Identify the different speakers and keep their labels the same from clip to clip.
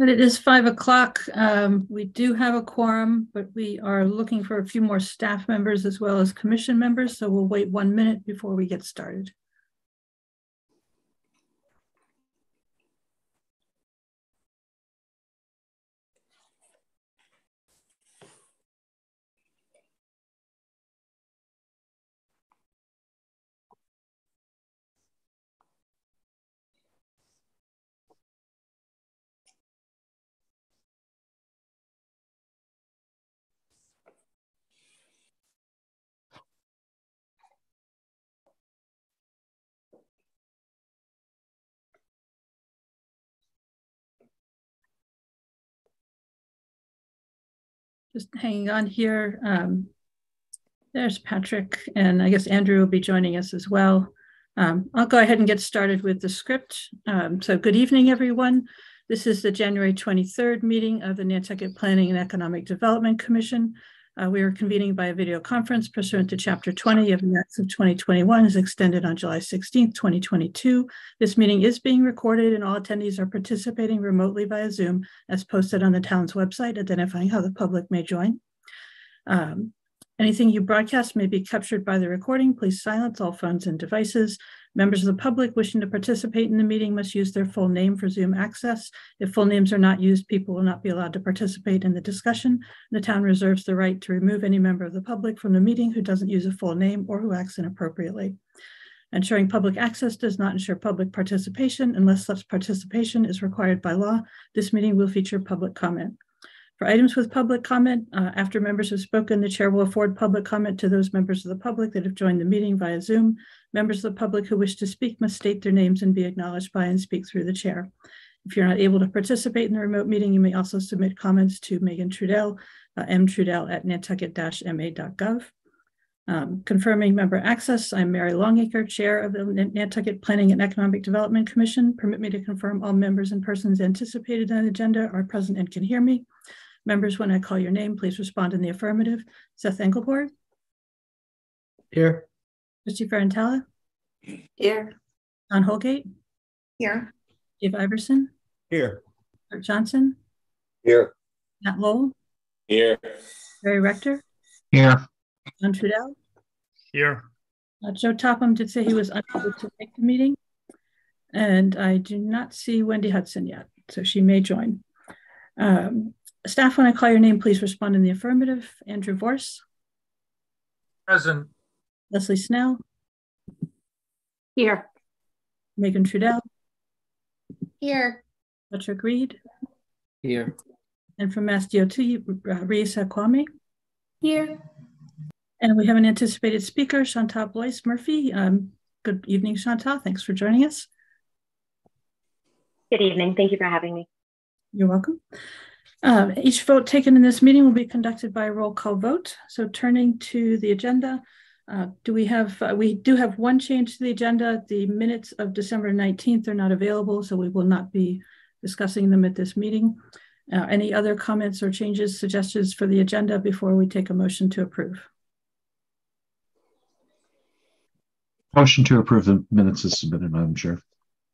Speaker 1: But it is five o'clock. Um, we do have a quorum, but we are looking for a few more staff members as well as commission members. So we'll wait one minute before we get started. Just hanging on here. Um, there's Patrick, and I guess Andrew will be joining us as well. Um, I'll go ahead and get started with the script. Um, so good evening, everyone. This is the January 23rd meeting of the Nantucket Planning and Economic Development Commission. Uh, we are convening by a video conference pursuant to Chapter 20 of the Acts of 2021 is extended on July 16, 2022. This meeting is being recorded and all attendees are participating remotely via Zoom as posted on the town's website, identifying how the public may join. Um, anything you broadcast may be captured by the recording. Please silence all phones and devices. Members of the public wishing to participate in the meeting must use their full name for Zoom access. If full names are not used, people will not be allowed to participate in the discussion. The town reserves the right to remove any member of the public from the meeting who doesn't use a full name or who acts inappropriately. Ensuring public access does not ensure public participation unless such participation is required by law. This meeting will feature public comment. For items with public comment, uh, after members have spoken, the chair will afford public comment to those members of the public that have joined the meeting via Zoom. Members of the public who wish to speak must state their names and be acknowledged by and speak through the chair. If you're not able to participate in the remote meeting, you may also submit comments to Megan Trudell, uh, mtrudell at nantucket-ma.gov. Um, confirming member access, I'm Mary Longacre, Chair of the Nantucket Planning and Economic Development Commission. Permit me to confirm all members and persons anticipated on the agenda are present and can hear me. Members, when I call your name, please respond in the affirmative. Seth Engelborg?
Speaker 2: Here.
Speaker 1: Christy Ferrantella?
Speaker 3: Here.
Speaker 1: Don Holgate?
Speaker 3: Here.
Speaker 1: Dave Iverson?
Speaker 2: Here.
Speaker 1: Bert Johnson?
Speaker 2: Here.
Speaker 1: Matt Lowell?
Speaker 2: Here.
Speaker 1: Barry Rector?
Speaker 2: Here.
Speaker 1: John Trudell?
Speaker 2: Here.
Speaker 1: Uh, Joe Topham did say he was unable to make the meeting. And I do not see Wendy Hudson yet, so she may join. Um, Staff, when I call your name, please respond in the affirmative. Andrew Vorse.
Speaker 2: Present.
Speaker 1: Leslie Snell.
Speaker 3: Here.
Speaker 1: Megan Trudell.
Speaker 3: Here.
Speaker 1: Patrick Reed.
Speaker 2: Here.
Speaker 1: And from Mass DOT, Risa Kwame.
Speaker 3: Here.
Speaker 1: And we have an anticipated speaker, Chantal Blois Murphy. Um, good evening, Chantal. Thanks for joining us.
Speaker 4: Good evening. Thank you for having me.
Speaker 1: You're welcome. Uh, each vote taken in this meeting will be conducted by a roll call vote. So turning to the agenda, uh, do we have, uh, we do have one change to the agenda. The minutes of December 19th are not available, so we will not be discussing them at this meeting. Uh, any other comments or changes, suggestions for the agenda before we take a motion to approve?
Speaker 5: Motion to approve the minutes is submitted, Madam Chair.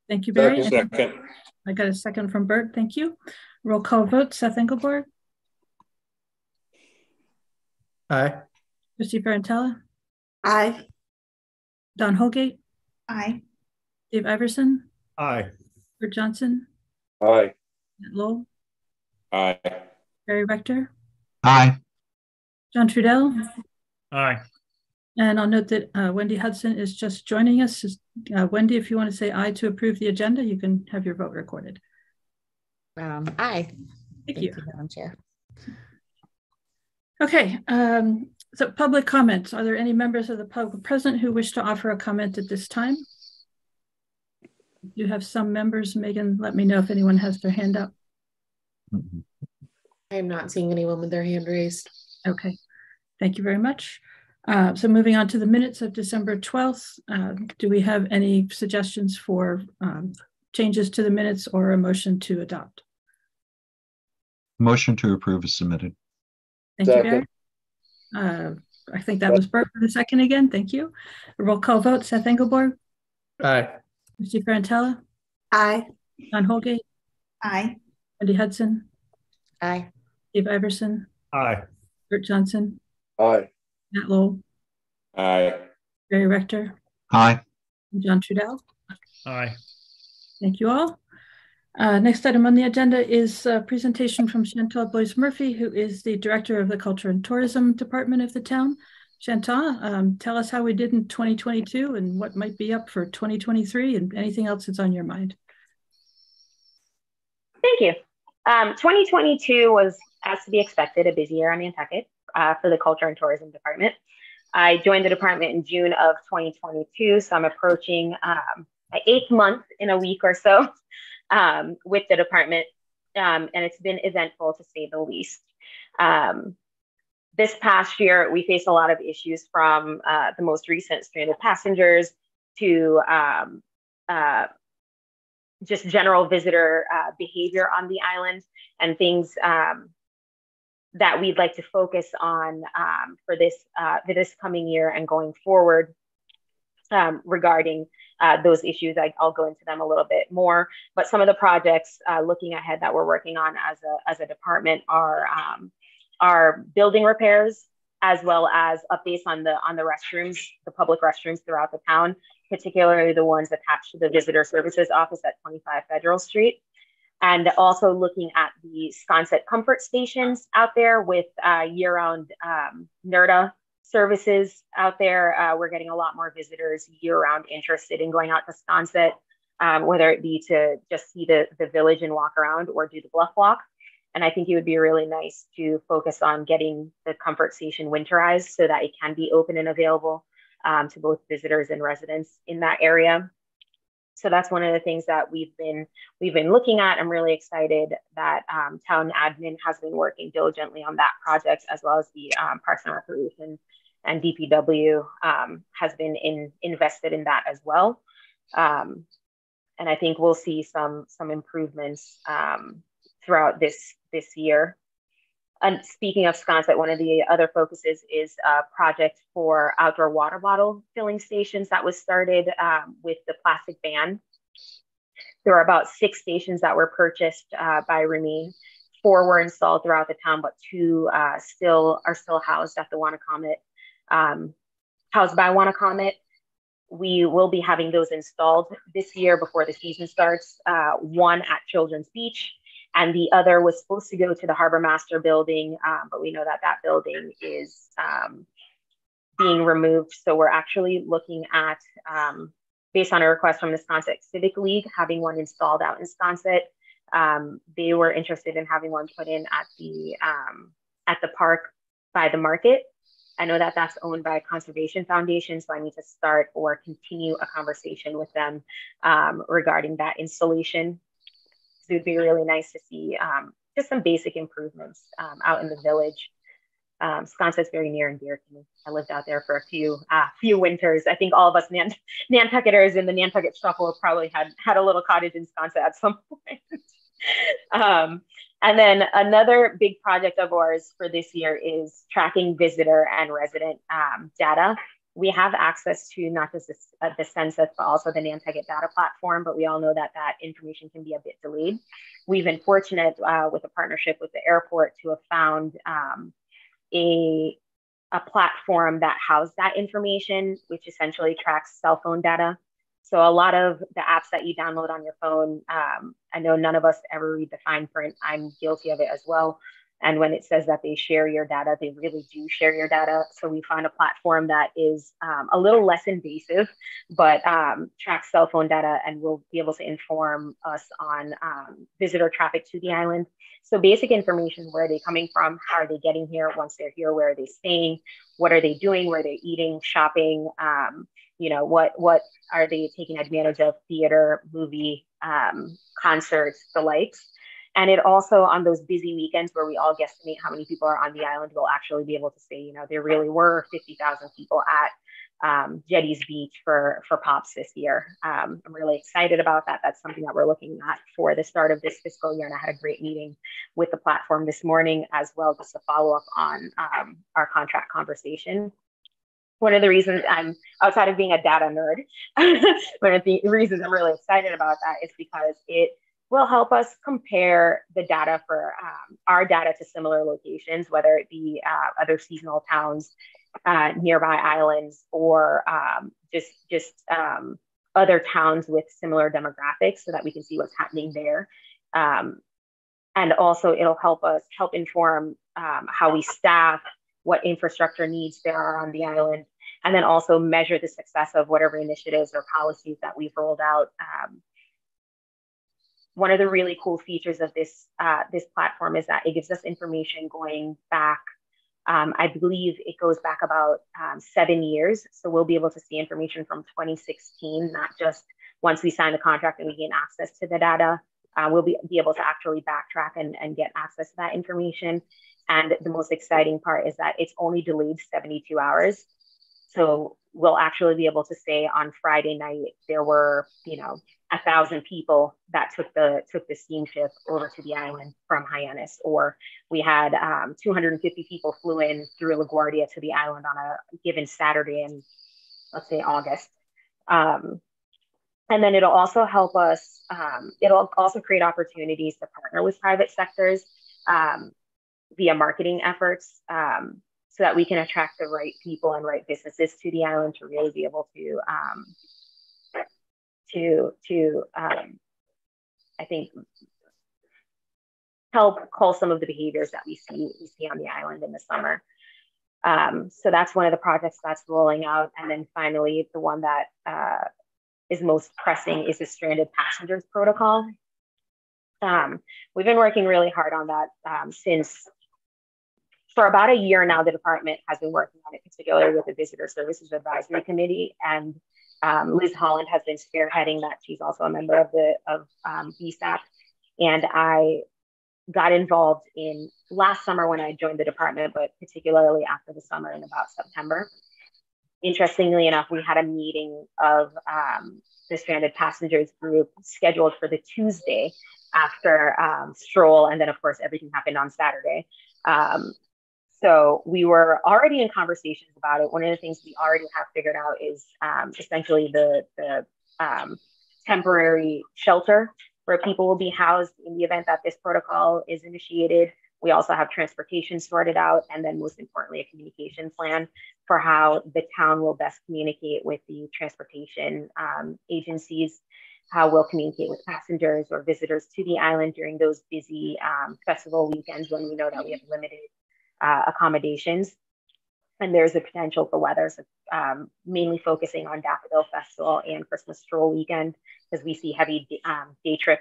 Speaker 1: Thank you, Barry.
Speaker 2: Second. second.
Speaker 1: I got a second from Bert. Thank you. Roll call vote. Seth Engelborg.
Speaker 2: Aye.
Speaker 1: Christy Ferrantella.
Speaker 3: Aye.
Speaker 1: Don Holgate.
Speaker 3: Aye.
Speaker 1: Dave Iverson.
Speaker 2: Aye.
Speaker 1: Bert Johnson.
Speaker 2: Aye.
Speaker 1: Matt Lowell.
Speaker 2: Aye.
Speaker 1: Barry Rector.
Speaker 5: Aye.
Speaker 1: John Trudell.
Speaker 2: Aye.
Speaker 1: And I'll note that uh, Wendy Hudson is just joining us. Uh, Wendy, if you want to say aye to approve the agenda, you can have your vote recorded.
Speaker 3: Um, aye.
Speaker 1: Thank, Thank you.
Speaker 3: you, Madam Chair.
Speaker 1: Okay, um, so public comments. Are there any members of the public present who wish to offer a comment at this time? You have some members. Megan, let me know if anyone has their hand up.
Speaker 3: I am not seeing anyone with their hand raised.
Speaker 1: Okay, thank you very much. Uh, so moving on to the minutes of December 12th, uh, do we have any suggestions for um, changes to the minutes or a motion to adopt?
Speaker 5: Motion to approve is submitted.
Speaker 1: Thank Second. you, Barry. Uh, I think that was Bert for the second again. Thank you. Roll call vote. Seth Engelborg.
Speaker 2: Aye.
Speaker 1: Christy Ferrantella.
Speaker 3: Aye.
Speaker 1: John Holgate.
Speaker 3: Aye.
Speaker 1: Wendy Hudson,
Speaker 3: Aye.
Speaker 1: Steve Iverson,
Speaker 2: Aye.
Speaker 1: Bert Johnson,
Speaker 2: Aye.
Speaker 1: Matt Lowell,
Speaker 2: Aye.
Speaker 1: Barry Rector,
Speaker 5: Aye.
Speaker 1: John Trudell.
Speaker 2: Aye.
Speaker 1: Thank you all. Uh, next item on the agenda is a presentation from Chantal Boyce Murphy, who is the Director of the Culture and Tourism Department of the town. Chantal, um, tell us how we did in 2022 and what might be up for 2023 and anything else that's on your mind.
Speaker 4: Thank you. Um, 2022 was, as to be expected, a busy year on Nantucket uh, for the Culture and Tourism Department. I joined the department in June of 2022, so I'm approaching um, eighth month in a week or so um, with the department, um, and it's been eventful to say the least. Um, this past year, we faced a lot of issues from uh, the most recent stranded passengers to um, uh, just general visitor uh, behavior on the island and things um, that we'd like to focus on um, for this uh, for this coming year and going forward regarding uh, those issues. I, will go into them a little bit more, but some of the projects uh, looking ahead that we're working on as a as a department are um, are building repairs as well as updates on the on the restrooms, the public restrooms throughout the town, particularly the ones attached to the visitor services office at 25 Federal Street. And also looking at the Sconset comfort stations out there with uh, year-round um, NRDA services out there. Uh, we're getting a lot more visitors year-round interested in going out to Sconset, um, whether it be to just see the, the village and walk around or do the bluff walk. And I think it would be really nice to focus on getting the comfort station winterized so that it can be open and available um, to both visitors and residents in that area. So that's one of the things that we've been we've been looking at. I'm really excited that um, town admin has been working diligently on that project, as well as the um, Parks and Recreation and DPW um, has been in, invested in that as well. Um, and I think we'll see some some improvements um, throughout this this year. And speaking of Sconset, one of the other focuses is a project for outdoor water bottle filling stations that was started um, with the plastic ban. There are about six stations that were purchased uh, by Remy. Four were installed throughout the town, but two uh, still are still housed at the Comet, um, housed by Comet. We will be having those installed this year before the season starts. Uh, one at Children's Beach and the other was supposed to go to the harbor master building um, but we know that that building is um, being removed. So we're actually looking at um, based on a request from the Sconset Civic League having one installed out in Sconset um, they were interested in having one put in at the um, at the park by the market. I know that that's owned by a conservation foundation, so I need to start or continue a conversation with them um, regarding that installation it would be really nice to see um, just some basic improvements um, out in the village. Um, Sconset's very near and dear to me. I lived out there for a few uh, few winters. I think all of us Nan- Nantucketers in the Nantucket Shuffle probably had had a little cottage in Sconset at some point. um, and then another big project of ours for this year is tracking visitor and resident um, data we have access to not just this, uh, the census, but also the Nantucket data platform, but we all know that that information can be a bit delayed. We've been fortunate uh, with a partnership with the airport to have found um, a, a platform that housed that information, which essentially tracks cell phone data. So a lot of the apps that you download on your phone, um, I know none of us ever read the fine print. I'm guilty of it as well. And when it says that they share your data, they really do share your data. So we found a platform that is um, a little less invasive, but um, tracks cell phone data and will be able to inform us on um, visitor traffic to the island. So basic information, where are they coming from? How are they getting here? Once they're here, where are they staying? What are they doing? Where are they eating, shopping? Um, you know, what, what are they taking advantage of? Theater, movie, um, concerts, the likes. And it also on those busy weekends where we all guesstimate how many people are on the island, we'll actually be able to say, you know, there really were 50,000 people at um, Jetties Beach for for Pops this year. Um, I'm really excited about that. That's something that we're looking at for the start of this fiscal year. And I had a great meeting with the platform this morning as well, just to follow up on um, our contract conversation. One of the reasons I'm outside of being a data nerd, one of the reasons I'm really excited about that is because it will help us compare the data for um, our data to similar locations, whether it be uh, other seasonal towns, uh, nearby islands, or um, just just um, other towns with similar demographics, so that we can see what's happening there. Um, and also, it'll help us help inform um, how we staff, what infrastructure needs there are on the island, and then also measure the success of whatever initiatives or policies that we've rolled out um, one of the really cool features of this uh, this platform is that it gives us information going back. Um, I believe it goes back about um, seven years, so we'll be able to see information from 2016, not just once we sign the contract and we gain access to the data. Uh, we'll be, be able to actually backtrack and, and get access to that information. And the most exciting part is that it's only delayed 72 hours. So we'll actually be able to say on Friday night there were, you know, a thousand people that took the took the steamship over to the island from Hyannis, or we had um, 250 people flew in through LaGuardia to the island on a given Saturday in, let's say August. Um, and then it'll also help us. Um, it'll also create opportunities to partner with private sectors um, via marketing efforts, um, so that we can attract the right people and right businesses to the island to really be able to um, to to um, I think help call some of the behaviors that we see we see on the island in the summer. Um, so that's one of the projects that's rolling out, and then finally the one that uh, is most pressing is the stranded passengers protocol. Um, we've been working really hard on that um, since for about a year now. The department has been working on it, particularly with the Visitor Services Advisory Committee, and um, Liz Holland has been spearheading that. She's also a member of the of um, VSAP, and I got involved in last summer when I joined the department, but particularly after the summer in about September. Interestingly enough, we had a meeting of um, the stranded passengers group scheduled for the Tuesday after um, Stroll, and then of course everything happened on Saturday. Um, so we were already in conversations about it. One of the things we already have figured out is um, essentially the, the um, temporary shelter where people will be housed in the event that this protocol is initiated. We also have transportation sorted out, and then most importantly, a communication plan for how the town will best communicate with the transportation um, agencies, how we'll communicate with passengers or visitors to the island during those busy um, festival weekends when we know that we have limited uh, accommodations. And there's a potential for weather, so um, mainly focusing on Daffodil Festival and Christmas Stroll weekend, because we see heavy um, day trip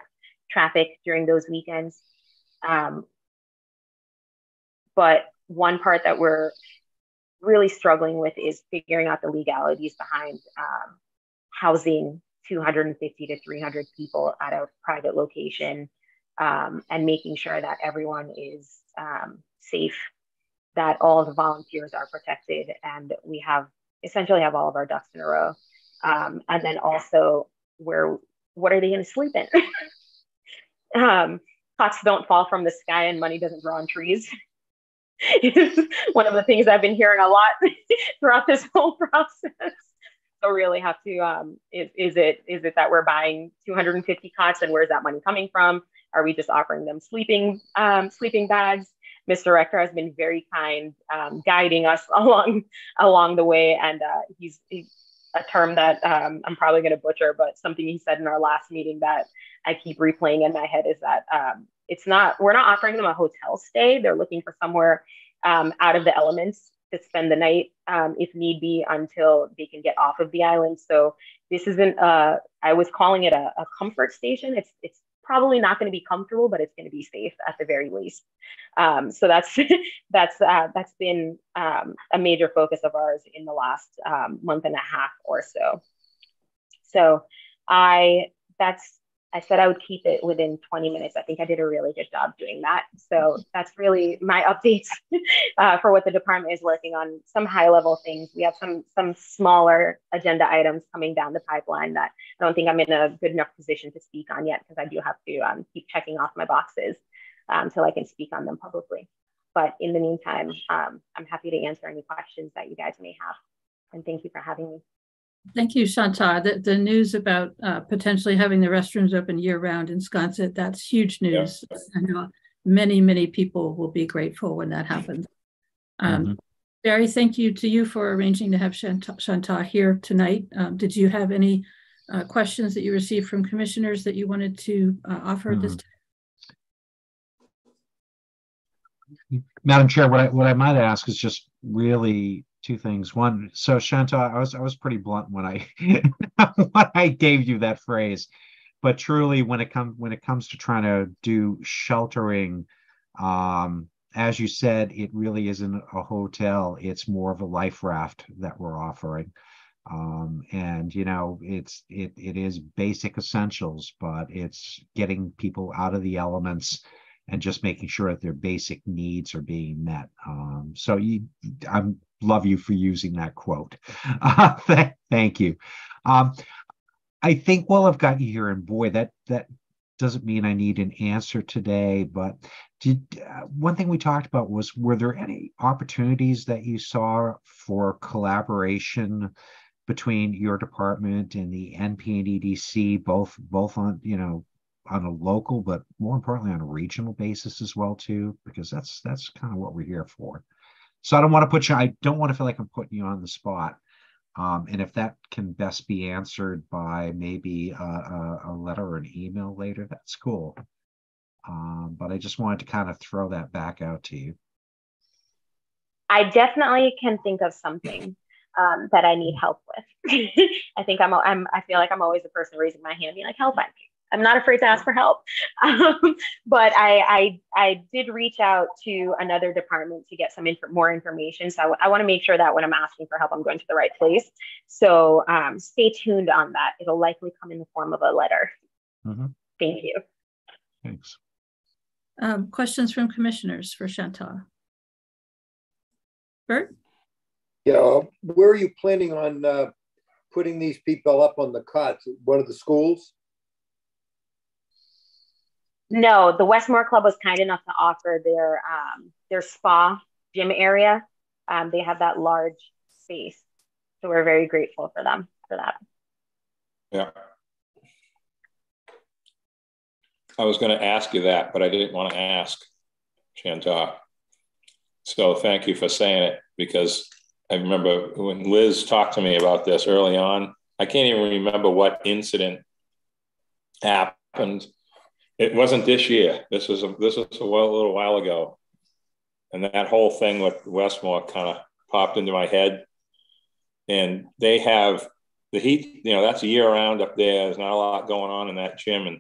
Speaker 4: traffic during those weekends. Um, but one part that we're really struggling with is figuring out the legalities behind um, housing 250 to 300 people at a private location um, and making sure that everyone is um, safe that all the volunteers are protected and we have essentially have all of our ducks in a row. Um, and then also where what are they going to sleep in? um, pots don't fall from the sky and money doesn't grow on trees. is one of the things I've been hearing a lot throughout this whole process. So really have to um, is, is it is it that we're buying 250 cots and where's that money coming from? Are we just offering them sleeping um, sleeping bags? Mr. Rector has been very kind, um, guiding us along along the way, and uh, he's, he's, a term that um, I'm probably going to butcher, but something he said in our last meeting that I keep replaying in my head is that um, it's not we're not offering them a hotel stay; they're looking for somewhere um, out of the elements to spend the night um, if need be until they can get off of the island. So this isn't. Uh, I was calling it a, a comfort station. It's it's probably not going to be comfortable, but it's going to be safe at the very least. Um, so that's that's uh, that's been um, a major focus of ours in the last um, month and a half or so. So I that's I said I would keep it within 20 minutes. I think I did a really good job doing that. So that's really my updates uh, for what the department is working on. Some high level things. We have some some smaller agenda items coming down the pipeline that I don't think I'm in a good enough position to speak on yet because I do have to um, keep checking off my boxes until um, I can speak on them publicly. But in the meantime, um, I'm happy to answer any questions that you guys may have. And thank you for having me.
Speaker 1: Thank you, Chantal. The, the news about uh, potentially having the restrooms open year round in Sconset, that's huge news. Yeah. I know many, many people will be grateful when that happens. Um, mm-hmm. Barry, thank you to you for arranging to have Chantal, Chantal here tonight. Um, did you have any uh, questions that you received from commissioners that you wanted to uh, offer mm-hmm. this time?
Speaker 5: Madam Chair, what I what I might ask is just really two things. One, so Shanta, I was I was pretty blunt when I when I gave you that phrase, but truly, when it comes when it comes to trying to do sheltering, um, as you said, it really isn't a hotel. It's more of a life raft that we're offering. Um, and you know, it's it it is basic essentials, but it's getting people out of the elements and just making sure that their basic needs are being met. Um, so you, I love you for using that quote. Uh, th- thank you. Um, I think while I've got you here, and boy, that that doesn't mean I need an answer today, but did uh, one thing we talked about was were there any opportunities that you saw for collaboration between your department and the NP and EDC, both both on you know on a local, but more importantly on a regional basis as well too, because that's that's kind of what we're here for. So I don't want to put you. I don't want to feel like I'm putting you on the spot. Um, and if that can best be answered by maybe a, a, a letter or an email later, that's cool. Um, but I just wanted to kind of throw that back out to you.
Speaker 4: I definitely can think of something um, that I need help with. I think I'm, I'm, I feel like I'm always the person raising my hand, being like, help, I'm I'm not afraid to ask for help. Um, but I, I, I did reach out to another department to get some inf- more information. So I, I want to make sure that when I'm asking for help, I'm going to the right place. So um, stay tuned on that. It'll likely come in the form of a letter. Mm-hmm. Thank you.
Speaker 5: Thanks.
Speaker 1: Um, questions from commissioners for Chantal? Bert?
Speaker 6: Yeah, where are you planning on uh, putting these people up on the cots? One of the schools?
Speaker 4: No, the Westmoor Club was kind enough to offer their um, their spa gym area. Um, they have that large space, so we're very grateful for them for that.
Speaker 2: Yeah. I was going to ask you that, but I didn't want to ask Chantal. So thank you for saying it because I remember when Liz talked to me about this early on. I can't even remember what incident happened it wasn't this year. This was a, this was a, little while ago, and that whole thing with Westmoor kind of popped into my head. And they have the heat. You know, that's a year round up there. There's not a lot going on in that gym, and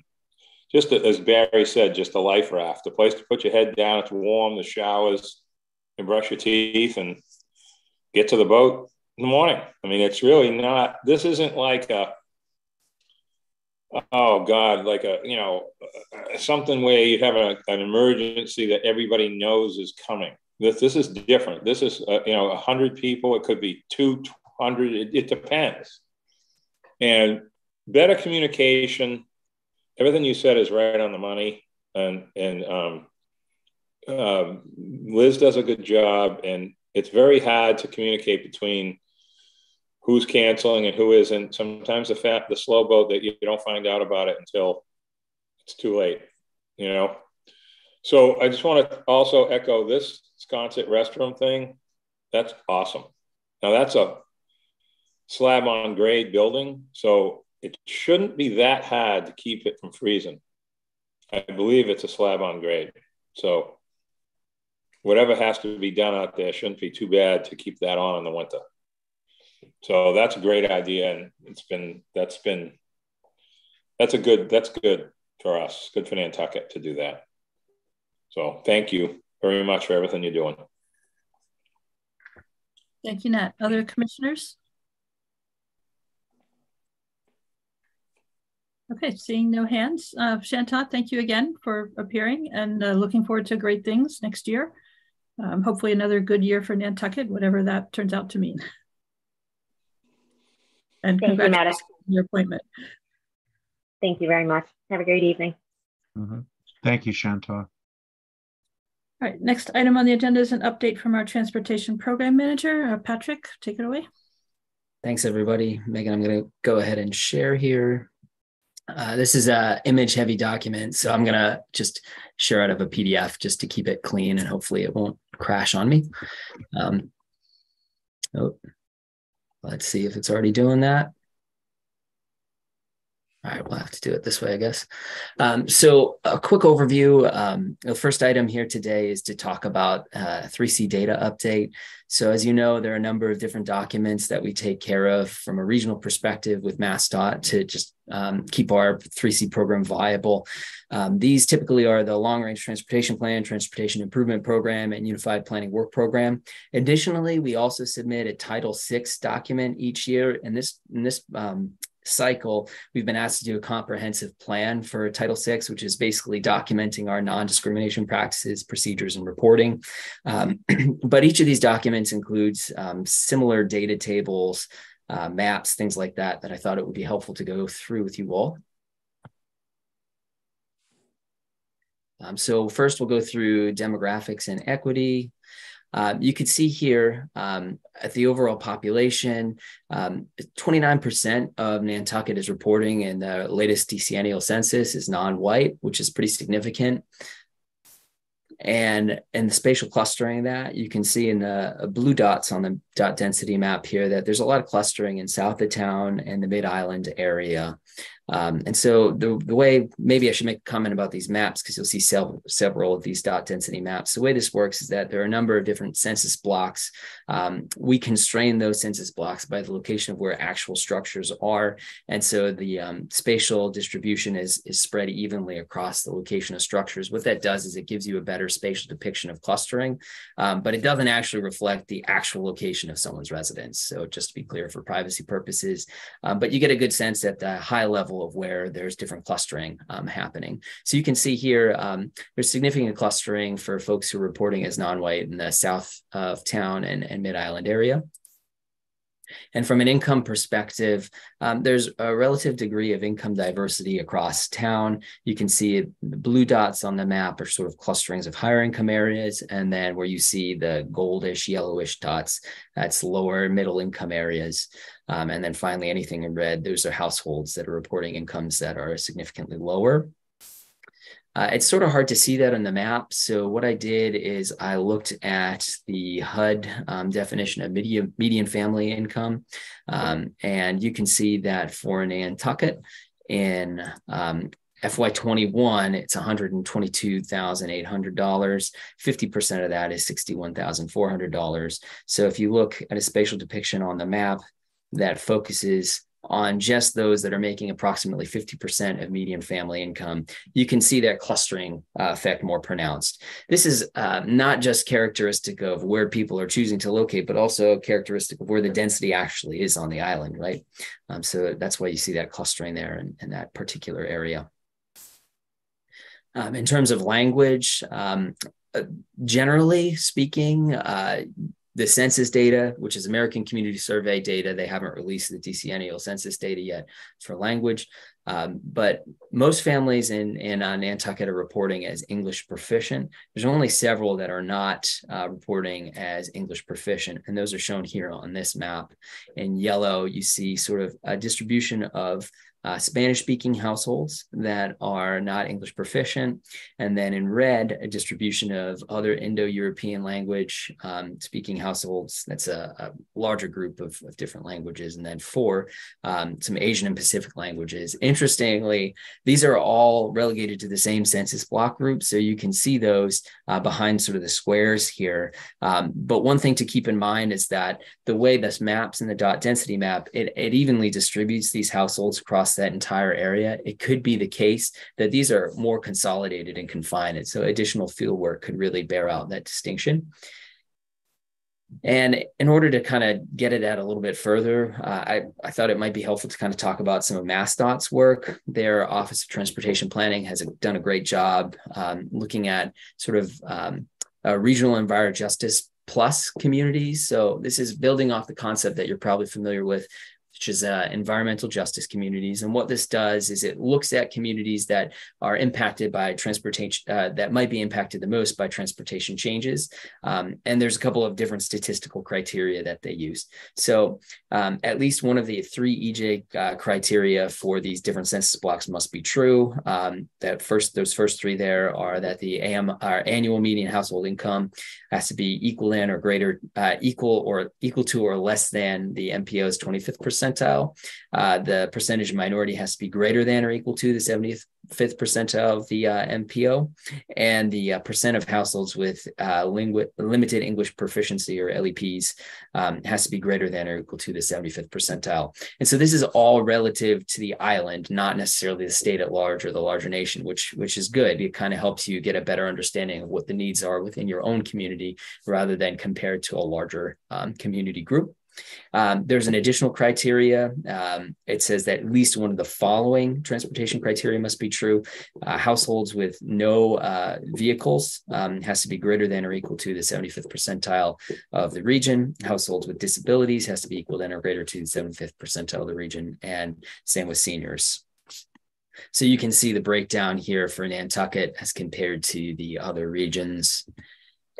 Speaker 2: just as Barry said, just a life raft, a place to put your head down. It's warm. The showers, and brush your teeth, and get to the boat in the morning. I mean, it's really not. This isn't like a oh god like a you know something where you have a, an emergency that everybody knows is coming. This this is different. This is uh, you know 100 people. It could be 200 it, it depends. And better communication everything you said is right on the money. And and um, um, liz does a good job. And it's very hard to communicate between who's canceling and who isn't. Sometimes the fat, the slow boat that you, don't find out about it until it's too late, you know? So I just want to also echo this Sconset restroom thing. That's awesome. Now that's a slab on grade building. So it shouldn't be that hard to keep it from freezing. I believe it's a slab on grade. So whatever has to be done out there shouldn't be too bad to keep that on in the winter. So that's a great idea, and it's been that's been that's a good that's good for us. Good for Nantucket to do that. So thank you very much for everything you're doing.
Speaker 1: Thank you, Nat. Other commissioners? Okay, seeing no hands. Uh, thank you again for appearing and uh, looking forward to great things next year. Um, hopefully another good year for Nantucket, whatever that turns out to mean. And Thank congratulations you, on your appointment.
Speaker 4: Thank you very much. Have a great evening.
Speaker 5: Mm-hmm. Thank you, Chantal. All
Speaker 1: right, next item on the agenda is an update from our transportation program manager, uh, Patrick. Take it away.
Speaker 7: thanks everybody. Megan, I'm going to go ahead and share here. Uh, this is a image heavy document, so I'm going to just share out of a PDF just to keep it clean and hopefully it won't crash on me. Um, oh, let's see if it's already doing that. All right, we'll have to do it this way, I guess. Um, so a quick overview. Um, the first item here today is to talk about uh, 3C data update. So as you know, there are a number of different documents that we take care of from a regional perspective with MassDOT to just um, keep our 3C program viable. Um, these typically are the Long Range Transportation Plan, Transportation Improvement Program, and Unified Planning Work Program. Additionally, we also submit a Title VI document each year, and this, and this um, cycle, we've been asked to do a comprehensive plan for Title VI, which is basically documenting our non-discrimination practices, procedures, and reporting. Um, but each of these documents includes um, similar data tables, uh, maps, things like that, that I thought it would be helpful to go through with you all. Um, so first we'll go through demographics and equity, um, you can see here um, at the overall population, 29% um, of Nantucket is reporting in the latest decennial census is non-white, which is pretty significant. And in the spatial clustering that you can see in the uh, blue dots on the dot density map here that there's a lot of clustering in south of town and the mid island area. Um, and so the, the way maybe I should make a comment about these maps because you'll see several, several of these dot density maps. The way this works is that there are a number of different census blocks. Um, we constrain those census blocks by the location of where actual structures are. And so the um, spatial distribution is, is spread evenly across the location of structures. What that does is it gives you a better spatial depiction of clustering, um, but it doesn't actually reflect the actual location of someone's residence. So just to be clear for privacy purposes, um, but you get a good sense at the high level of where there's different clustering um, happening. So you can see here, um, there's significant clustering for folks who are reporting as non-white in the south of town and mid-island area. And from an income perspective, um, there's a relative degree of income diversity across town. You can see the blue dots on the map are sort of clusterings of higher income areas. And then where you see the goldish, yellowish dots, that's lower middle income areas. Um, and then finally, anything in red, those are households that are reporting incomes that are significantly lower. Uh, it's sort of hard to see that on the map. So what I did is I looked at the HUD um, definition of median, median family income. Um, and you can see that for Nantucket in um, FY21, it's $122,800. 50% of that is $61,400. So if you look at a spatial depiction on the map, that focuses on just those that are making approximately 50% of median family income, you can see that clustering uh, effect more pronounced. This is uh, not just characteristic of where people are choosing to locate, but also characteristic of where the density actually is on the island, right? Um, so that's why you see that clustering there in, in that particular area. Um, in terms of language, um, uh, generally speaking, uh, the census data, which is American Community Survey data. They haven't released the decennial census data yet for language. Um, but most families in, in uh, Nantucket are reporting as English proficient. There's only several that are not uh, reporting as English proficient, and those are shown here on this map. In yellow, you see sort of a distribution of uh, Spanish speaking households that are not English proficient. And then in red, a distribution of other Indo European language um, speaking households. That's a, a larger group of, of, different languages. And then four, um, some Asian and Pacific languages. Interestingly, these are all relegated to the same census block group. So you can see those uh, behind sort of the squares here. Um, but one thing to keep in mind is that the way this maps in the dot density map, it, it evenly distributes these households across that entire area, it could be the case that these are more consolidated and confined. And so additional field work could really bear out that distinction. And in order to kind of get it at a little bit further, uh, I, I thought it might be helpful to kind of talk about some of MassDOT's work. Their Office of Transportation Planning has done a great job um, looking at sort of um, regional environmental justice plus communities. So this is building off the concept that you're probably familiar with which is uh, environmental justice communities. And what this does is it looks at communities that are impacted by transportation, uh, that might be impacted the most by transportation changes. Um, and there's a couple of different statistical criteria that they use. So um, at least one of the three EJ uh, criteria for these different census blocks must be true. Um, that first, those first three there are that the AM, our annual median household income has to be equal in or greater, uh, equal or equal to or less than the MPO's 25th percentile. Uh, the percentage of minority has to be greater than or equal to the 75th percentile of the uh, MPO, and the uh, percent of households with uh, lingu- limited English proficiency or LEPs um, has to be greater than or equal to the 75th percentile. And so this is all relative to the island, not necessarily the state at large or the larger nation, which which is good. It kind of helps you get a better understanding of what the needs are within your own community rather than compared to a larger um, community group. Um, there's an additional criteria. Um, it says that at least one of the following transportation criteria must be true. Uh, households with no uh, vehicles um, has to be greater than or equal to the 75th percentile of the region. Households with disabilities has to be equal than or greater to the 75th percentile of the region. And same with seniors. So you can see the breakdown here for Nantucket as compared to the other regions.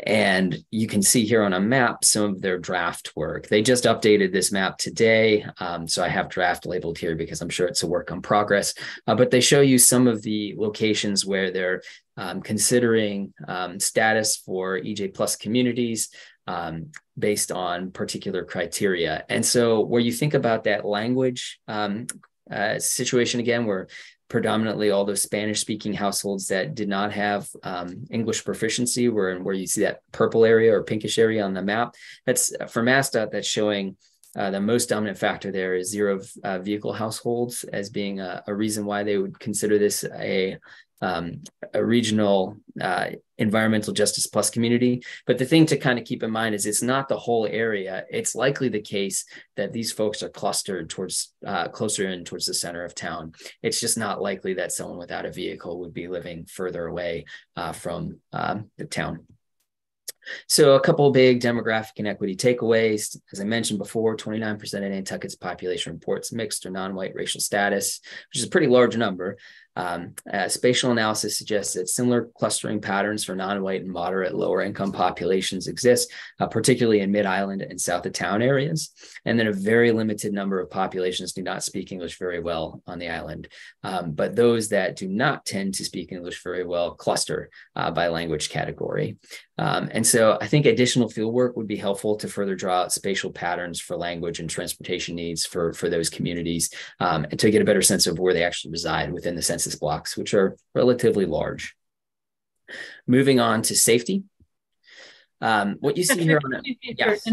Speaker 7: And you can see here on a map some of their draft work. They just updated this map today. Um, so I have draft labeled here because I'm sure it's a work on progress. Uh, but they show you some of the locations where they're um, considering um, status for EJ plus communities um, based on particular criteria. And so where you think about that language um, uh, situation again, where predominantly all those Spanish speaking households that did not have um, English proficiency, where where you see that purple area or pinkish area on the map. That's for MassDOT. That's showing uh, the most dominant factor there is zero uh, vehicle households as being a, a, reason why they would consider this a um, a regional uh, environmental justice plus community. But the thing to kind of keep in mind is it's not the whole area. It's likely the case that these folks are clustered towards uh, closer in towards the center of town. It's just not likely that someone without a vehicle would be living further away uh, from um, the town. So a couple big demographic inequity takeaways. As I mentioned before, 29% of Nantucket's population reports mixed or non-white racial status, which is a pretty large number. Um, uh, spatial analysis suggests that similar clustering patterns for non-white and moderate lower income populations exist, uh, particularly in mid-island and south of town areas. And then a very limited number of populations do not speak English very well on the island. Um, but those that do not tend to speak English very well cluster uh, by language category. Um, and so I think additional fieldwork would be helpful to further draw out spatial patterns for language and transportation needs for, for those communities um, and to get a better sense of where they actually reside within the census blocks, which are relatively large. Moving on to safety. Um, what you see here on yes.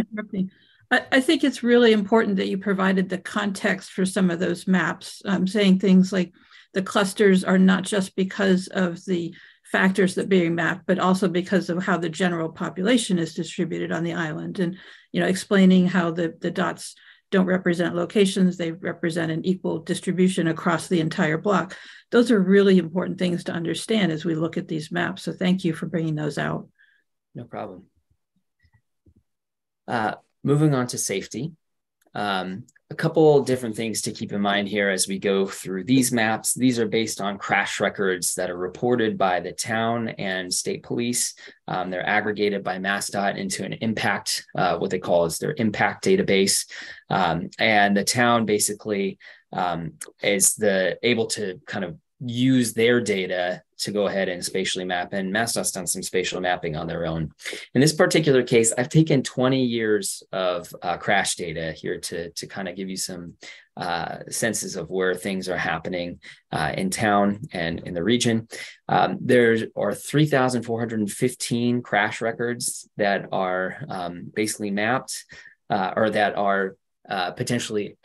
Speaker 1: I, I think it's really important that you provided the context for some of those maps, um, saying things like the clusters are not just because of the factors that being mapped, but also because of how the general population is distributed on the island, and you know, explaining how the the dots don't represent locations; they represent an equal distribution across the entire block. Those are really important things to understand as we look at these maps. So, thank you for bringing those out.
Speaker 7: No problem. Uh, moving on to safety. Um, a couple different things to keep in mind here as we go through these maps. These are based on crash records that are reported by the town and state police. Um, they're aggregated by MassDOT into an impact, uh, what they call is their impact database. Um, and the town basically um, is the able to kind of use their data to go ahead and spatially map. And MassDOT's done some spatial mapping on their own. In this particular case, I've taken 20 years of uh, crash data here to, to kind of give you some uh, senses of where things are happening uh, in town and in the region. Um, there are 3,415 crash records that are um, basically mapped uh, or that are uh, potentially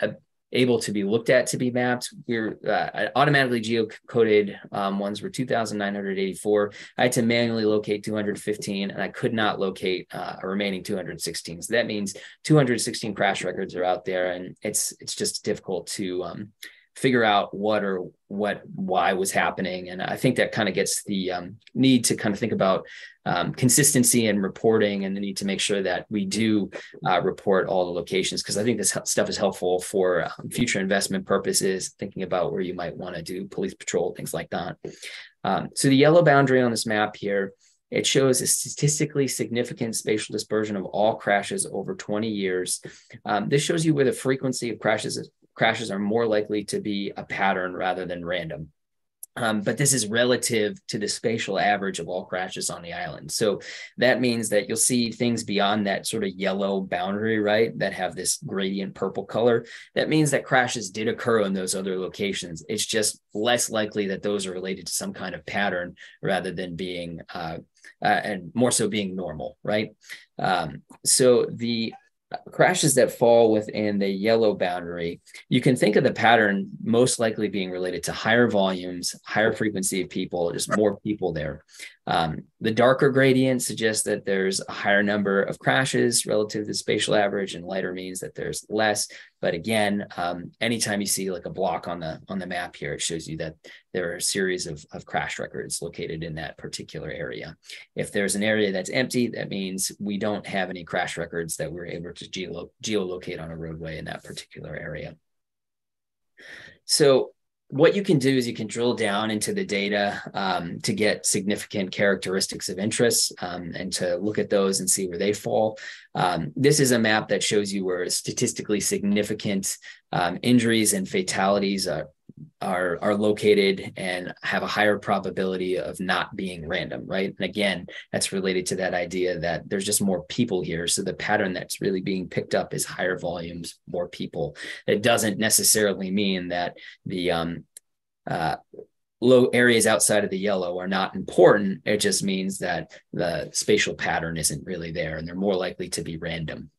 Speaker 7: able to be looked at to be mapped. We're uh, automatically geocoded um, ones were 2,984. I had to manually locate 215 and I could not locate uh, a remaining 216. So that means 216 crash records are out there and it's, it's just difficult to um, figure out what or what why was happening. And i think that kind of gets the um, need to kind of think about um, consistency and reporting and the need to make sure that we do uh, report all the locations. Because i think this stuff is helpful for um, future investment purposes thinking about where you might want to do police patrol things like that. Um, so the yellow boundary on this map here it shows a statistically significant spatial dispersion of all crashes over 20 years. Um, this shows you where the frequency of crashes crashes are more likely to be a pattern rather than random. Um, but this is relative to the spatial average of all crashes on the island. So that means that you'll see things beyond that sort of yellow boundary, right, that have this gradient purple color. That means that crashes did occur in those other locations. It's just less likely that those are related to some kind of pattern rather than being, uh, uh, and more so being normal, right? Um, so the crashes that fall within the yellow boundary, you can think of the pattern most likely being related to higher volumes, higher frequency of people, just more people there. Um, the darker gradient suggests that there's a higher number of crashes relative to the spatial average, and lighter means that there's less. But again, um, anytime you see like a block on the on the map here, it shows you that there are a series of, of crash records located in that particular area. If there's an area that's empty, that means we don't have any crash records that we're able to geolo geolocate on a roadway in that particular area. So what you can do is you can drill down into the data um, to get significant characteristics of interest um, and to look at those and see where they fall. Um, this is a map that shows you where statistically significant um, injuries and fatalities are, are, are located and have a higher probability of not being random, right? And again, that's related to that idea that there's just more people here. So the pattern that's really being picked up is higher volumes, more people. It doesn't necessarily mean that the um, uh, low areas outside of the yellow are not important. It just means that the spatial pattern isn't really there and they're more likely to be random.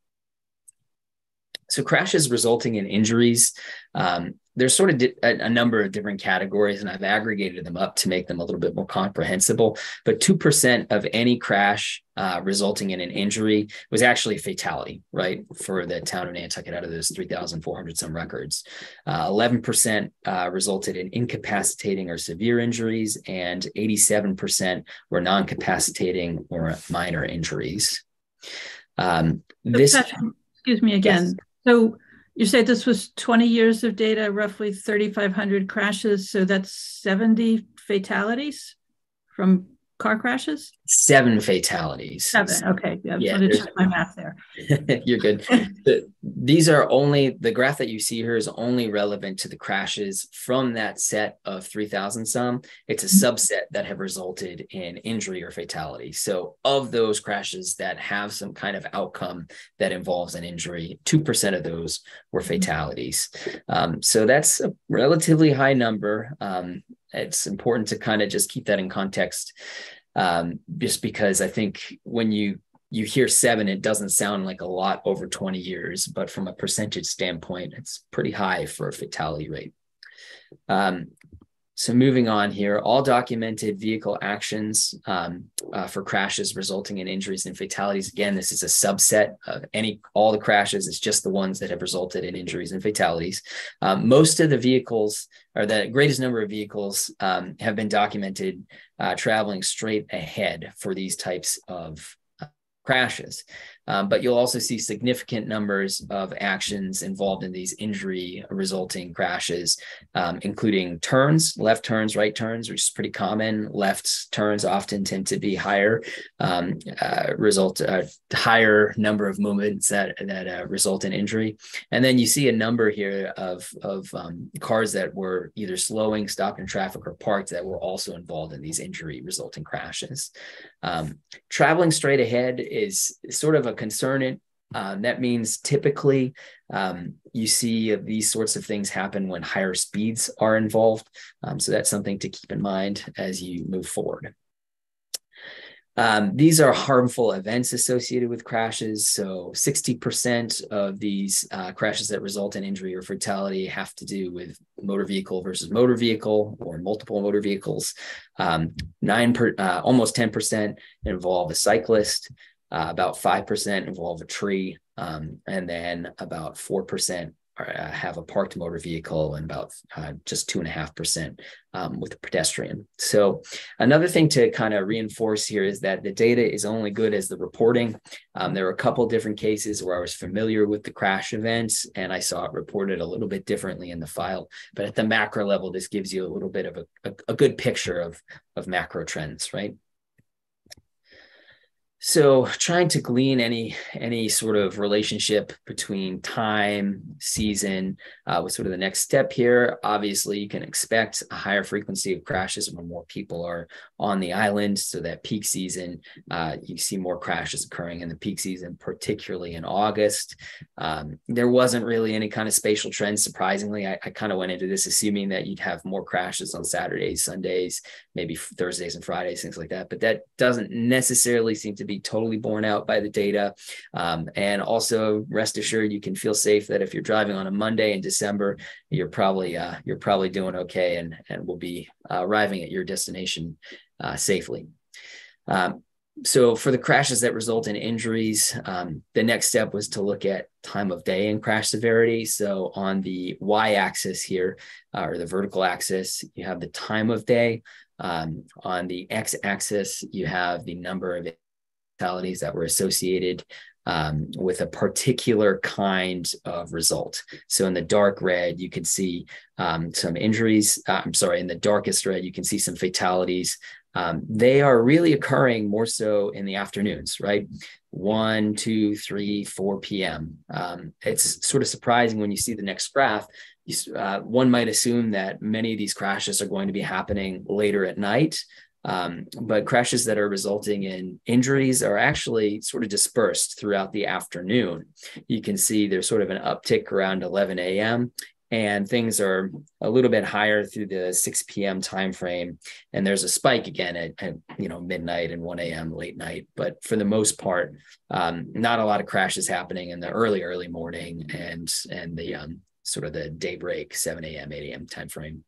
Speaker 7: So crashes resulting in injuries, um, there's sort of a, a, number of different categories, and I've aggregated them up to make them a little bit more comprehensible. But 2% of any crash uh, resulting in an injury was actually a fatality, right, for the town of Nantucket out of those 3,400 some records. Uh, 11% uh, resulted in incapacitating or severe injuries, and 87% were non capacitating or minor injuries. Um, this,
Speaker 1: excuse me again. Yes. So you say this was 20 years of data, roughly 3,500 crashes. So that's 70 fatalities from car crashes?
Speaker 7: Seven fatalities.
Speaker 1: Seven. Okay. Yeah. yeah to check my math there.
Speaker 7: You're good. the, these are only the graph that you see here is only relevant to the crashes from that set of 3,000 some. It's a mm-hmm. subset that have resulted in injury or fatality. So, of those crashes that have some kind of outcome that involves an injury, 2% of those were mm-hmm. fatalities. Um, so, that's a relatively high number. Um, it's important to kind of just keep that in context um, just because i think when you you hear seven it doesn't sound like a lot over 20 years but from a percentage standpoint it's pretty high for a fatality rate. Um, so moving on here, all documented vehicle actions um, uh, for crashes resulting in injuries and fatalities. Again, this is a subset of any all the crashes. It's just the ones that have resulted in injuries and fatalities. Um, most of the vehicles, or the greatest number of vehicles, um, have been documented uh, traveling straight ahead for these types of uh, crashes. Um, but you'll also see significant numbers of actions involved in these injury resulting crashes, um, including turns, left turns, right turns, which is pretty common. Left turns often tend to be higher, um, uh, result uh, higher number of movements that that uh, result in injury. And then you see a number here of of um, cars that were either slowing, stopped in traffic, or parked that were also involved in these injury resulting crashes. Um, traveling straight ahead is sort of a concern. Uh, that means typically um, you see these sorts of things happen when higher speeds are involved. Um, so that's something to keep in mind as you move forward. Um, these are harmful events associated with crashes. So 60% of these uh, crashes that result in injury or fatality have to do with motor vehicle versus motor vehicle or multiple motor vehicles. Um, nine per, uh, almost 10% involve a cyclist. Uh, about 5% involve a tree. Um, and then about 4% are, uh, have a parked motor vehicle and about uh, just two and a half percent um, with a pedestrian. So another thing to kind of reinforce here is that the data is only good as the reporting. Um, there were a couple different cases where I was familiar with the crash events and I saw it reported a little bit differently in the file. But at the macro level, this gives you a little bit of a, a, a good picture of, of macro trends, right? So trying to glean any any sort of relationship between time season uh, was sort of the next step here. Obviously you can expect a higher frequency of crashes when more people are on the island so that peak season uh, you see more crashes occurring in the peak season particularly in august um, there wasn't really any kind of spatial trend surprisingly i, I kind of went into this assuming that you'd have more crashes on saturdays sundays maybe thursdays and fridays things like that but that doesn't necessarily seem to be totally borne out by the data. Um, and also rest assured, you can feel safe that if you're driving on a Monday in December, you're probably uh, you're probably doing okay and and will be uh, arriving at your destination uh, safely. Um, so for the crashes that result in injuries, um, the next step was to look at time of day and crash severity. So on the y-axis here, uh, or the vertical axis, you have the time of day. Um, on the x-axis, you have the number of fatalities that were associated um, with a particular kind of result. So in the dark red, you can see um, some injuries. Uh, I'm sorry, in the darkest red, you can see some fatalities. Um, they are really occurring more so in the afternoons, right? 1, 2, 3, 4 p.m. Um, it's sort of surprising when you see the next graph. You, uh, one might assume that many of these crashes are going to be happening later at night. Um, but crashes that are resulting in injuries are actually sort of dispersed throughout the afternoon. You can see there's sort of an uptick around 11 a.m. and things are a little bit higher through the 6 p.m. time frame. And there's a spike again at, at you know midnight and 1 a.m. late night. But for the most part, um, not a lot of crashes happening in the early early morning and and the um, sort of the daybreak 7 a.m. 8 a.m. timeframe.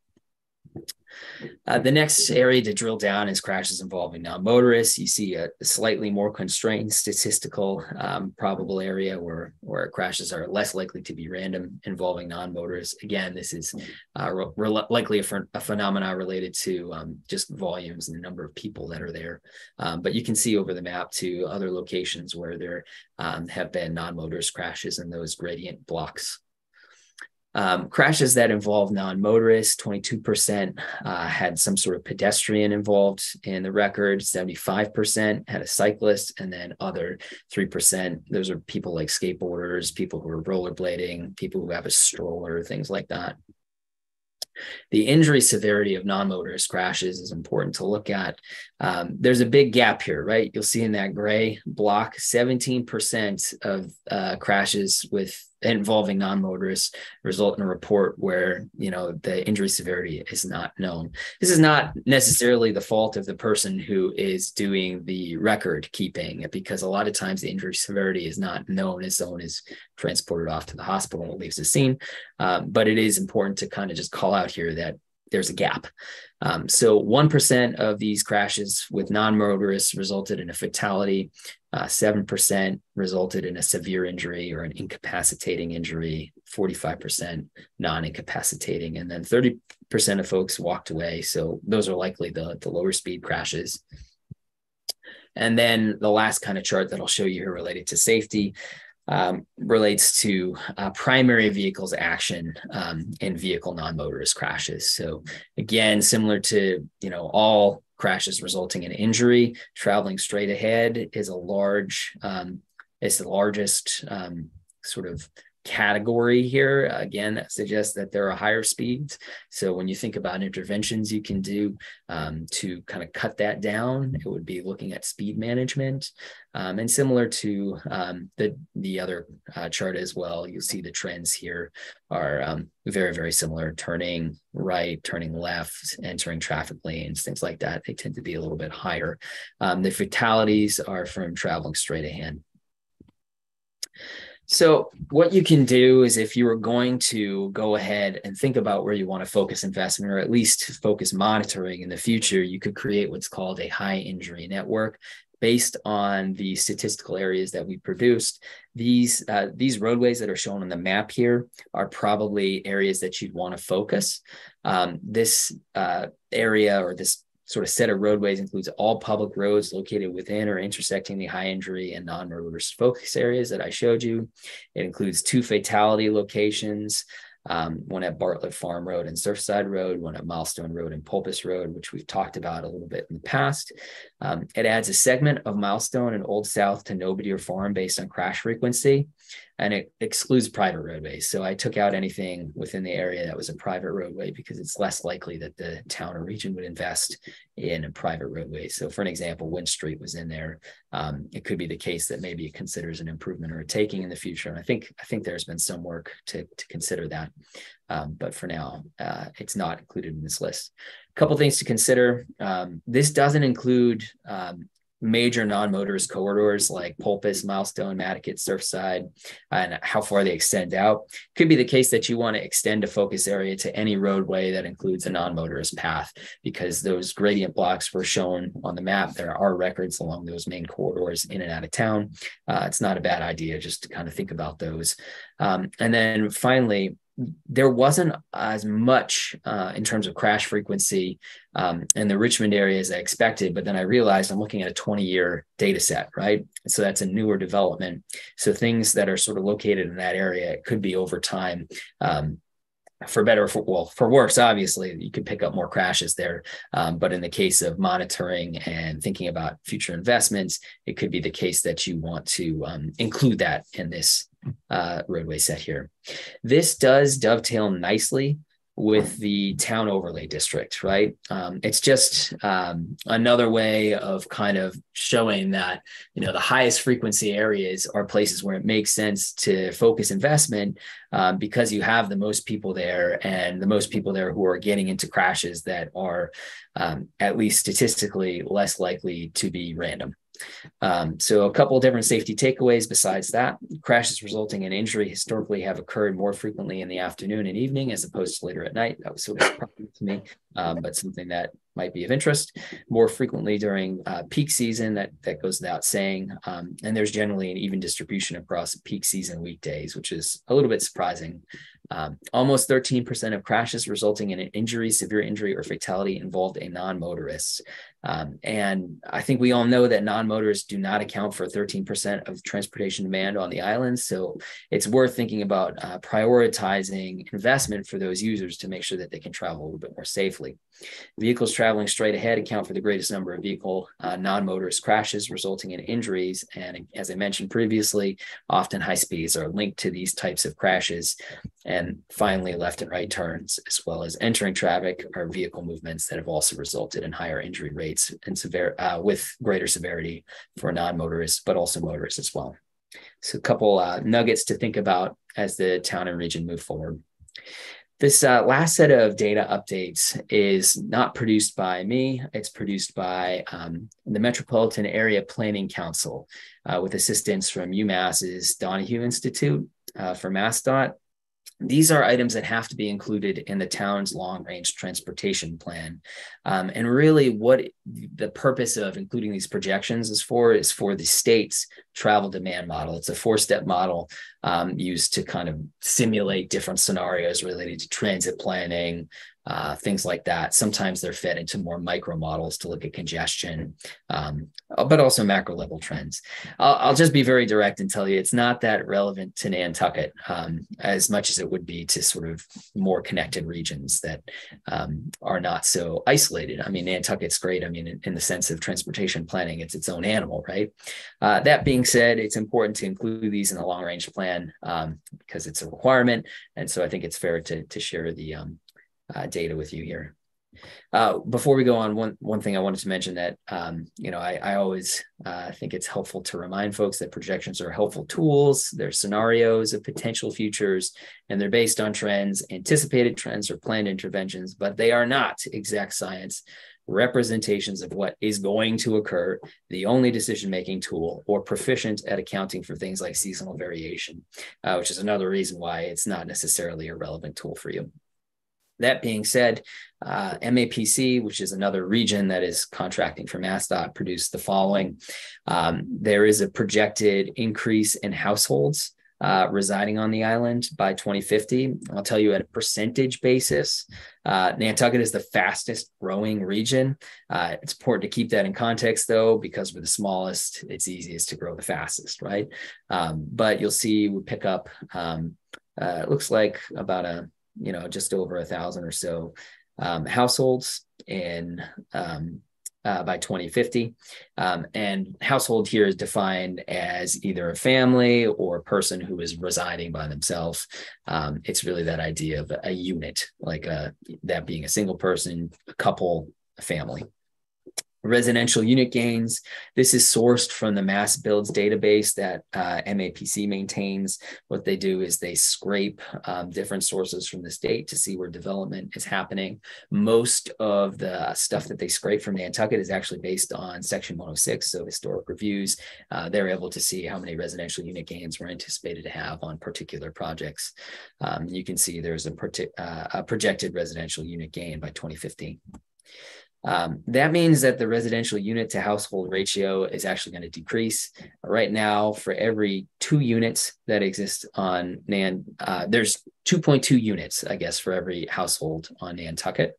Speaker 7: Uh, the next area to drill down is crashes involving non-motorists. You see a, slightly more constrained statistical um, probable area where, where crashes are less likely to be random involving non-motorists. Again, this is uh, likely a, ph- a related to um, just volumes and the number of people that are there. Um, but you can see over the map to other locations where there um, have been non-motorist crashes in those gradient blocks. Um, crashes that involve non-motorists, 22% uh, had some sort of pedestrian involved in the record, 75% had a cyclist, and then other 3%, those are people like skateboarders, people who are rollerblading, people who have a stroller, things like that. The injury severity of non-motorist crashes is important to look at. Um, there's a big gap here, right? You'll see in that gray block, 17% of uh, crashes with involving non-motorists result in a report where you know the injury severity is not known this is not necessarily the fault of the person who is doing the record keeping because a lot of times the injury severity is not known as someone is transported off to the hospital and leaves the scene um, but it is important to kind of just call out here that there's a gap. Um, so 1% of these crashes with non-motorists resulted in a fatality. Uh, 7% resulted in a severe injury or an incapacitating injury, 45% non-incapacitating, and then 30% of folks walked away. So those are likely the, the lower speed crashes. And then the last kind of chart that I'll show you here related to safety um, relates to uh, primary vehicles action um, in vehicle non-motorist crashes. So again, similar to you know all crashes resulting in injury, traveling straight ahead is a large um, is the largest um, sort of category here. Again, that suggests that there are higher speeds. So when you think about interventions you can do um, to kind of cut that down, it would be looking at speed management. Um, and similar to um, the, the other uh, chart as well, you'll see the trends here are um, very, very similar, turning right, turning left, entering traffic lanes, things like that. They tend to be a little bit higher. Um, the fatalities are from traveling straight ahead. So, what you can do is if you are going to go ahead and think about where you want to focus investment or at least focus monitoring in the future, you could create what's called a high injury network. based on the statistical areas that we produced, these uh, these roadways that are shown on the map here are probably areas that you'd want to focus. Um, this uh, area or this sort of set of roadways includes all public roads located within or intersecting the high injury and non-motorist focus areas that I showed you. It includes two fatality locations, um, one at Bartlett Farm Road and Surfside Road, one at Milestone Road and Polpis Road, which we've talked about a little bit in the past. Um, it adds a segment of Milestone and Old South to Nobadeer Farm based on crash frequency and it excludes private roadways. So I took out anything within the area that was a private roadway because it's less likely that the town or region would invest in a private roadway. So for an example, Wynn Street was in there. Um, it could be the case that maybe it considers an improvement or a taking in the future. And I think I think there's been some work to, to consider that. Um, but for now, uh, it's not included in this list. A couple things to consider. Um, this doesn't include um, major non-motorist corridors like Polpis, Milestone, Madaket, Surfside, and how far they extend out. Could be the case that you want to extend a focus area to any roadway that includes a non-motorist path because those gradient blocks were shown on the map. There are records along those main corridors in and out of town. Uh, it's not a bad idea just to kind of think about those. Um, and then finally, there wasn't as much uh, in terms of crash frequency um, in the Richmond area as I expected. But then I realized I'm looking at a 20 year data set, right? So that's a newer development. So things that are sort of located in that area could be over time. Um, for better for well for worse obviously you could pick up more crashes there um, but in the case of monitoring and thinking about future investments it could be the case that you want to um, include that in this uh, roadway set here. This does dovetail nicely with the town overlay district, right? Um, it's just um, another way of kind of showing that you know the highest frequency areas are places where it makes sense to focus investment um, because you have the most people there and the most people there who are getting into crashes that are um, at least statistically less likely to be random. Um, so a couple of different safety takeaways besides that, crashes resulting in injury historically have occurred more frequently in the afternoon and evening as opposed to later at night. That was sort of surprising to me, um, but something that might be of interest more frequently during uh, peak season that that goes without saying um, and there's generally an even distribution across peak season weekdays which is a little bit surprising um, almost 13% of crashes resulting in an injury, severe injury, or fatality involved a non motorist. Um, and I think we all know that non motorists do not account for 13% of transportation demand on the island. So it's worth thinking about uh, prioritizing investment for those users to make sure that they can travel a little bit more safely. Vehicles traveling straight ahead account for the greatest number of vehicle uh, non motorist crashes, resulting in injuries. And as I mentioned previously, often high speeds are linked to these types of crashes. And finally, left and right turns, as well as entering traffic, are vehicle movements that have also resulted in higher injury rates and severe uh, with greater severity for non-motorists, but also motorists as well. So, a couple uh, nuggets to think about as the town and region move forward. This uh, last set of data updates is not produced by me. It's produced by um, the Metropolitan Area Planning Council uh, with assistance from UMass's Donahue Institute uh, for MassDOT these are items that have to be included in the town's long range transportation plan. Um, and really, what the purpose of including these projections is for is for the state's travel demand model. It's a four step model um, used to kind of simulate different scenarios related to transit planning, uh, things like that. Sometimes they're fed into more micro models to look at congestion, um, but also macro level trends. I'll, I'll, just be very direct and tell you it's not that relevant to Nantucket um, as much as it would be to sort of more connected regions that um, are not so isolated. I mean, Nantucket's great. I mean, in, in, the sense of transportation planning, it's its own animal, right? Uh, that being said, it's important to include these in the long range plan um, because it's a requirement. And so I think it's fair to, to share the um, uh, data with you here. Uh, before we go on, one one thing I wanted to mention that um, you know I, I always uh, think it's helpful to remind folks that projections are helpful tools. They're scenarios of potential futures, and they're based on trends, anticipated trends, or planned interventions, but they are not exact science representations of what is going to occur, the only decision making tool, or proficient at accounting for things like seasonal variation, uh, which is another reason why it's not necessarily a relevant tool for you. That being said, uh, MAPC, which is another region that is contracting for MassDOT, produced the following. Um, there is a projected increase in households uh, residing on the island by 2050. I'll tell you at a percentage basis, uh, Nantucket is the fastest growing region. Uh, it's important to keep that in context, though, because we're the smallest, it's easiest to grow the fastest, right? Um, but you'll see we pick up, um, uh, it looks like about a, you know, just over a thousand or so um, households in um, uh, by 2050. Um, and household here is defined as either a family or a person who is residing by themselves. Um, it's really that idea of a unit, like a, uh, that being a single person, a couple, a family residential unit gains. This is sourced from the MassBuilds database that uh, MAPC maintains. What they do is they scrape um, different sources from the state to see where development is happening. Most of the stuff that they scrape from Nantucket is actually based on Section 106, so historic reviews. Uh, they're able to see how many residential unit gains were anticipated to have on particular projects. Um, you can see there's a, uh, a projected residential unit gain by 2015. Um, that means that the residential unit to household ratio is actually going to decrease. Right now, for every two units that exist on Nan, uh, there's 2.2 units, I guess, for every household on Nantucket.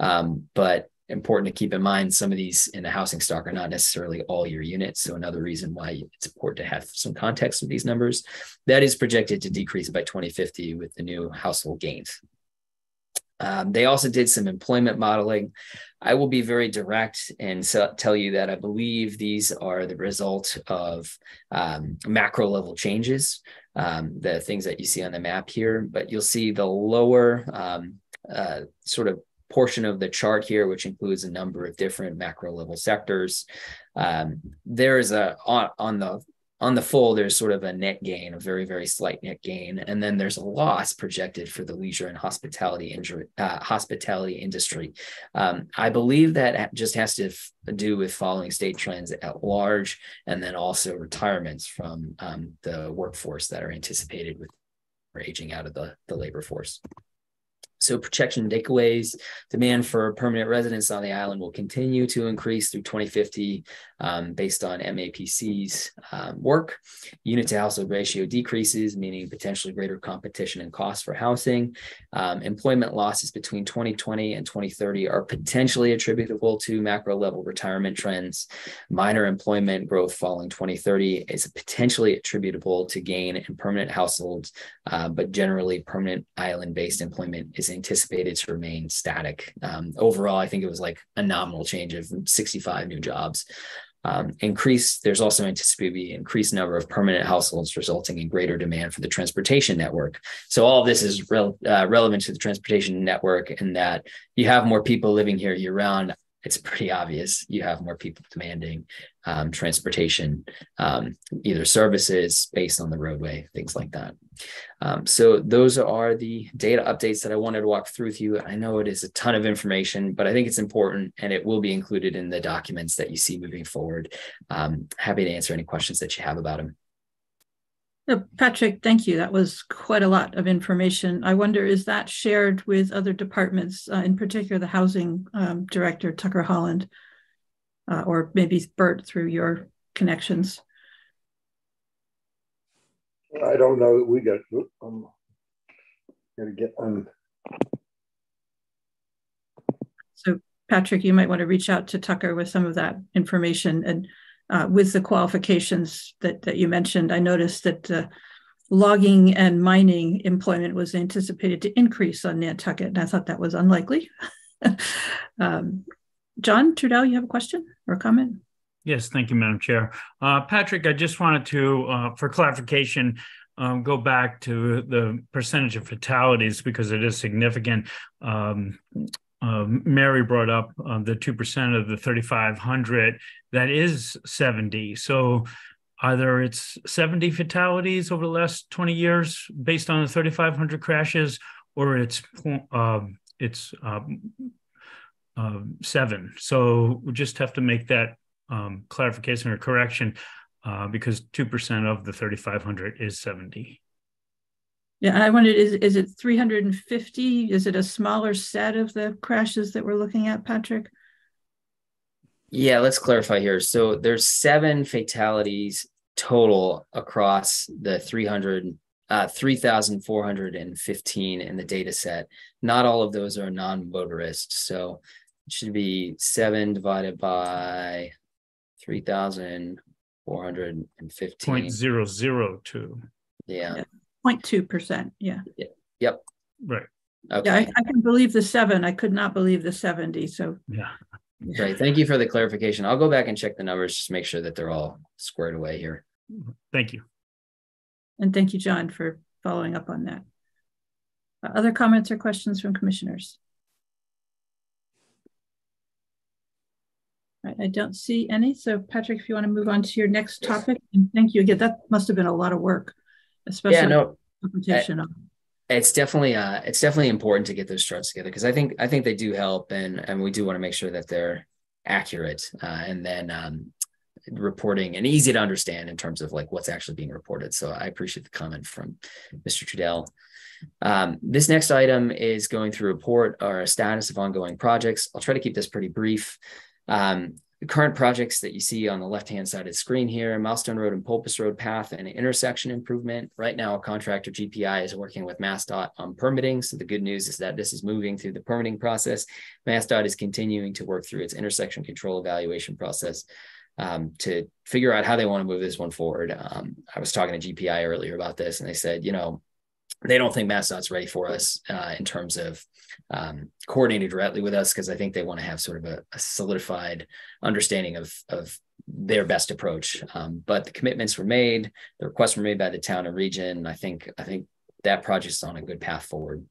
Speaker 7: Um, but important to keep in mind, some of these in the housing stock are not necessarily all your units. So another reason why it's important to have some context with these numbers. That is projected to decrease by 2050 with the new household gains. Um, they also did some employment modeling. I will be very direct and so tell you that I believe these are the result of um, macro level changes, um, the things that you see on the map here. But you'll see the lower um, uh, sort of portion of the chart here, which includes a number of different macro level sectors. Um, there is a on, on the on the full, there's sort of a net gain, a very, very slight net gain. And then there's a loss projected for the leisure and hospitality, injury, uh, hospitality industry. Um, I believe that just has to f- do with following state trends at large, and then also retirements from um, the workforce that are anticipated with aging out of the, the labor force. So protection takeaways, demand for permanent residents on the island will continue to increase through 2050 um, based on MAPC's um, work. Unit to household ratio decreases, meaning potentially greater competition and cost for housing. Um, employment losses between 2020 and 2030 are potentially attributable to macro level retirement trends. Minor employment growth following 2030 is potentially attributable to gain in permanent households, uh, but generally permanent island based employment is anticipated to remain static. Um, overall, I think it was like a nominal change of 65 new jobs. Um, increase, there's also anticipated to be increased number of permanent households, resulting in greater demand for the transportation network. So all this is rel- uh, relevant to the transportation network in that you have more people living here year round it's pretty obvious you have more people demanding um, transportation, um, either services based on the roadway, things like that. Um, so those are the data updates that I wanted to walk through with you. I know it is a ton of information, but I think it's important and it will be included in the documents that you see moving forward. Um, happy to answer any questions that you have about them.
Speaker 1: Patrick, thank you. That was quite a lot of information. I wonder, is that shared with other departments, uh, in particular the housing um, director, Tucker Holland, uh, or maybe Bert through your connections?
Speaker 6: I don't know we got, um, gotta get on.
Speaker 1: So Patrick, you might want to reach out to Tucker with some of that information and uh, with the qualifications that, that you mentioned, I noticed that uh, logging and mining employment was anticipated to increase on Nantucket, and I thought that was unlikely. um, John Trudell, you have a question or a comment?
Speaker 8: Yes, thank you, Madam Chair. Uh, Patrick, I just wanted to, uh, for clarification, um, go back to the percentage of fatalities because it is significant. Um, uh, Mary brought up uh, the 2% of the 3,500, that is 70. So either it's 70 fatalities over the last 20 years based on the 3,500 crashes, or it's uh, it's um, uh, seven. So we just have to make that um, clarification or correction uh, because 2% of the 3,500 is 70.
Speaker 1: Yeah, I wondered, is, is it 350? Is it a smaller set of the crashes that we're looking at, Patrick?
Speaker 7: Yeah, let's clarify here. So there's seven fatalities total across the 300 uh, 3,415 in the data set. Not all of those are non-motorists. So it should be seven divided by 3,415.
Speaker 8: Point zero zero two.
Speaker 7: Yeah.
Speaker 1: Yeah. 0.2%. Yeah.
Speaker 7: Yep.
Speaker 8: Right.
Speaker 7: Okay.
Speaker 1: Yeah, I, I can believe the seven. I could not believe the 70. So
Speaker 8: Yeah.
Speaker 7: Great. Thank you for the clarification. I'll go back and check the numbers, just make sure that they're all squared away here.
Speaker 8: Thank you.
Speaker 1: And thank you, John, for following up on that. Uh, Other comments or questions from commissioners? Right, I don't see any. So Patrick, if you want to move on to your next topic, and thank you again. That must have been a lot of work, especially
Speaker 7: Yeah, no,
Speaker 1: of-
Speaker 7: it's definitely uh it's definitely important to get those charts together because I think I think they do help and and we do want to make sure that they're accurate uh, and then um reporting and easy to understand in terms of like what's actually being reported. So I appreciate the comment from Mr. Trudell. Um, this next item is going through report or a status of ongoing projects. I'll try to keep this pretty brief. Um, the current projects that you see on the left-hand side of the screen here, Milestone Road and Polpis Road path and intersection improvement. Right now, a contractor GPI is working with MassDOT on permitting. So the good news is that this is moving through the permitting process. MassDOT is continuing to work through its intersection control evaluation process um, to figure out how they want to move this one forward. Um, I was talking to GPI earlier about this, and they said, you know, they don't think MassDOT's ready for us uh, in terms of um, coordinating directly with us because I think they want to have sort of a, a solidified understanding of of their best approach. Um, but the commitments were made, the requests were made by the town and region. I think I think that project's on a good path forward.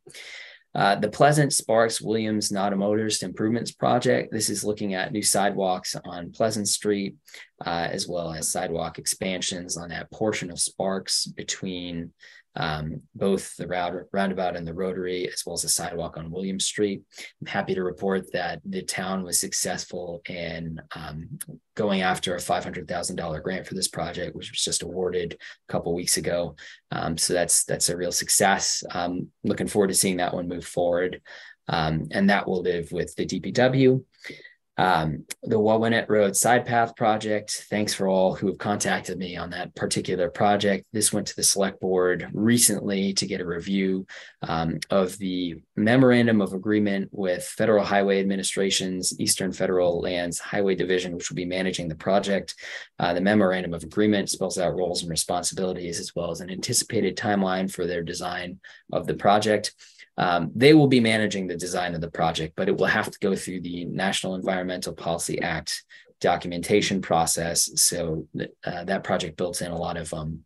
Speaker 7: Uh, the Pleasant Sparks Williams Non-Motorist Improvements Project. This is looking at new sidewalks on Pleasant Street, uh, as well as sidewalk expansions on that portion of Sparks between um, both the round, roundabout and the rotary, as well as the sidewalk on William Street. I'm happy to report that the town was successful in um, going after a $500,000 grant for this project, which was just awarded a couple weeks ago. Um, so that's that's a real success. Um, looking forward to seeing that one move forward. Um, and that will live with the DPW. Um, the Wauwinet Road Side Path Project. Thanks for all who have contacted me on that particular project. This went to the select board recently to get a review um, of the memorandum of agreement with Federal Highway Administration's Eastern Federal Lands Highway Division, which will be managing the project. Uh, the memorandum of agreement spells out roles and responsibilities as well as an anticipated timeline for their design of the project. Um, they will be managing the design of the project, but it will have to go through the National Environmental Policy Act documentation process. So uh, that project built in a lot of um,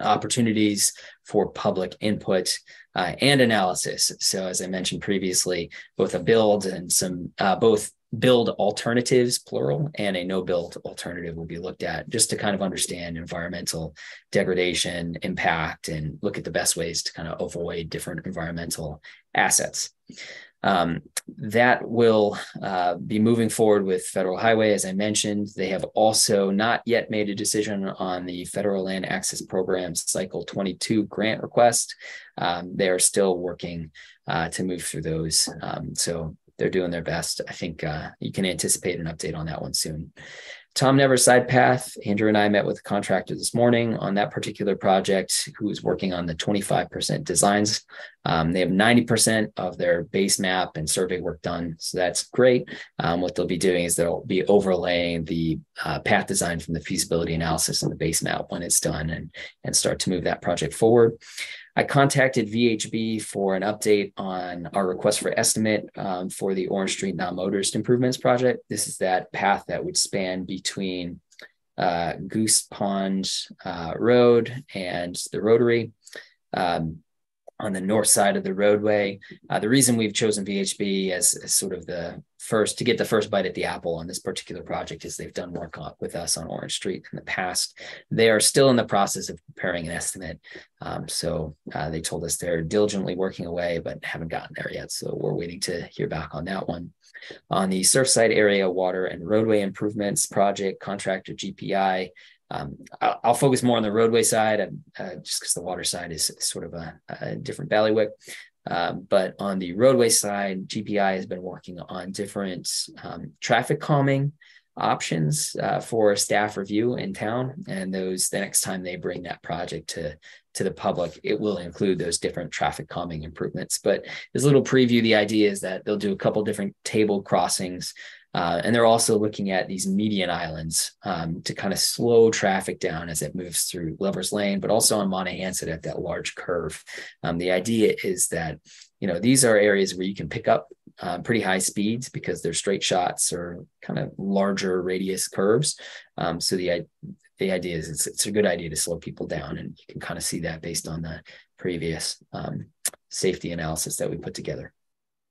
Speaker 7: opportunities for public input uh, and analysis. So as I mentioned previously, both a build and some uh, both build alternatives, plural, and a no build alternative will be looked at just to kind of understand environmental degradation, impact, and look at the best ways to kind of avoid different environmental assets. Um, that will uh, be moving forward with Federal Highway. As I mentioned, they have also not yet made a decision on the Federal Land Access Program Cycle 22 grant request. Um, they are still working uh, to move through those. Um, so they're doing their best. I think uh, you can anticipate an update on that one soon. Tom Never Side Path, Andrew and I met with the contractor this morning on that particular project, who is working on the 25% designs. Um, they have 90% of their base map and survey work done, so that's great. Um, what they'll be doing is they'll be overlaying the uh, path design from the feasibility analysis on the base map when it's done and, and start to move that project forward. I contacted VHB for an update on our request for estimate um, for the Orange Street non-motorist improvements project. This is that path that would span between uh, Goose Pond uh, Road and the Rotary. Um, on the north side of the roadway. Uh, the reason we've chosen VHB as, as, sort of the first to get the first bite at the apple on this particular project is they've done work on, with us on Orange Street in the past. They are still in the process of preparing an estimate. Um, so uh, they told us they're diligently working away, but haven't gotten there yet. So we're waiting to hear back on that one. On the Surfside area water and roadway improvements project, contractor GPI Um, I'll, I'll, focus more on the roadway side, uh, just because the water side is sort of a, a different bailiwick. Um, but on the roadway side, GPI has been working on different um, traffic calming options uh, for staff review in town. And those, the next time they bring that project to, to the public, it will include those different traffic calming improvements. But as a little preview, the idea is that they'll do a couple different table crossings uh, and they're also looking at these median islands um, to kind of slow traffic down as it moves through Lover's Lane, but also on Monahans at that large curve. Um, the idea is that, you know, these are areas where you can pick up uh, pretty high speeds because they're straight shots or kind of larger radius curves. Um, so the, the idea is it's, it's, a good idea to slow people down and you can kind of see that based on the previous um, safety analysis that we put together.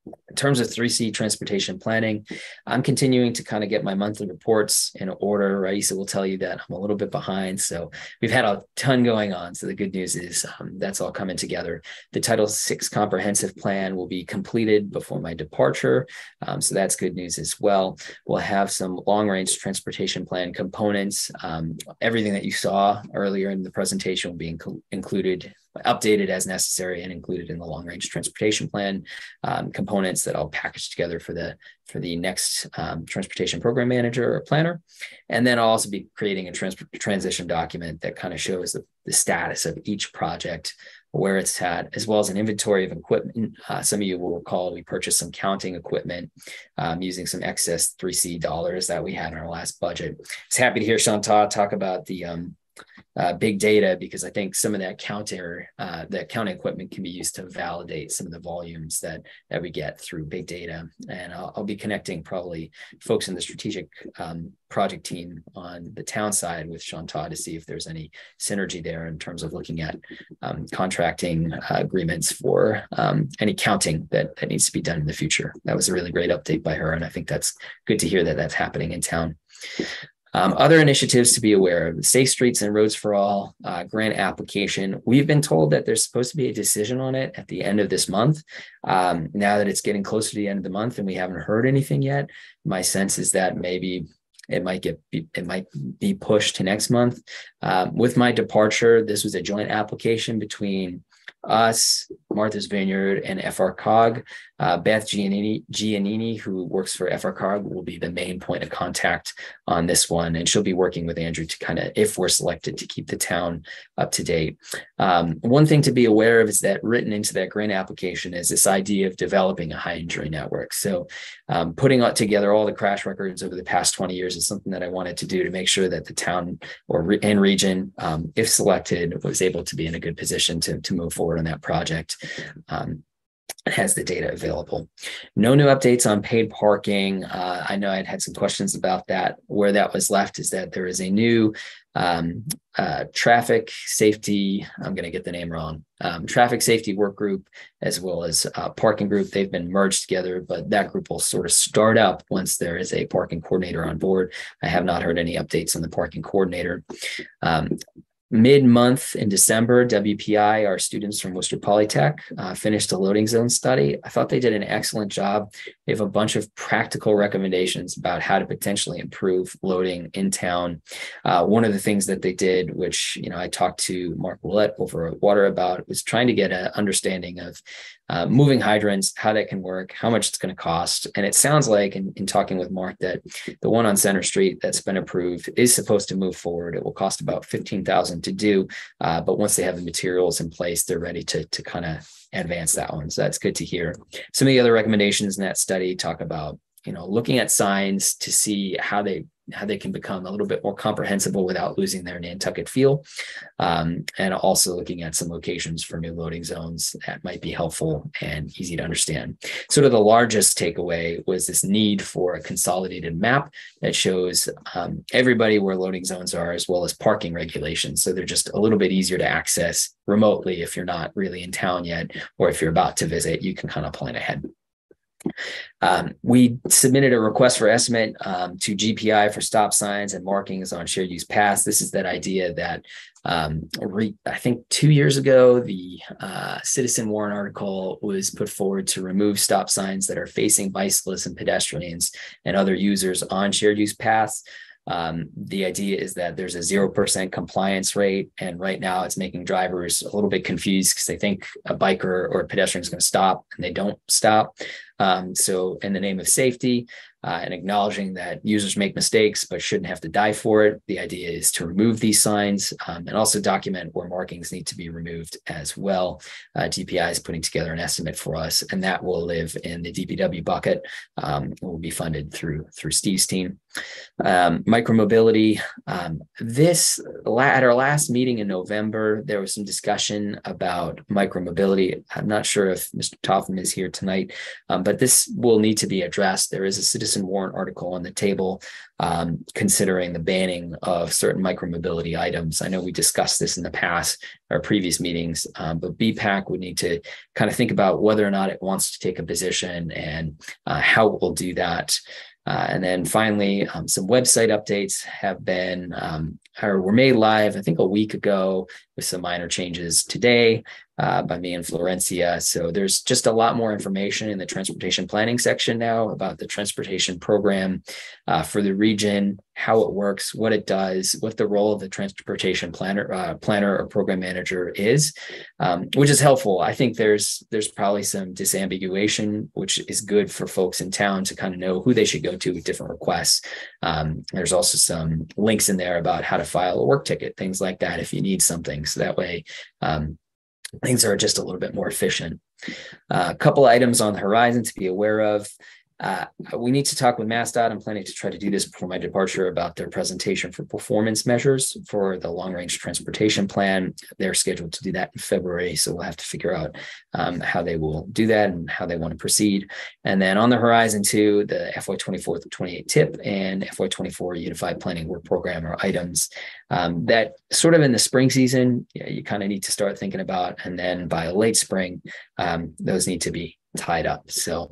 Speaker 7: In terms of 3C transportation planning, I'm continuing to kind of get my monthly reports in order. Raisa will tell you that I'm a little bit behind. So we've had a ton going on. So the good news is um, that's all coming together. The Title VI comprehensive plan will be completed before my departure. Um, so that's good news as well. We'll have some long range transportation plan components. Um, everything that you saw earlier in the presentation will be inc- included updated as necessary and included in the long range transportation plan um, components that I'll package together for the for the next um, transportation program manager or planner. And then I'll also be creating a trans- transition document that kind of shows the, the status of each project, where it's at, as well as an inventory of equipment. Uh, some of you will recall we purchased some counting equipment um, using some excess 3C dollars that we had in our last budget. I was happy to hear Shanta talk about the um, uh, big data because I think some of that counter uh, that counting equipment can be used to validate some of the volumes that that we get through big data. And I'll, I'll be connecting probably folks in the strategic um, project team on the town side with Todd to see if there's any synergy there in terms of looking at um, contracting uh, agreements for um, any counting that that needs to be done in the future. That was a really great update by her, and I think that's good to hear that that's happening in town. Um, other initiatives to be aware of the Safe Streets and Roads for All uh, grant application. We've been told that there's supposed to be a decision on it at the end of this month. Um, now that it's getting closer to the end of the month and we haven't heard anything yet, my sense is that maybe it might get it might be pushed to next month. Um, with my departure, this was a joint application between us, Martha's Vineyard, and FRCOG. Uh, Beth Giannini, Giannini, who works for FRCOG, will be the main point of contact on this one. And she'll be working with Andrew to kind of, if we're selected, to keep the town up to date. Um, one thing to be aware of is that written into that grant application is this idea of developing a high injury network. So um, putting together all the crash records over the past 20 years is something that I wanted to do to make sure that the town or re- and region, um, if selected, was able to be in a good position to, to move forward on that project. Um, has the data available. No new updates on paid parking. Uh, I know I'd had some questions about that. Where that was left is that there is a new um, uh, traffic safety, I'm going to get the name wrong, um, traffic safety work group, as well as uh, parking group. They've been merged together, but that group will sort of start up once there is a parking coordinator on board. I have not heard any updates on the parking coordinator. Um, Mid-month in December, WPI, our students from Worcester Polytech, uh, finished a loading zone study. I thought they did an excellent job. They have a bunch of practical recommendations about how to potentially improve loading in town. Uh, one of the things that they did, which you know I talked to Mark Willett over at Water about, was trying to get an understanding of uh, moving hydrants, how that can work, how much it's going to cost. And it sounds like, in, in talking with Mark, that the one on Center Street that's been approved is supposed to move forward. It will cost about fifteen thousand to do, uh, but once they have the materials in place, they're ready to to kind of advance that one. So that's good to hear. Some of the other recommendations in that study talk about you know looking at signs to see how they how they can become a little bit more comprehensible without losing their Nantucket feel. Um, and also looking at some locations for new loading zones that might be helpful and easy to understand. Sort of the largest takeaway was this need for a consolidated map that shows um, everybody where loading zones are, as well as parking regulations. So they're just a little bit easier to access remotely if you're not really in town yet, or if you're about to visit, you can kind of plan ahead. Um, we submitted a request for estimate um, to GPI for stop signs and markings on shared use paths. This is that idea that um, re- I think two years ago, the uh, Citizen warrant article was put forward to remove stop signs that are facing bicyclists and pedestrians and other users on shared use paths. Um, the idea is that there's a 0% compliance rate. And right now it's making drivers a little bit confused because they think a biker or a pedestrian is going to stop and they don't stop. Um, so, in the name of safety uh, and acknowledging that users make mistakes but shouldn't have to die for it, the idea is to remove these signs um, and also document where markings need to be removed as well. Uh, GPI is putting together an estimate for us, and that will live in the DPW bucket. Um, will be funded through through Steve's team. Um, micromobility. Um, this at our last meeting in November, there was some discussion about micromobility. I'm not sure if Mr. Topham is here tonight, um, but this will need to be addressed. There is a citizen warrant article on the table um, considering the banning of certain micromobility items. I know we discussed this in the past, our previous meetings, um, but BPAC would need to kind of think about whether or not it wants to take a position and uh, how it will do that. Uh, and then finally, um, some website updates have been um, or were made live, I think a week ago with some minor changes today uh, by me and Florencia. So there's just a lot more information in the transportation planning section now about the transportation program uh, for the region, how it works, what it does, what the role of the transportation planner, uh, planner or program manager is, um, which is helpful. I think there's there's probably some disambiguation, which is good for folks in town to kind of know who they should go to with different requests. Um, there's also some links in there about how to file a work ticket, things like that, if you need something. So that way, um, things are just a little bit more efficient. Uh, a couple items on the horizon to be aware of. Uh, we need to talk with MassDOT. I'm planning to try to do this before my departure about their presentation for performance measures for the long range transportation plan. They're scheduled to do that in February. So we'll have to figure out um, how they will do that and how they want to proceed. And then on the horizon, too, the FY24 to 28 TIP and FY24 Unified Planning Work Program are items um, that sort of in the spring season, you, you kind of need to start thinking about. And then by late spring, um, those need to be tied up. So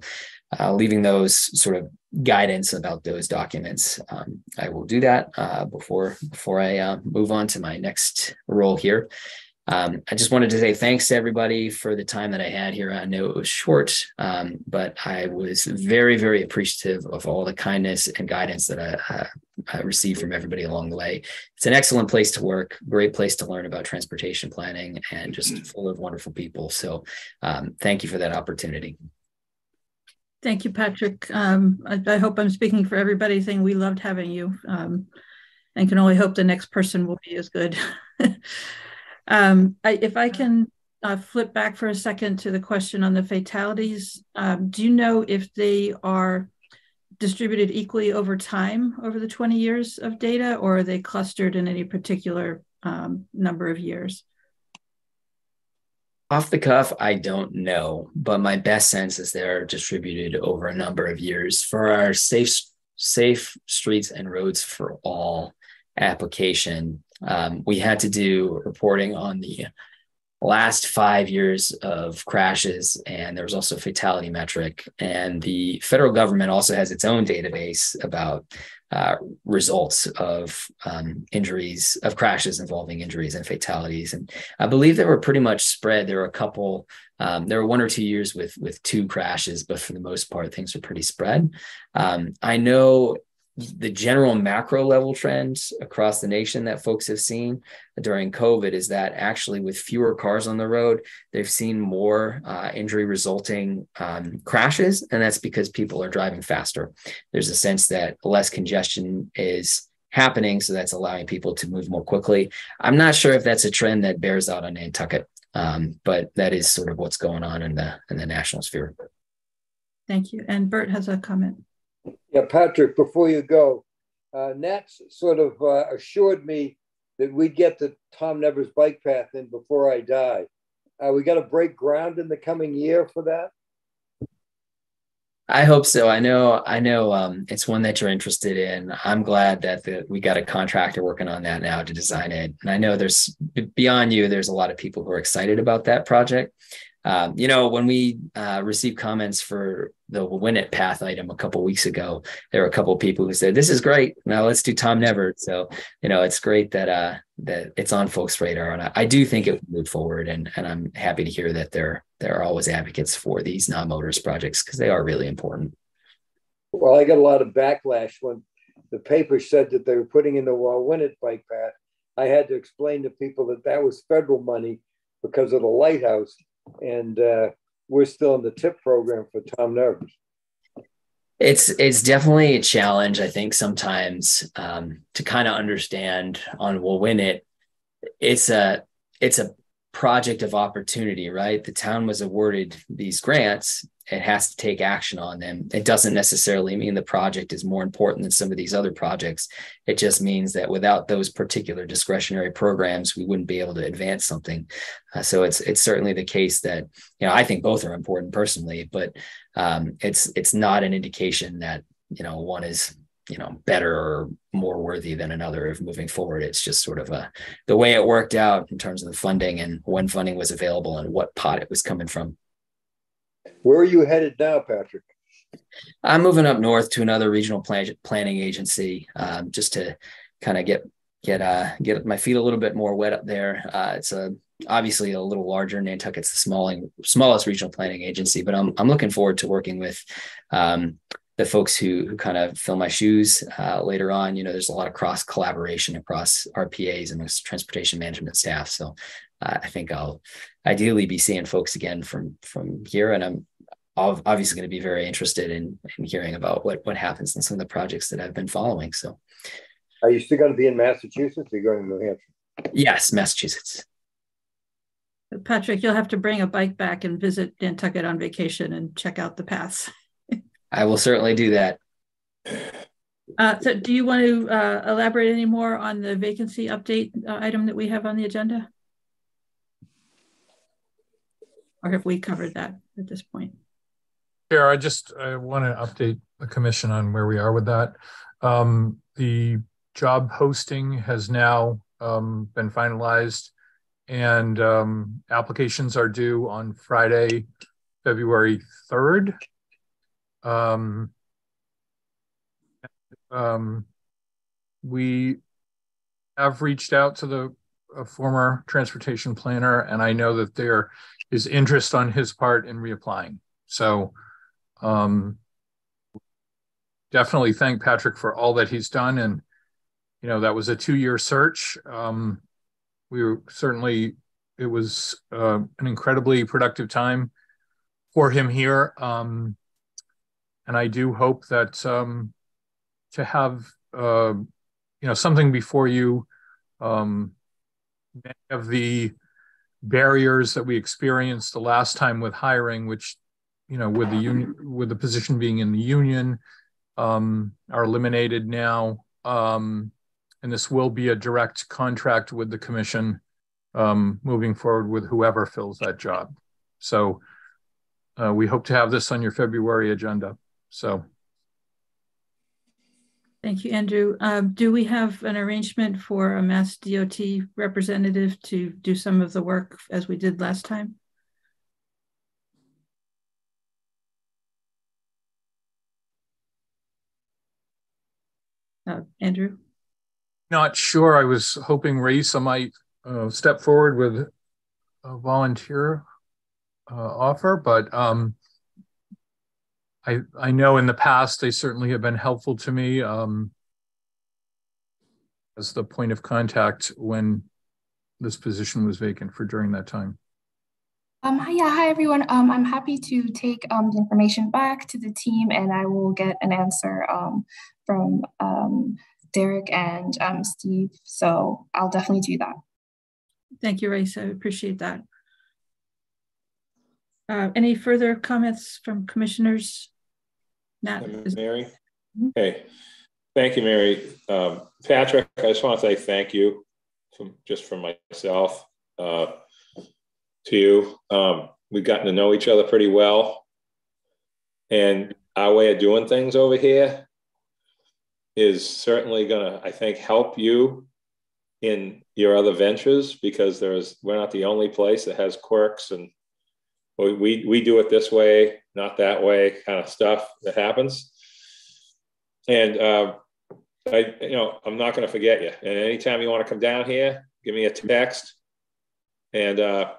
Speaker 7: uh, leaving those sort of guidance about those documents. Um, I will do that uh, before before I uh, move on to my next role here. Um, I just wanted to say thanks to everybody for the time that I had here. I know it was short, um, but I was very, very appreciative of all the kindness and guidance that I, I, received from everybody along the way. It's an excellent place to work, great place to learn about transportation planning, and just full of wonderful people. So, um, thank you for that opportunity.
Speaker 1: Thank you, Patrick. Um, I, I, hope I'm speaking for everybody saying we loved having you um, and can only hope the next person will be as good. um, I, if I can uh, flip back for a second to the question on the fatalities, um, do you know if they are distributed equally over time over the 20 years of data or are they clustered in any particular um, number of years?
Speaker 7: Off the cuff, I don't know, but my best sense is they're distributed over a number of years. For our safe safe streets and roads for all application, um, we had to do reporting on the last five years of crashes, and there was also a fatality metric. And the federal government also has its own database about uh, results of um, injuries, of crashes involving injuries and fatalities. And I believe they were pretty much spread. There were a couple, um, there were one or two years with with two crashes, but for the most part, things were pretty spread. Um, I know the general macro level trends across the nation that folks have seen during COVID is that actually with fewer cars on the road, they've seen more uh, injury resulting um, crashes. And that's because people are driving faster. There's a sense that less congestion is happening. So that's allowing people to move more quickly. I'm not sure if that's a trend that bears out on Nantucket, um, but that is sort of what's going on in the, in the national sphere.
Speaker 1: Thank you. And Bert has a comment.
Speaker 6: Yeah, Patrick, before you go, uh, Nats sort of uh, assured me that we'd get the Tom Nevers bike path in before I die. Uh, we got to break ground in the coming year for that.
Speaker 7: I hope so. I know. I know. Um, it's one that you're interested in. I'm glad that the, we got a contractor working on that now to design it. And I know there's beyond you. There's a lot of people who are excited about that project. Um, you know, when we uh, received comments for the Wauwinet path item a couple weeks ago, there were a couple people who said, "This is great. Now let's do Tom Never." So, you know, it's great that uh, that it's on folks' radar, and I, I do think it will move forward. And and I'm happy to hear that there there are always advocates for these non-motors projects because they are really important.
Speaker 6: Well, I got a lot of backlash when the paper said that they were putting in the Wauwinet bike path, I had to explain to people that that was federal money because of the lighthouse. And uh, we're still in the TIP program for Tom Nevers.
Speaker 7: It's it's definitely a challenge, I think, sometimes um, to kind of understand on Wauwinet. It's a it's a project of opportunity, right? The town was awarded these grants it has to take action on them. It doesn't necessarily mean the project is more important than some of these other projects. It just means that without those particular discretionary programs, we wouldn't be able to advance something. Uh, so it's it's certainly the case that you know I think both are important personally, but um, it's it's not an indication that you know one is you know better or more worthy than another of moving forward it's just sort of a the way it worked out in terms of the funding and when funding was available and what pot it was coming from
Speaker 6: where are you headed now, Patrick?
Speaker 7: I'm moving up north to another regional plan- planning agency um, just to kind of get get uh, get my feet a little bit more wet up there. Uh, it's a obviously a little larger. Nantucket's the small, smallest regional planning agency, but I'm I'm looking forward to working with um, the folks who who kind of fill my shoes uh, later on. You know, there's a lot of cross collaboration across RPAs and transportation management staff. So uh, I think I'll ideally be seeing folks again from from here, and I'm obviously going to be very interested in, in hearing about what what happens in some of the projects that I've been following. So,
Speaker 6: are you still going to be in Massachusetts? Or are you going to New Hampshire?
Speaker 7: Yes, Massachusetts.
Speaker 1: Patrick, you'll have to bring a bike back and visit Nantucket on vacation and check out the paths.
Speaker 7: I will certainly do that.
Speaker 1: Uh, so, do you want to uh, elaborate any more on the vacancy update uh, item that we have on the agenda? Or have we covered that at this point?
Speaker 9: Chair, I just I want to update the commission on where we are with that. Um, the job posting has now um, been finalized and um, applications are due on Friday, February 3rd. Um, um, we have reached out to the former transportation planner, and I know that there is interest on his part in reapplying. So um, definitely thank Patrick for all that he's done. And, you know, that was a two year search. Um, we were certainly, it was uh, an incredibly productive time for him here. Um, and I do hope that um, to have, uh, you know, something before you, um, many of the barriers that we experienced the last time with hiring, which you know, with the union, with the position being in the union, um, are eliminated now. Um, and this will be a direct contract with the commission um, moving forward with whoever fills that job. So uh, we hope to have this on your February agenda. So.
Speaker 1: Thank you, Andrew. Um, do we have an arrangement for a Mass DOT representative to do some of the work as we did last time? Uh, Andrew?
Speaker 9: Not sure. I was hoping Raisa might uh, step forward with a volunteer uh, offer, but um, I I know in the past they certainly have been helpful to me um, as the point of contact when this position was vacant for during that time.
Speaker 10: Um, hi, yeah, hi everyone. Um, I'm happy to take um, the information back to the team and I will get an answer um, from um, Derek and um, Steve. So I'll definitely do that.
Speaker 1: Thank you, Race. I appreciate that. Uh, any further comments from commissioners?
Speaker 2: Nat, Mary? Mm -hmm. Hey, thank you, Mary. Um, Patrick, I just want to say thank you from just from myself. Uh, to you. Um, we've gotten to know each other pretty well. And our way of doing things over here is certainly going to, I think, help you in your other ventures because there's we're not the only place that has quirks and we, we, we do it this way, not that way kind of stuff that happens. And uh, I, you know, I'm not going to forget you. And anytime you want to come down here, give me a text, and uh,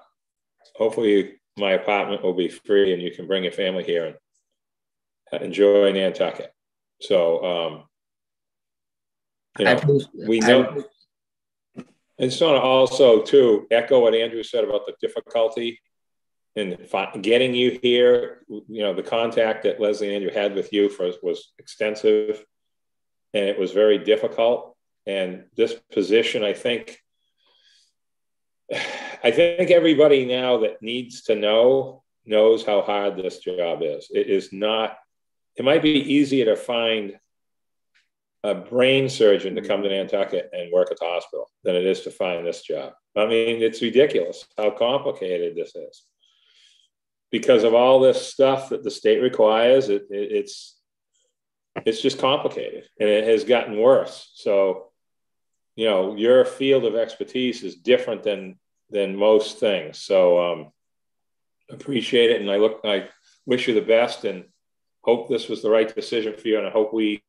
Speaker 2: hopefully my apartment will be free and you can bring your family here and enjoy Nantucket. So, um, You know, we know. And to also too echo what Andrew said about the difficulty in getting you here. You know, the contact that Leslie and Andrew had with you for, was extensive, and it was very difficult. And this position, I think, I think everybody now that needs to know knows how hard this job is. It is not. It might be easier to find a brain surgeon to come to Nantucket and work at the hospital than it is to find this job. I mean, it's ridiculous how complicated this is because of all this stuff that the state requires. It, it, it's it's just complicated, and it has gotten worse. So, you know, your field of expertise is different than than most things. So, um, appreciate it, and I look, I wish you the best, and hope this was the right decision for you, and I hope we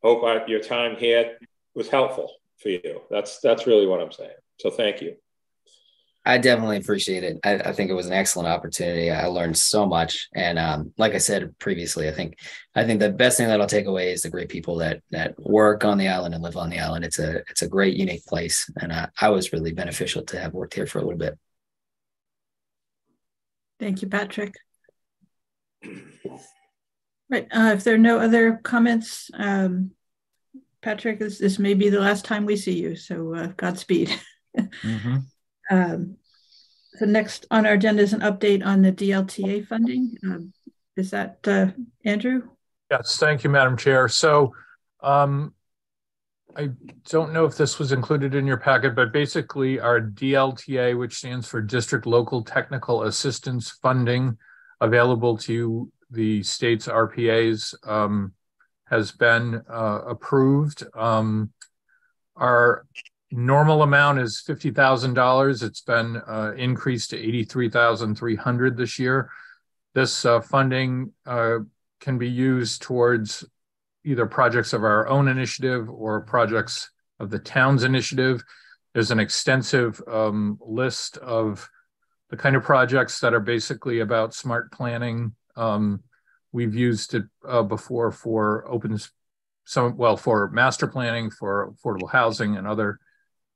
Speaker 2: hope I, your time here was helpful for you. That's that's really what I'm saying. So thank you.
Speaker 7: I definitely appreciate it. I, I, think it was an excellent opportunity. I learned so much, and um, like I said previously, I think I think the best thing that I'll take away is the great people that that work on the island and live on the island. It's a it's a great, unique place, and I, I was really beneficial to have worked here for a little bit.
Speaker 1: Thank you, Patrick. Right. Uh, if there are no other comments, um, Patrick, this, this may be the last time we see you. So uh, Godspeed. mm-hmm. Um, so next on our agenda is an update on the DLTA funding. Um, is that uh, Andrew?
Speaker 9: Yes, thank you, Madam Chair. So um, I don't know if this was included in your packet, but basically our DLTA, which stands for District Local Technical Assistance Funding, available to the state's RPAs um, has been uh, approved. Um, our normal amount is $50,000. It's been uh, increased to 83,300 this year. This uh, funding uh, can be used towards either projects of our own initiative or projects of the town's initiative. There's an extensive um, list of the kind of projects that are basically about smart planning, um, We've used it uh, before for open, some well for master planning, for affordable housing, and other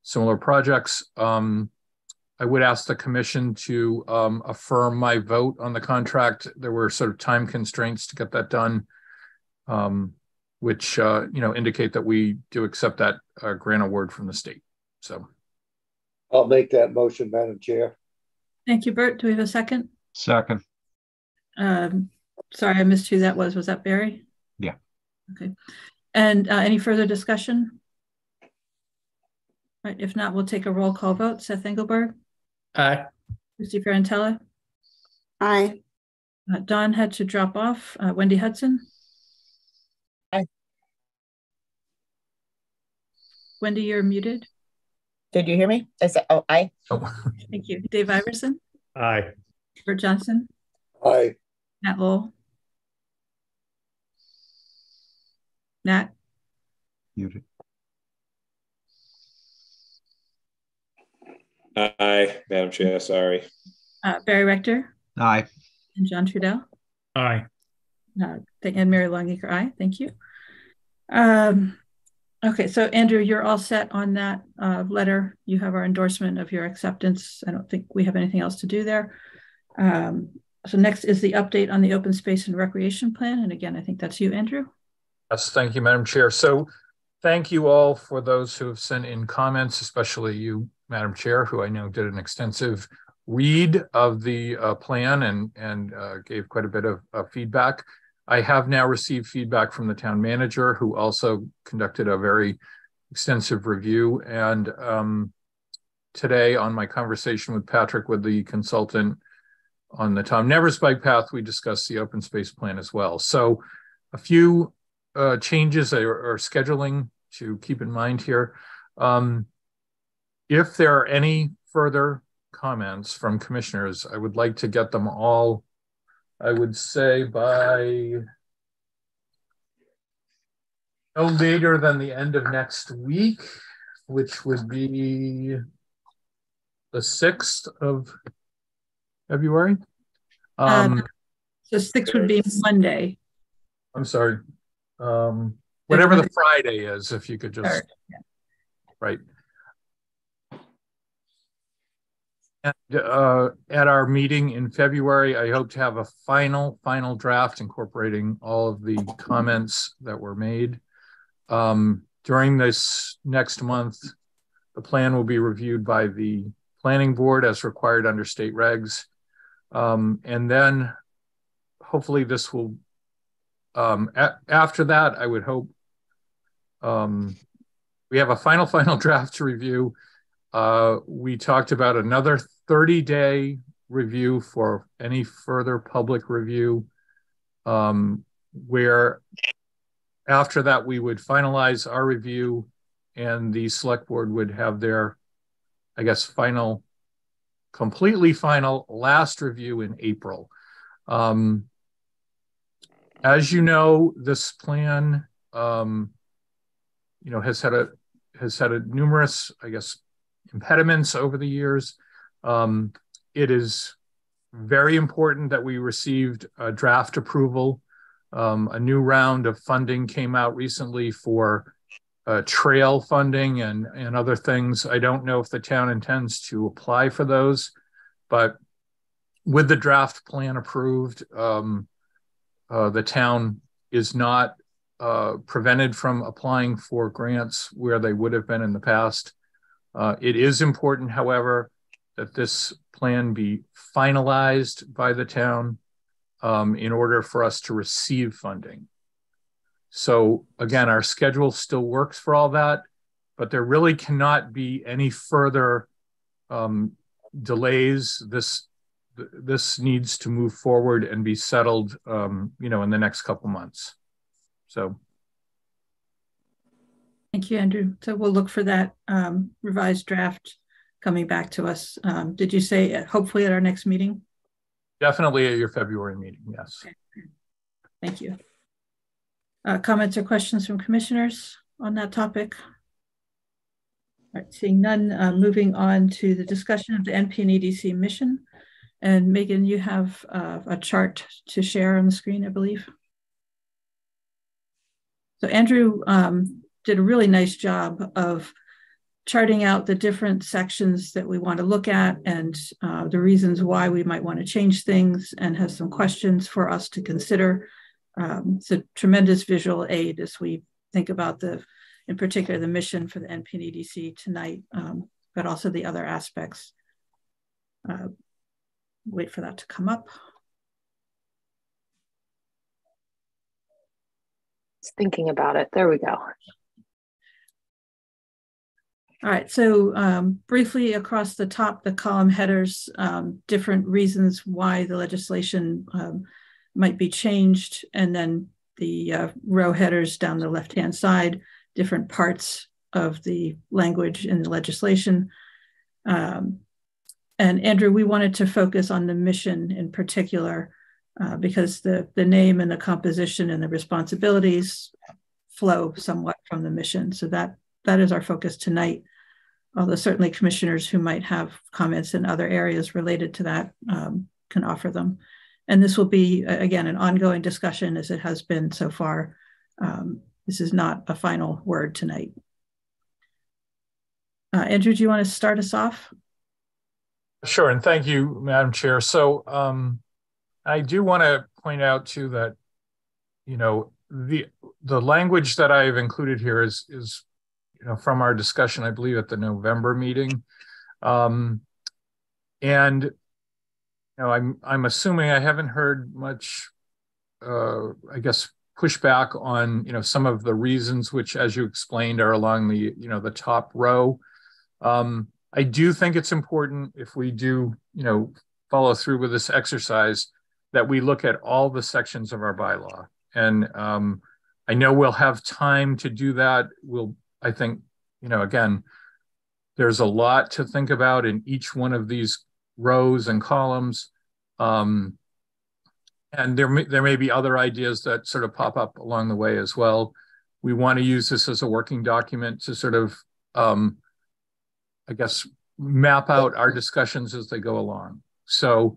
Speaker 9: similar projects. Um, I would ask the commission to um, affirm my vote on the contract. There were sort of time constraints to get that done, um, which uh, you know indicate that we do accept that uh, grant award from the state. So,
Speaker 6: I'll make that motion, Madam Chair.
Speaker 1: Thank you, Bert. Do we have a second?
Speaker 5: Second.
Speaker 1: Um, sorry, I missed who that was. Was that Barry?
Speaker 5: Yeah.
Speaker 1: Okay. And uh, any further discussion? Right, if not, we'll take a roll call vote. Seth Engelberg?
Speaker 8: Aye.
Speaker 1: Christy Ferrantella?
Speaker 3: Aye.
Speaker 1: Uh, Don had to drop off. Uh, Wendy Hudson?
Speaker 3: Aye.
Speaker 1: Wendy, you're muted.
Speaker 3: Did you hear me? I said, oh, aye.
Speaker 9: Oh.
Speaker 1: Thank you. Dave Iverson?
Speaker 8: Aye.
Speaker 1: Bert Johnson?
Speaker 6: Aye.
Speaker 1: Nat Lowell? Nat?
Speaker 5: Muted.
Speaker 2: Aye, Madam Chair, sorry.
Speaker 1: Uh, Barry Rector?
Speaker 5: Aye.
Speaker 1: And John Trudell?
Speaker 8: Aye.
Speaker 1: Uh, and Mary Longacre, aye. Thank you. Um, okay, so Andrew, you're all set on that uh, letter. You have our endorsement of your acceptance. I don't think we have anything else to do there. Um, so next is the update on the open space and recreation plan. And again, I think that's you, Andrew.
Speaker 9: Yes, thank you, Madam Chair. So thank you all for those who have sent in comments, especially you, Madam Chair, who I know did an extensive read of the uh, plan and, and uh, gave quite a bit of uh, feedback. I have now received feedback from the town manager, who also conducted a very extensive review. And um, today, on my conversation with Patrick, with the consultant, on the Tom Nevers bike path, we discussed the open space plan as well. So a few uh, changes or, scheduling to keep in mind here. Um, if there are any further comments from commissioners, I would like to get them all, I would say by no later than the end of next week, which would be the 6th of February. Um,
Speaker 1: um, so six would be Monday.
Speaker 9: I'm sorry. Um, whatever the Friday is, if you could just, right. And uh, at our meeting in February, I hope to have a final, final draft incorporating all of the comments that were made. Um, during this next month, the plan will be reviewed by the planning board as required under state regs. Um, and then hopefully this will, um, after that, I would hope um, we have a final, final draft to review. Uh, we talked about another 30 day review for any further public review, um, where after that we would finalize our review and the select board would have their, I guess, final, completely final last review in April. Um, as you know, this plan, um, you know, has had a has had a numerous, I guess, impediments over the years. Um, it is very important that we received a draft approval. Um, a new round of funding came out recently for uh, trail funding and, and other things. I don't know if the town intends to apply for those, but with the draft plan approved, um, uh, the town is not uh, prevented from applying for grants where they would have been in the past. Uh, it is important, however, that this plan be finalized by the town um, in order for us to receive funding. So again, our schedule still works for all that, but there really cannot be any further um, delays. This this needs to move forward and be settled, um, you know, in the next couple months. So.
Speaker 1: Thank you, Andrew. So we'll look for that um, revised draft coming back to us. Um, did you say uh, hopefully at our next meeting?
Speaker 9: Definitely at your February meeting, yes.
Speaker 1: Okay. Thank you. Uh, comments or questions from commissioners on that topic? All right, seeing none, uh, moving on to the discussion of the NP and EDC mission. And Megan, you have uh, a chart to share on the screen, I believe. So Andrew um, did a really nice job of charting out the different sections that we want to look at and uh, the reasons why we might want to change things and has some questions for us to consider. Um, it's a tremendous visual aid as we think about the, in particular, the mission for the NPNEDC tonight, um, but also the other aspects. Uh, wait for that to come up.
Speaker 11: Just thinking about it. There we go.
Speaker 1: All right, so um, briefly across the top, the column headers, um, different reasons why the legislation um, might be changed, and then the uh, row headers down the left-hand side, different parts of the language in the legislation. Um, and Andrew, we wanted to focus on the mission in particular uh, because the, the name and the composition and the responsibilities flow somewhat from the mission. So that that is our focus tonight although certainly commissioners who might have comments in other areas related to that um, can offer them. And this will be, again, an ongoing discussion as it has been so far. Um, this is not a final word tonight. Uh, Andrew, do you want to start us off?
Speaker 9: Sure, and thank you, Madam Chair. So um, I do want to point out too that, you know, the the language that I've included here is is you know, from our discussion, I believe at the November meeting. Um, and you know, I'm I'm assuming I haven't heard much, uh, I guess, pushback on you know some of the reasons which, as you explained, are along the you know the top row. Um, I do think it's important if we do you know follow through with this exercise that we look at all the sections of our bylaw, and um, I know we'll have time to do that. We'll I think, you know, again, there's a lot to think about in each one of these rows and columns. Um, and there may, there may be other ideas that sort of pop up along the way as well. We want to use this as a working document to sort of, um, I guess, map out our discussions as they go along. So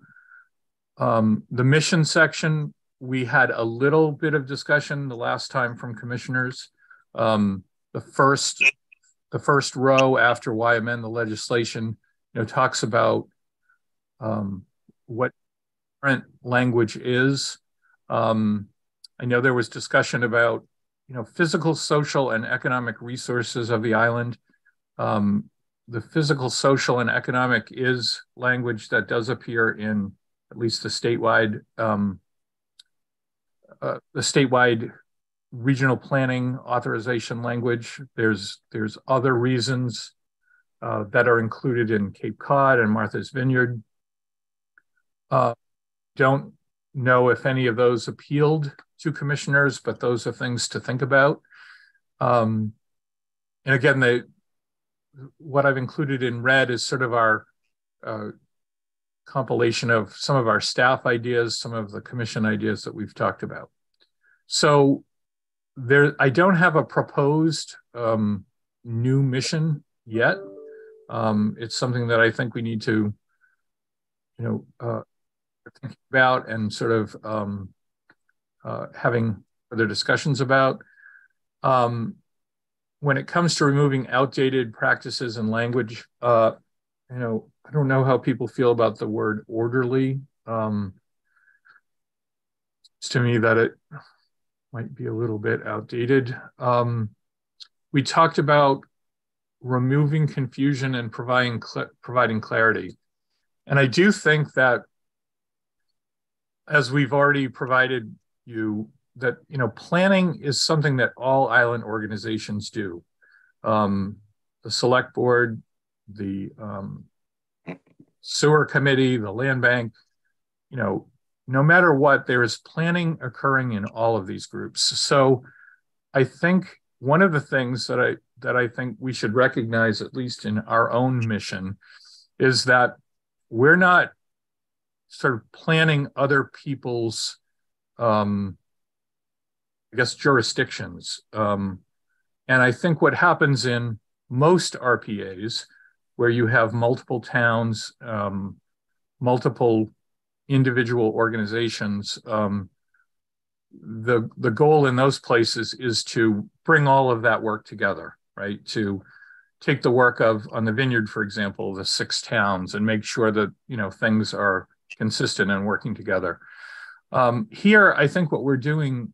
Speaker 9: um, the mission section, we had a little bit of discussion the last time from commissioners. Um, the first the first row after why amend the legislation, you know, talks about um, what current language is. Um, I know there was discussion about, you know, physical, social, and economic resources of the island. Um, the physical, social, and economic is language that does appear in at least the statewide um, uh, the statewide regional planning authorization language. There's there's other reasons uh, that are included in Cape Cod and Martha's Vineyard. Uh, don't know if any of those appealed to commissioners, but those are things to think about. Um, and again, the what I've included in red is sort of our uh, compilation of some of our staff ideas, some of the commission ideas that we've talked about. So there, I don't have a proposed um, new mission yet. Um, it's something that I think we need to, you know, uh, think about and sort of um, uh, having further discussions about. Um, when it comes to removing outdated practices and language, uh, you know, I don't know how people feel about the word orderly. Um, to me that it might be a little bit outdated. Um, we talked about removing confusion and providing cl providing clarity, and I do think that as we've already provided you that you know planning is something that all island organizations do. Um, the select board, the um, sewer committee, the land bank, you know, no matter what, there is planning occurring in all of these groups. So I think one of the things that I that I think we should recognize, at least in our own mission, is that we're not sort of planning other people's um, I guess jurisdictions. Um, and I think what happens in most RPAs, where you have multiple towns, um, multiple individual organizations. Um, the the goal in those places is to bring all of that work together, right? To take the work of on the vineyard, for example, the six towns, and make sure that you know things are consistent and working together. Um, here, I think what we're doing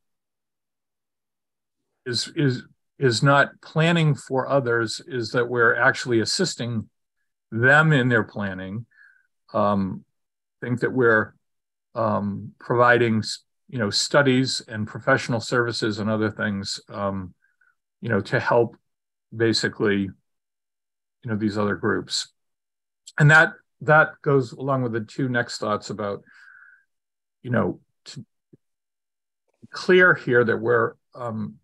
Speaker 9: is is is not planning for others; is that we're actually assisting them in their planning. Um, think that we're um, providing you know studies and professional services and other things um, you know to help basically you know these other groups. And that that goes along with the two next thoughts about you know clear here that we're um,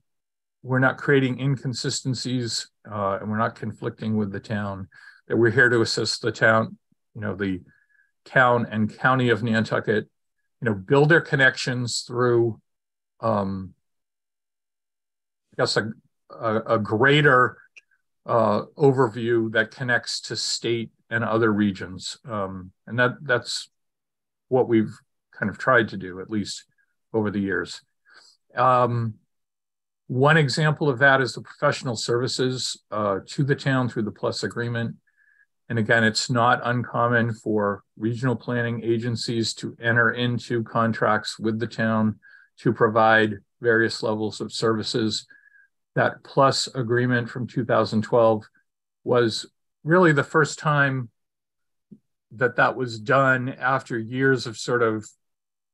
Speaker 9: we're not creating inconsistencies uh, and we're not conflicting with the town that we're here to assist the town you know the town and county of Nantucket, you know, build their connections through, um, I guess, a, a, a greater uh, overview that connects to state and other regions. Um, and that that's what we've kind of tried to do, at least over the years. Um, one example of that is the professional services uh, to the town through the PLUS agreement. And again, it's not uncommon for regional planning agencies to enter into contracts with the town to provide various levels of services. That plus agreement from 2012 was really the first time that that was done after years of sort of,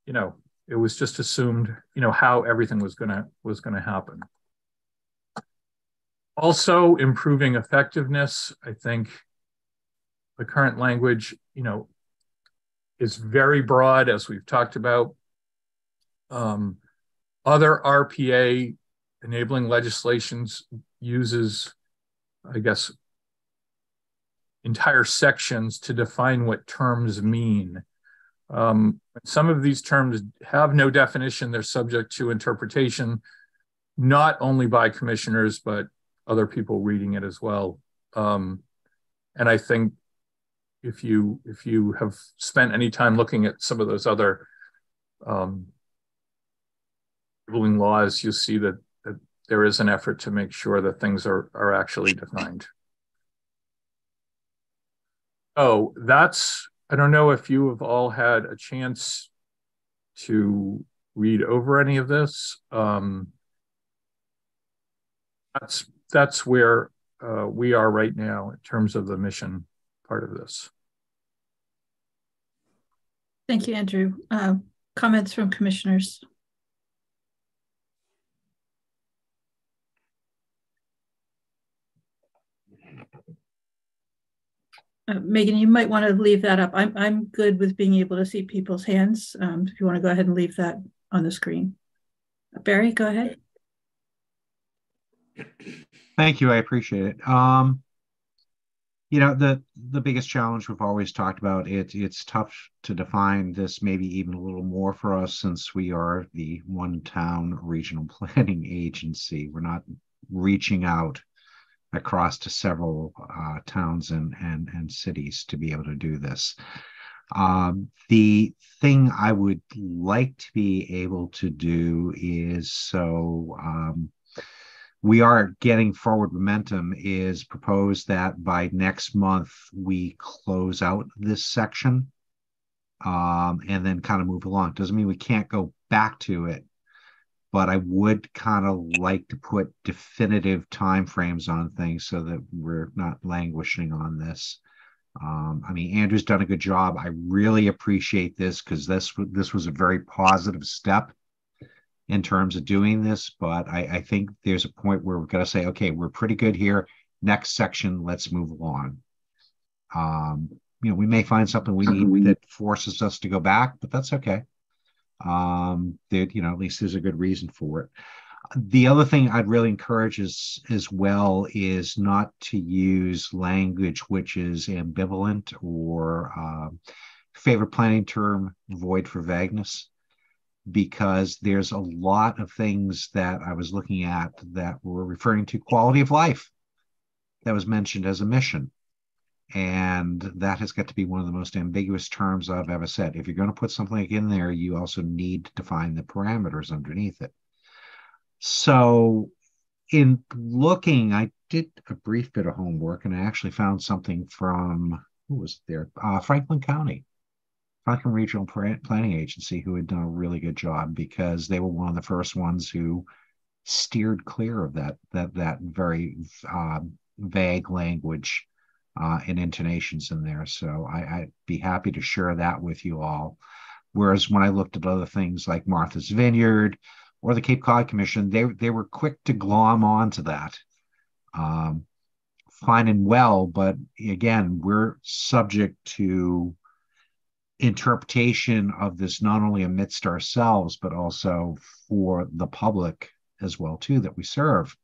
Speaker 9: you know, it was just assumed, you know, how everything was gonna was gonna happen. Also, improving effectiveness. I think the current language, you know, is very broad, as we've talked about. Um, other RPA enabling legislations uses, I guess, entire sections to define what terms mean. Um, some of these terms have no definition, they're subject to interpretation, not only by commissioners, but other people reading it as well. Um, and I think if you if you have spent any time looking at some of those other um, ruling laws, you'll see that, that there is an effort to make sure that things are, are actually defined. Oh, that's, I don't know if you have all had a chance to read over any of this. Um, that's that's where uh, we are right now in terms of the mission part of this.
Speaker 1: Thank you, Andrew. Uh, comments from commissioners? Uh, Megan, you might want to leave that up. I'm, I'm good with being able to see people's hands. Um, if you want to go ahead and leave that on the screen. Barry, go ahead.
Speaker 5: Thank you. I appreciate it. Um, you know, the the biggest challenge we've always talked about, it, it's tough to define this maybe even a little more for us since we are the one town regional planning agency. We're not reaching out across to several uh, towns and, and, and cities to be able to do this. Um, the thing I would like to be able to do is so um, we are getting forward momentum is proposed that by next month we close out this section um, and then kind of move along. Doesn't mean we can't go back to it but I would kind of like to put definitive timeframes on things so that we're not languishing on this. Um, I mean, Andrew's done a good job. I really appreciate this because this this was a very positive step in terms of doing this. But I, I think there's a point where we're going to say, okay, we're pretty good here. Next section, let's move along. Um, you know, we may find something we need that forces us to go back, but that's okay um, that you know at least there's a good reason for it. The other thing I'd really encourage is as well is not to use language which is ambivalent or uh, favorite planning term void for vagueness because there's a lot of things that I was looking at that were referring to quality of life that was mentioned as a mission. And that has got to be one of the most ambiguous terms I've ever said. If you're going to put something in there, you also need to define the parameters underneath it. So, in looking, I did a brief bit of homework and I actually found something from who was there? Uh, Franklin County, Franklin Regional Planning Agency, who had done a really good job because they were one of the first ones who steered clear of that that that very uh, vague language uh, and intonations in there. So I, would be happy to share that with you all. Whereas when I looked at other things like Martha's Vineyard or the Cape Cod Commission, they they were quick to glom onto that. Um, fine and well, but again, we're subject to interpretation of this not only amidst ourselves but also for the public as well too that we serve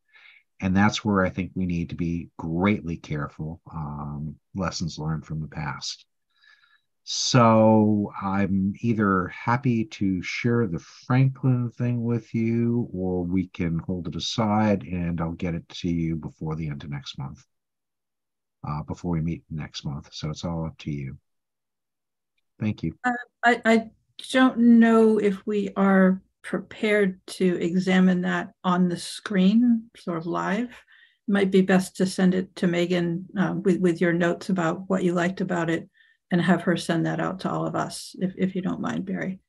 Speaker 5: and that's where I think we need to be greatly careful. Um, lessons learned from the past. So I'm either happy to share the Franklin thing with you, or we can hold it aside, and I'll get it to you before the end of next month. Uh, before we meet next month, so it's all up to you. Thank you.
Speaker 1: Uh, I, I don't know if we are prepared to examine that on the screen, sort of live, it might be best to send it to Megan uh, with, with your notes about what you liked about it and have her send that out to all of us, if, if you don't mind, Barry.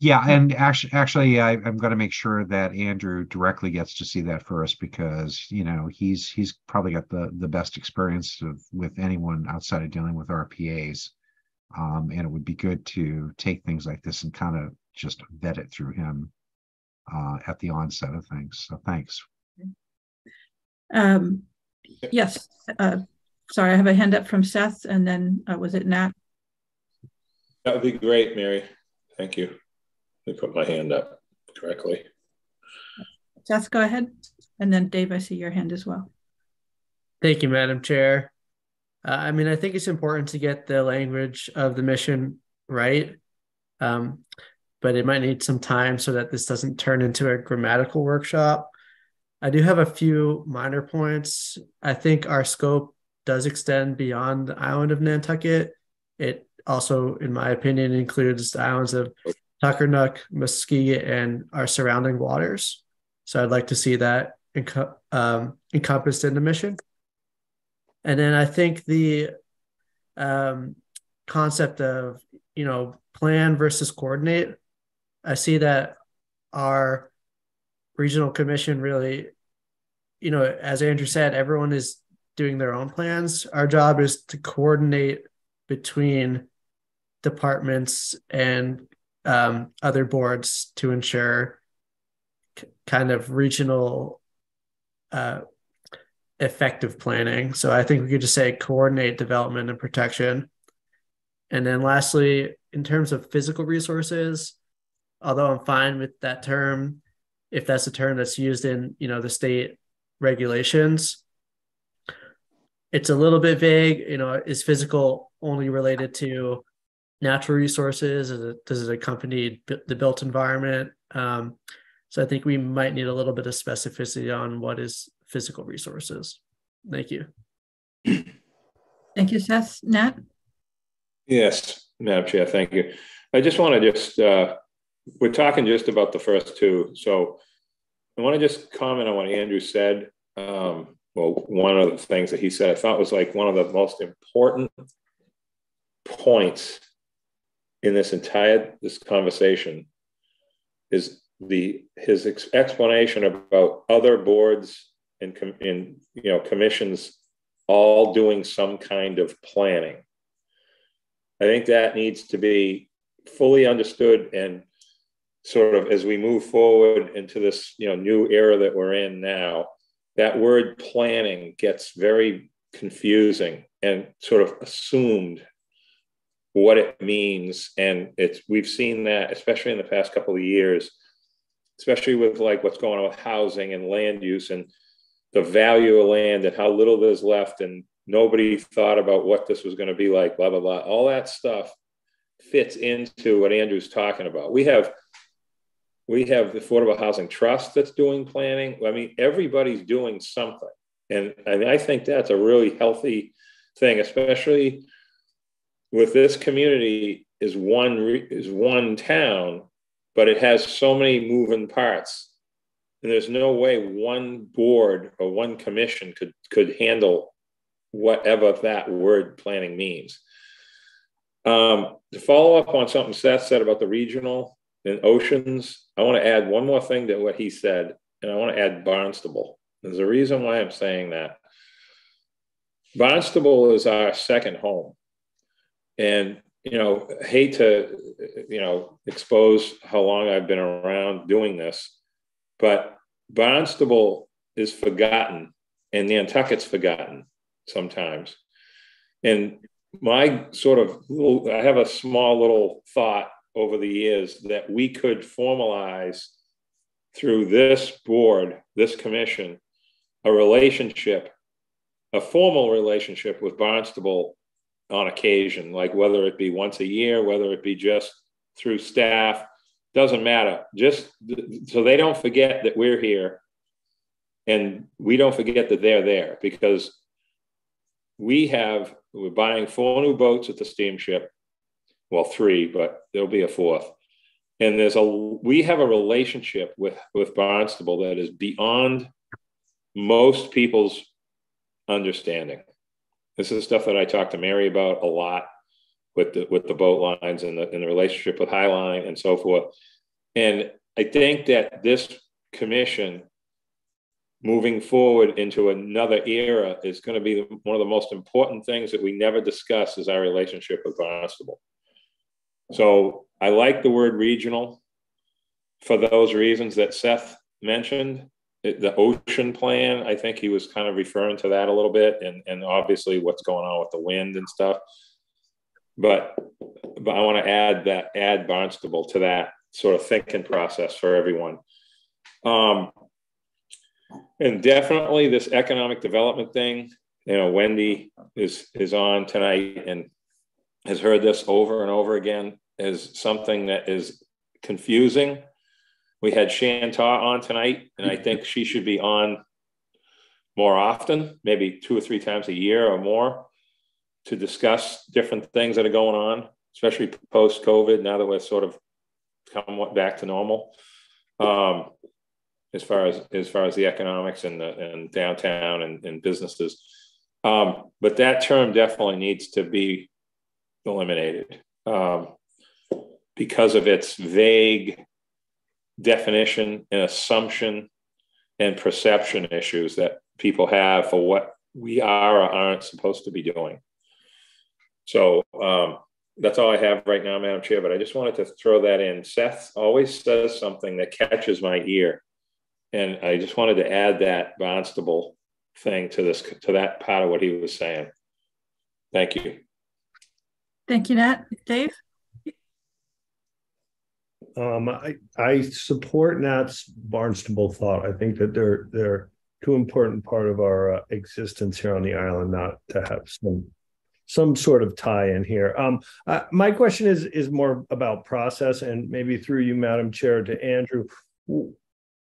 Speaker 5: Yeah, and actually, actually, I, am going to make sure that Andrew directly gets to see that first because you know he's he's probably got the the best experience of, with anyone outside of dealing with RPAs, um, and it would be good to take things like this and kind of just vet it through him uh, at the onset of things. So thanks.
Speaker 1: Um, yes. Uh, sorry, I have a hand up from Seth, and then uh, was it Nat?
Speaker 2: That would be great, Mary. Thank you. Let me put my hand up correctly.
Speaker 1: Seth, go ahead. And then Dave, I see your hand as well.
Speaker 12: Thank you, Madam Chair. Uh, I mean, I think it's important to get the language of the mission right. Um, but it might need some time so that this doesn't turn into a grammatical workshop. I do have a few minor points. I think our scope does extend beyond the island of Nantucket. It also, in my opinion, includes the islands of Tuckernuck, Muskeget, and our surrounding waters. So I'd like to see that enco- um, encompassed in the mission. And then I think the um, concept of you know plan versus coordinate, I see that our regional commission really, you know, as Andrew said, everyone is doing their own plans. Our job is to coordinate between departments and um, other boards to ensure c- kind of regional uh, effective planning. So I think we could just say coordinate development and protection. And then lastly, in terms of physical resources, although I'm fine with that term, if that's a term that's used in you know the state regulations, it's a little bit vague. You know, is physical only related to natural resources? It, does it accompany the built environment? Um, so I think we might need a little bit of specificity on what is physical resources. Thank you.
Speaker 1: Thank you, Seth. Nat?
Speaker 2: Yes, Madam Chair, thank you. I just want to just, uh, we're talking just about the first two. So I want to just comment on what Andrew said. Um, well, one of the things that he said, I thought was like one of the most important points in this entire this conversation is the his ex explanation about other boards and, you know commissions all doing some kind of planning. I think that needs to be fully understood and sort of as we move forward into this you know new era that we're in now that word planning gets very confusing and sort of assumed what it means and it's we've seen that especially in the past couple of years especially with like what's going on with housing and land use and the value of land and how little there's left and nobody thought about what this was going to be like blah blah blah. All that stuff fits into what andrew's talking about. We have we have the affordable housing trust that's doing planning. I mean everybody's doing something. And, i think that's a really healthy thing especially with this community is one is one town but it has so many moving parts and there's no way one board or one commission could could handle whatever that word planning means. Um, to follow up on something seth said about the regional and oceans i want to add one more thing to what he said and i want to add barnstable. There's a reason why i'm saying that. Barnstable is our second home. And you know hate to you know expose how long i've been around doing this but barnstable is forgotten and nantucket's forgotten sometimes. And my sort of little, i have a small little thought over the years that we could formalize through this board this commission a relationship a formal relationship with barnstable on occasion, like whether it be once a year, whether it be just through staff, doesn't matter. Just so they don't forget that we're here and we don't forget that they're there because we have, we're buying four new boats at the steamship. Well, three, but there'll be a fourth. And there's a, we have a relationship with, with Barnstable that is beyond most people's understanding. This is stuff that I talk to Mary about a lot with the with the boat lines and the, and the relationship with Hy-Line and so forth. And I think that this commission moving forward into another era is going to be one of the most important things that we never discuss is our relationship with Barnstable. So I like the word regional for those reasons that Seth mentioned the ocean plan, I think he was kind of referring to that a little bit, and and obviously what's going on with the wind and stuff. But but I want to add that add Barnstable to that sort of thinking process for everyone. Um, and definitely this economic development thing. You know, Wendy is is on tonight and has heard this over and over again as something that is confusing we had Shanta on tonight, and I think she should be on more often, maybe two or three times a year or more, to discuss different things that are going on, especially post COVID. Now that we're sort of come back to normal, um, as far as as far as the economics and the and downtown and, and businesses. Um, but that term definitely needs to be eliminated um, because of its vague definition and assumption and perception issues that people have for what we are or aren't supposed to be doing. So um, that's all I have right now, Madam Chair, but I just wanted to throw that in. Seth always says something that catches my ear. And I just wanted to add that Barnstable thing to this to that part of what he was saying. Thank you.
Speaker 1: Thank you, Nat. Dave?
Speaker 13: Um, I, I support Nat's Barnstable thought. I think that they're they're too important part of our uh, existence here on the island not to have some some sort of tie in here. Um, uh, my question is is more about process, and maybe through you, Madam Chair, to Andrew.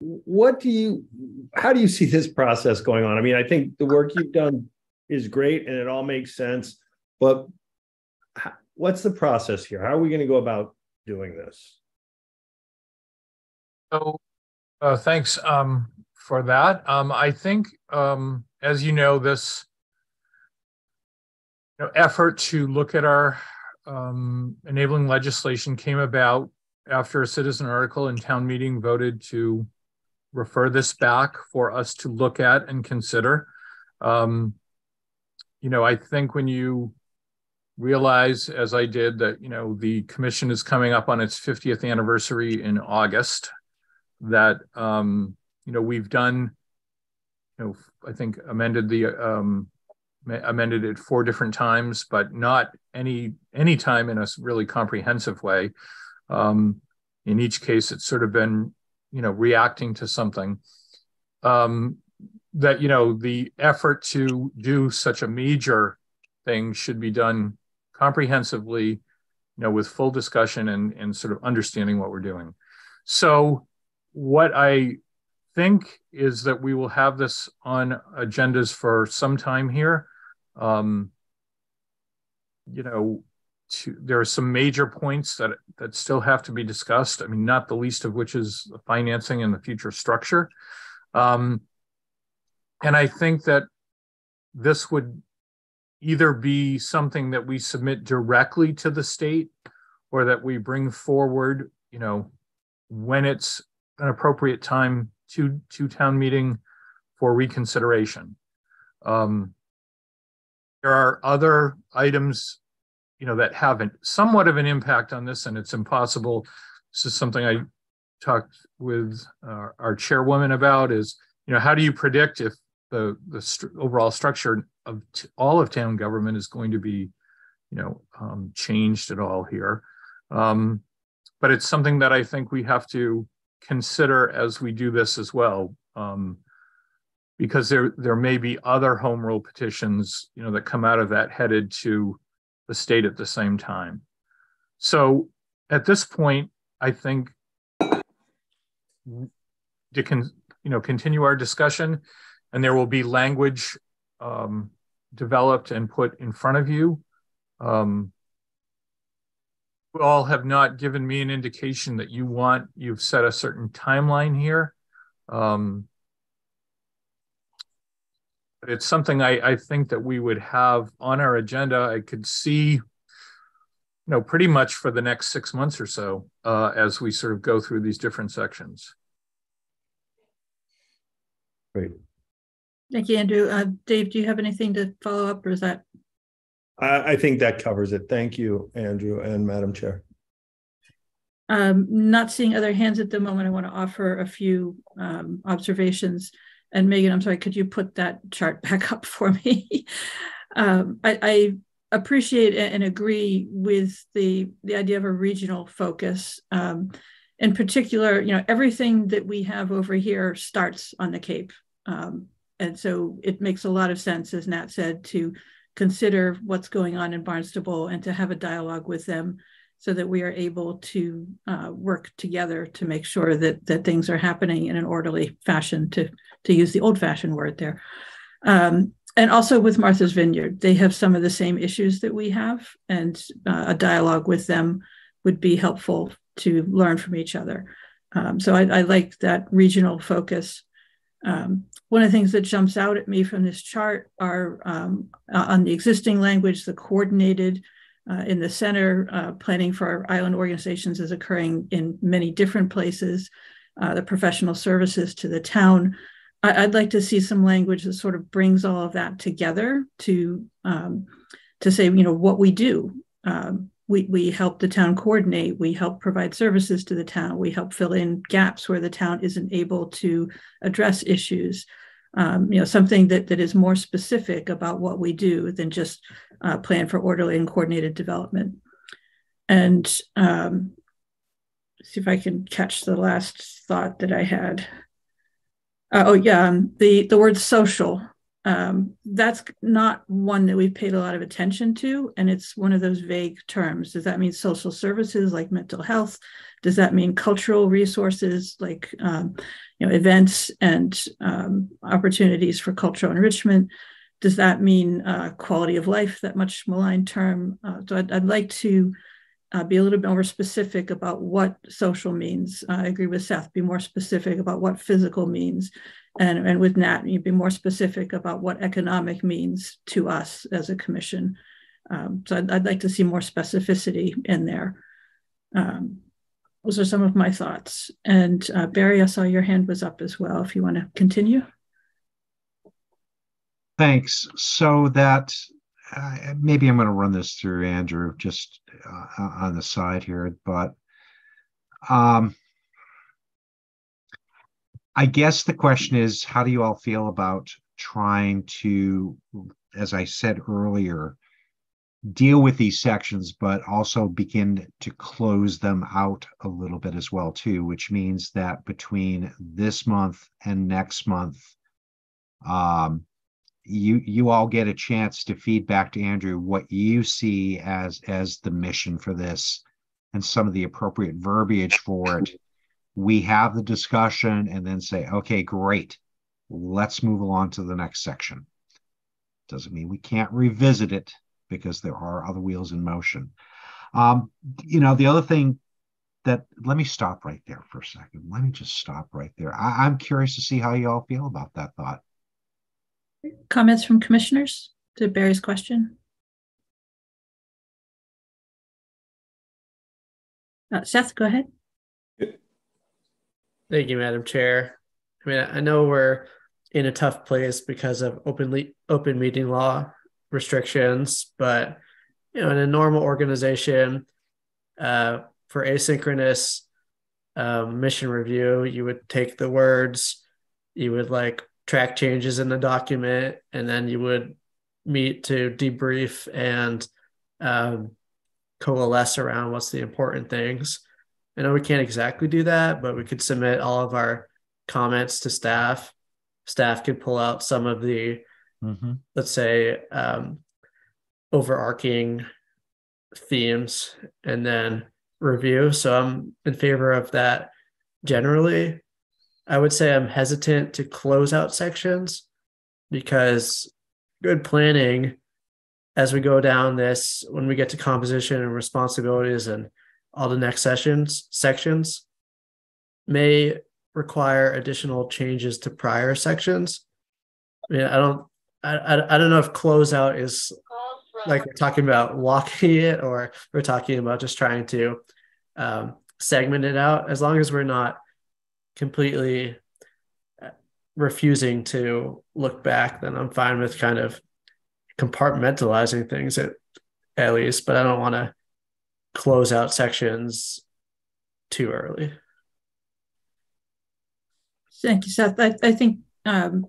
Speaker 13: What do you, how do you see this process going on? I mean, I think the work you've done is great, and it all makes sense. But what's the process here? How are we going to go about doing this?
Speaker 9: So, uh, thanks um, for that. Um, I think, um, as you know, this you know, effort to look at our um, enabling legislation came about after a citizen article in town meeting voted to refer this back for us to look at and consider. Um, you know, I think when you realize, as I did, that you know the commission is coming up on its 50th anniversary in August, that um, you know we've done, you know, I think amended the um, amended it four different times, but not any any time in a really comprehensive way. Um, in each case, it's sort of been you know reacting to something. Um, that you know the effort to do such a major thing should be done comprehensively, you know, with full discussion and and sort of understanding what we're doing. So what I think is that we will have this on agendas for some time here. Um, you know, to, there are some major points that that still have to be discussed. I mean, not the least of which is financing and the future structure. Um, and I think that this would either be something that we submit directly to the state or that we bring forward, you know, when it's an appropriate time to to town meeting for reconsideration. Um, there are other items, you know, that have an, somewhat of an impact on this, and it's impossible. This is something I talked with uh, our chairwoman about. Is you know, how do you predict if the the st- overall structure of all of town government is going to be, you know, um, changed at all here? Um, but it's something that I think we have to consider as we do this as well. Um, because there there may be other home rule petitions, you know, that come out of that headed to the state at the same time. So at this point, I think to con, you know continue our discussion, and there will be language um, developed and put in front of you. Um, you all have not given me an indication that you want you've set a certain timeline here. Um, it's something I, I think that we would have on our agenda. I could see, you know, pretty much for the next six months or so uh, as we sort of go through these different sections.
Speaker 13: Great.
Speaker 1: Thank you, Andrew. Uh, Dave, do you have anything to follow up or is that?
Speaker 13: I, I think that covers it. Thank you, Andrew and Madam Chair.
Speaker 1: Um, not seeing other hands at the moment, I want to offer a few um, observations. And Megan, I'm sorry, could you put that chart back up for me? um, I, I, appreciate and agree with the the idea of a regional focus. Um, in particular, you know, everything that we have over here starts on the Cape, um, and so it makes a lot of sense, as Nat said, to consider what's going on in Barnstable and to have a dialogue with them so that we are able to uh, work together to make sure that that things are happening in an orderly fashion to to use the old fashioned word there um, and also with martha's vineyard they have some of the same issues that we have and uh, a dialogue with them would be helpful to learn from each other Um, so I, I, like that regional focus. Um, one of the things that jumps out at me from this chart are um, on the existing language, the coordinated uh, in the center, uh, planning for our island organizations is occurring in many different places, uh, the professional services to the town. I, would like to see some language that sort of brings all of that together to um, to say, you know, what we do. Um, we, we help the town coordinate, we help provide services to the town, we help fill in gaps where the town isn't able to address issues. Um, you know, something that, that is more specific about what we do than just uh, plan for orderly and coordinated development. And um, see if I can catch the last thought that I had. Uh, oh yeah, um, the the word social um, that's not one that we've paid a lot of attention to and it's one of those vague terms does that mean social services like mental health does that mean cultural resources like um, you know events and um, opportunities for cultural enrichment does that mean uh, quality of life that much maligned term uh, so I'd, I'd, like to uh, be a little bit more specific about what social means i agree with seth be more specific about what physical means and, and with Nat, you'd be more specific about what economic means to us as a commission. Um, so I'd, I'd, like to see more specificity in there. Um, those are some of my thoughts. And uh, Barry, I saw your hand was up as well. If you want to continue.
Speaker 5: Thanks. So that uh, maybe I'm going to run this through Andrew just uh, on the side here, but um, I guess the question is how do you all feel about trying to, as I said earlier, deal with these sections, but also begin to close them out a little bit as well, too, which means that between this month and next month, um, you you all get a chance to feed back to Andrew what you see as as the mission for this and some of the appropriate verbiage for it we have the discussion and then say, okay, great, let's move along to the next section. Doesn't mean we can't revisit it because there are other wheels in motion. Um, you know, the other thing that let me stop right there for a second. Let me just stop right there. I, I'm curious to see how you all feel about that thought.
Speaker 1: Comments from commissioners to Barry's question? Uh, Seth, go ahead.
Speaker 12: Thank you, Madam Chair. I mean, I know we're in a tough place because of openly open meeting law restrictions, but you know, in a normal organization, uh, for asynchronous um, mission review, you would take the words, you would like track changes in the document, and then you would meet to debrief and um, coalesce around what's the important things. I know we can't exactly do that, but we could submit all of our comments to staff. Staff could pull out some of the, mm-hmm. let's say, um, overarching themes and then review. So I'm in favor of that generally. I would say I'm hesitant to close out sections because good planning as we go down this, when we get to composition and responsibilities and all the next sessions sections may require additional changes to prior sections. I mean, I don't, I, I, I don't know if closeout is like we're talking about walking it or we're talking about just trying to um, segment it out. As long as we're not completely uh, refusing to look back, then I'm fine with kind of compartmentalizing things at, at least, but I don't want to close out sections too early.
Speaker 1: Thank you, Seth. I, I think um,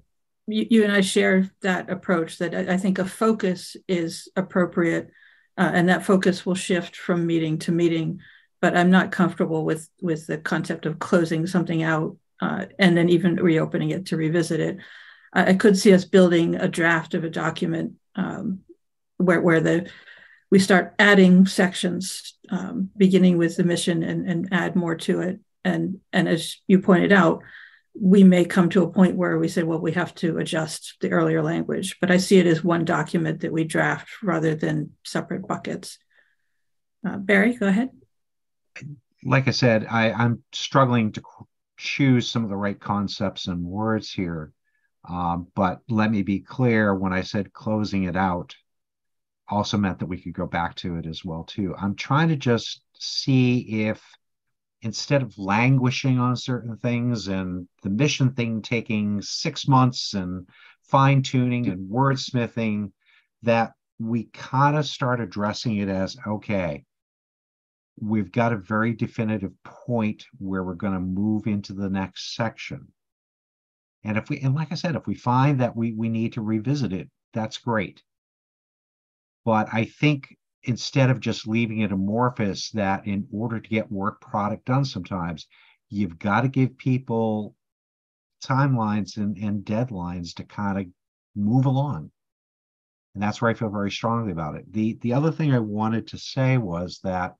Speaker 1: you, you, and I share that approach that I, I think a focus is appropriate uh, and that focus will shift from meeting to meeting. But I'm not comfortable with, with the concept of closing something out uh, and then even reopening it to revisit it. I, I could see us building a draft of a document um, where, where the we start adding sections, um, beginning with the mission and, and add more to it. And, and as you pointed out, we may come to a point where we say, well, we have to adjust the earlier language, but I see it as one document that we draft rather than separate buckets. Uh, Barry, go ahead.
Speaker 5: like I said, I, I'm struggling to choose some of the right concepts and words here. Um, but let me be clear when I said closing it out, also meant that we could go back to it as well too. I'm trying to just see if instead of languishing on certain things and the mission thing taking six months and fine tuning and wordsmithing, that we kind of start addressing it as okay, we've got a very definitive point where we're going to move into the next section. And if we, and like I said, if we find that we, we need to revisit it, that's great. But I think instead of just leaving it amorphous, that in order to get work product done, sometimes you've got to give people timelines and, and deadlines to kind of move along. And that's where I feel very strongly about it. The the other thing I wanted to say was that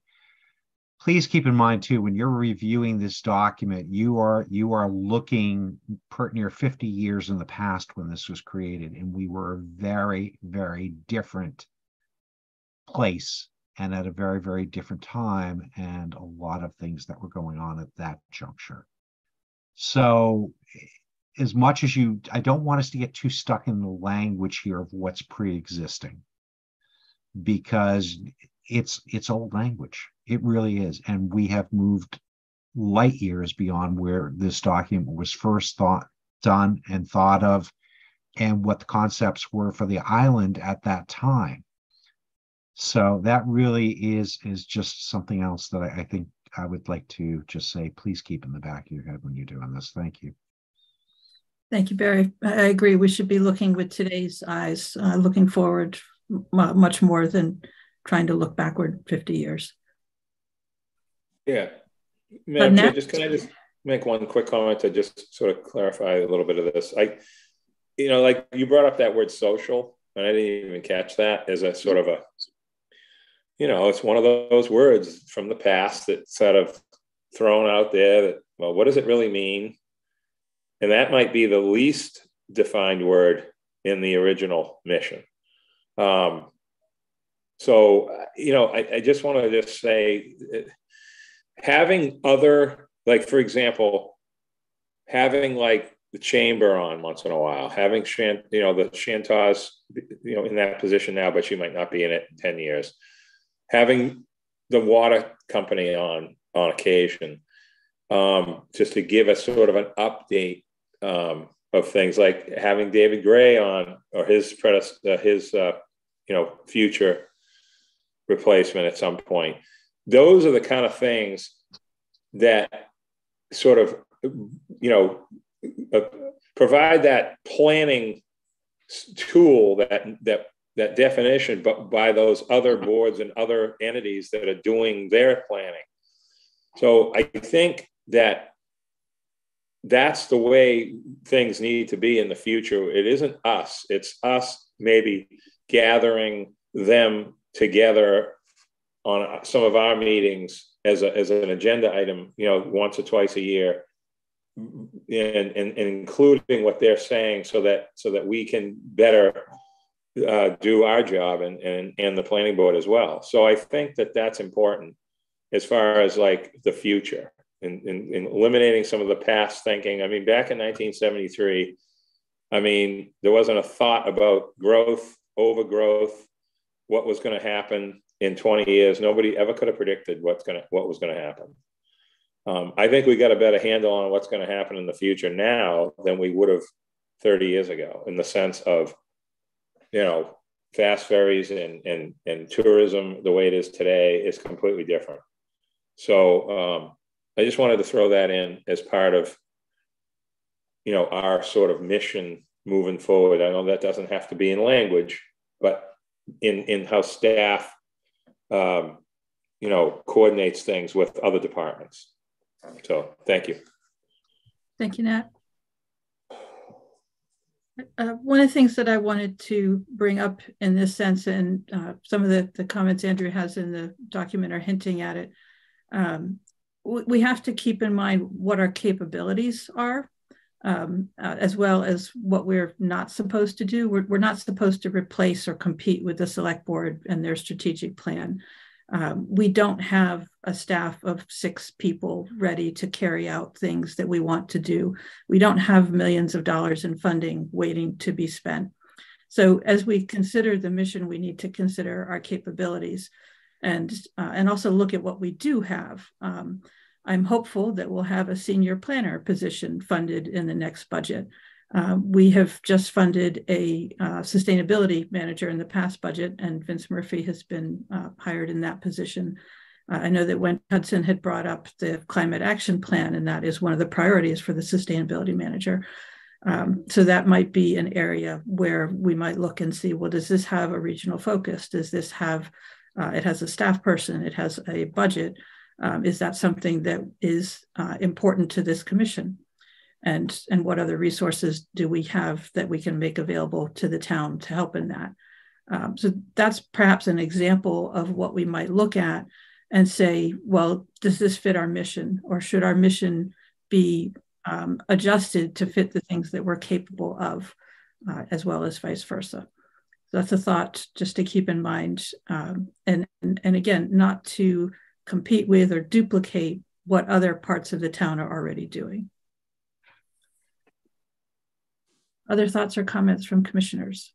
Speaker 5: please keep in mind too when you're reviewing this document you are you are looking per near 50 years in the past when this was created and we were a very very different place and at a very very different time and a lot of things that were going on at that juncture so as much as you i don't want us to get too stuck in the language here of what's pre-existing because it's it's old language it really is. And we have moved light years beyond where this document was first thought done and thought of and what the concepts were for the island at that time. So that really is is just something else that I, I think I would like to just say, please keep in the back of your head when you're doing this. Thank you.
Speaker 1: Thank you, Barry. I agree. We should be looking with today's eyes, uh, looking forward much more than trying to look backward 50 years.
Speaker 2: Yeah. Madam Chair, just can I just make one quick comment to just sort of clarify a little bit of this? I, you know, like you brought up that word social, and I didn't even catch that as a sort of a, you know, it's one of those words from the past that's sort of thrown out there that, well, what does it really mean? And that might be the least defined word in the original mission. Um, so, you know, I, I just want to just say, having other like for example having like the chamber on once in a while having Shant, you know the Chantas you know in that position now but she might not be in it in 10 years having the water company on on occasion um, just to give us sort of an update um, of things like having David Gray on or his predecessor, uh, his uh, you know future replacement at some point. Those are the kind of things that sort of you know uh, provide that planning tool that that that definition but by those other boards and other entities that are doing their planning. So i think that that's the way things need to be in the future. It isn't us it's us maybe gathering them together on some of our meetings as, a, as an agenda item, you know, once or twice a year, and, and, and including what they're saying so that so that we can better uh, do our job and, and and the planning board as well. So I think that that's important as far as like the future and, and, and eliminating some of the past thinking. I mean, back in 1973, I mean, there wasn't a thought about growth, overgrowth, what was going to happen in 20 years, nobody ever could have predicted what's gonna what was going to happen. Um, I think we got a better handle on what's going to happen in the future now than we would have 30 years ago, in the sense of, you know, fast ferries and and and tourism the way it is today is completely different. So um, I just wanted to throw that in as part of, you know, our sort of mission moving forward. I know that doesn't have to be in language, but in in how staff um, you know, coordinates things with other departments. So thank you.
Speaker 1: Thank you, Nat. Uh, one of the things that I wanted to bring up in this sense, and uh, some of the, the comments Andrew has in the document are hinting at it, um, we have to keep in mind what our capabilities are, um, uh, as well as what we're not supposed to do. We're, we're not supposed to replace or compete with the select board and their strategic plan. Um, we don't have a staff of six people ready to carry out things that we want to do. We don't have millions of dollars in funding waiting to be spent. So as we consider the mission, we need to consider our capabilities and, uh, and also look at what we do have. Um, I'm hopeful that we'll have a senior planner position funded in the next budget. Uh, we have just funded a uh, sustainability manager in the past budget, and Vince Murphy has been uh, hired in that position. Uh, I know that when Hudson had brought up the climate action plan, and that is one of the priorities for the sustainability manager. Um, so that might be an area where we might look and see, well, does this have a regional focus? Does this have, uh, it has a staff person, it has a budget. Um, is that something that is important to this commission? And, and what other resources do we have that we can make available to the town to help in that? Um, so that's perhaps an example of what we might look at and say, well, does this fit our mission? Or should our mission be um, adjusted to fit the things that we're capable of, uh, as well as vice versa. So that's a thought just to keep in mind. Um, and, and, and again, not to compete with or duplicate what other parts of the town are already doing. Other thoughts or comments from commissioners?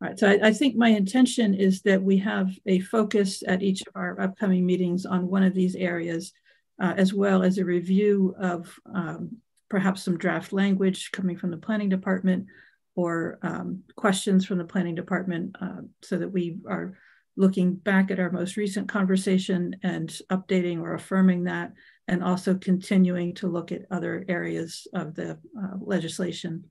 Speaker 1: All right, so I, I, think my intention is that we have a focus at each of our upcoming meetings on one of these areas, uh, as well as a review of um, perhaps some draft language coming from the planning department or um, questions from the planning department uh, so that we are looking back at our most recent conversation and updating or affirming that, and also continuing to look at other areas of the uh, legislation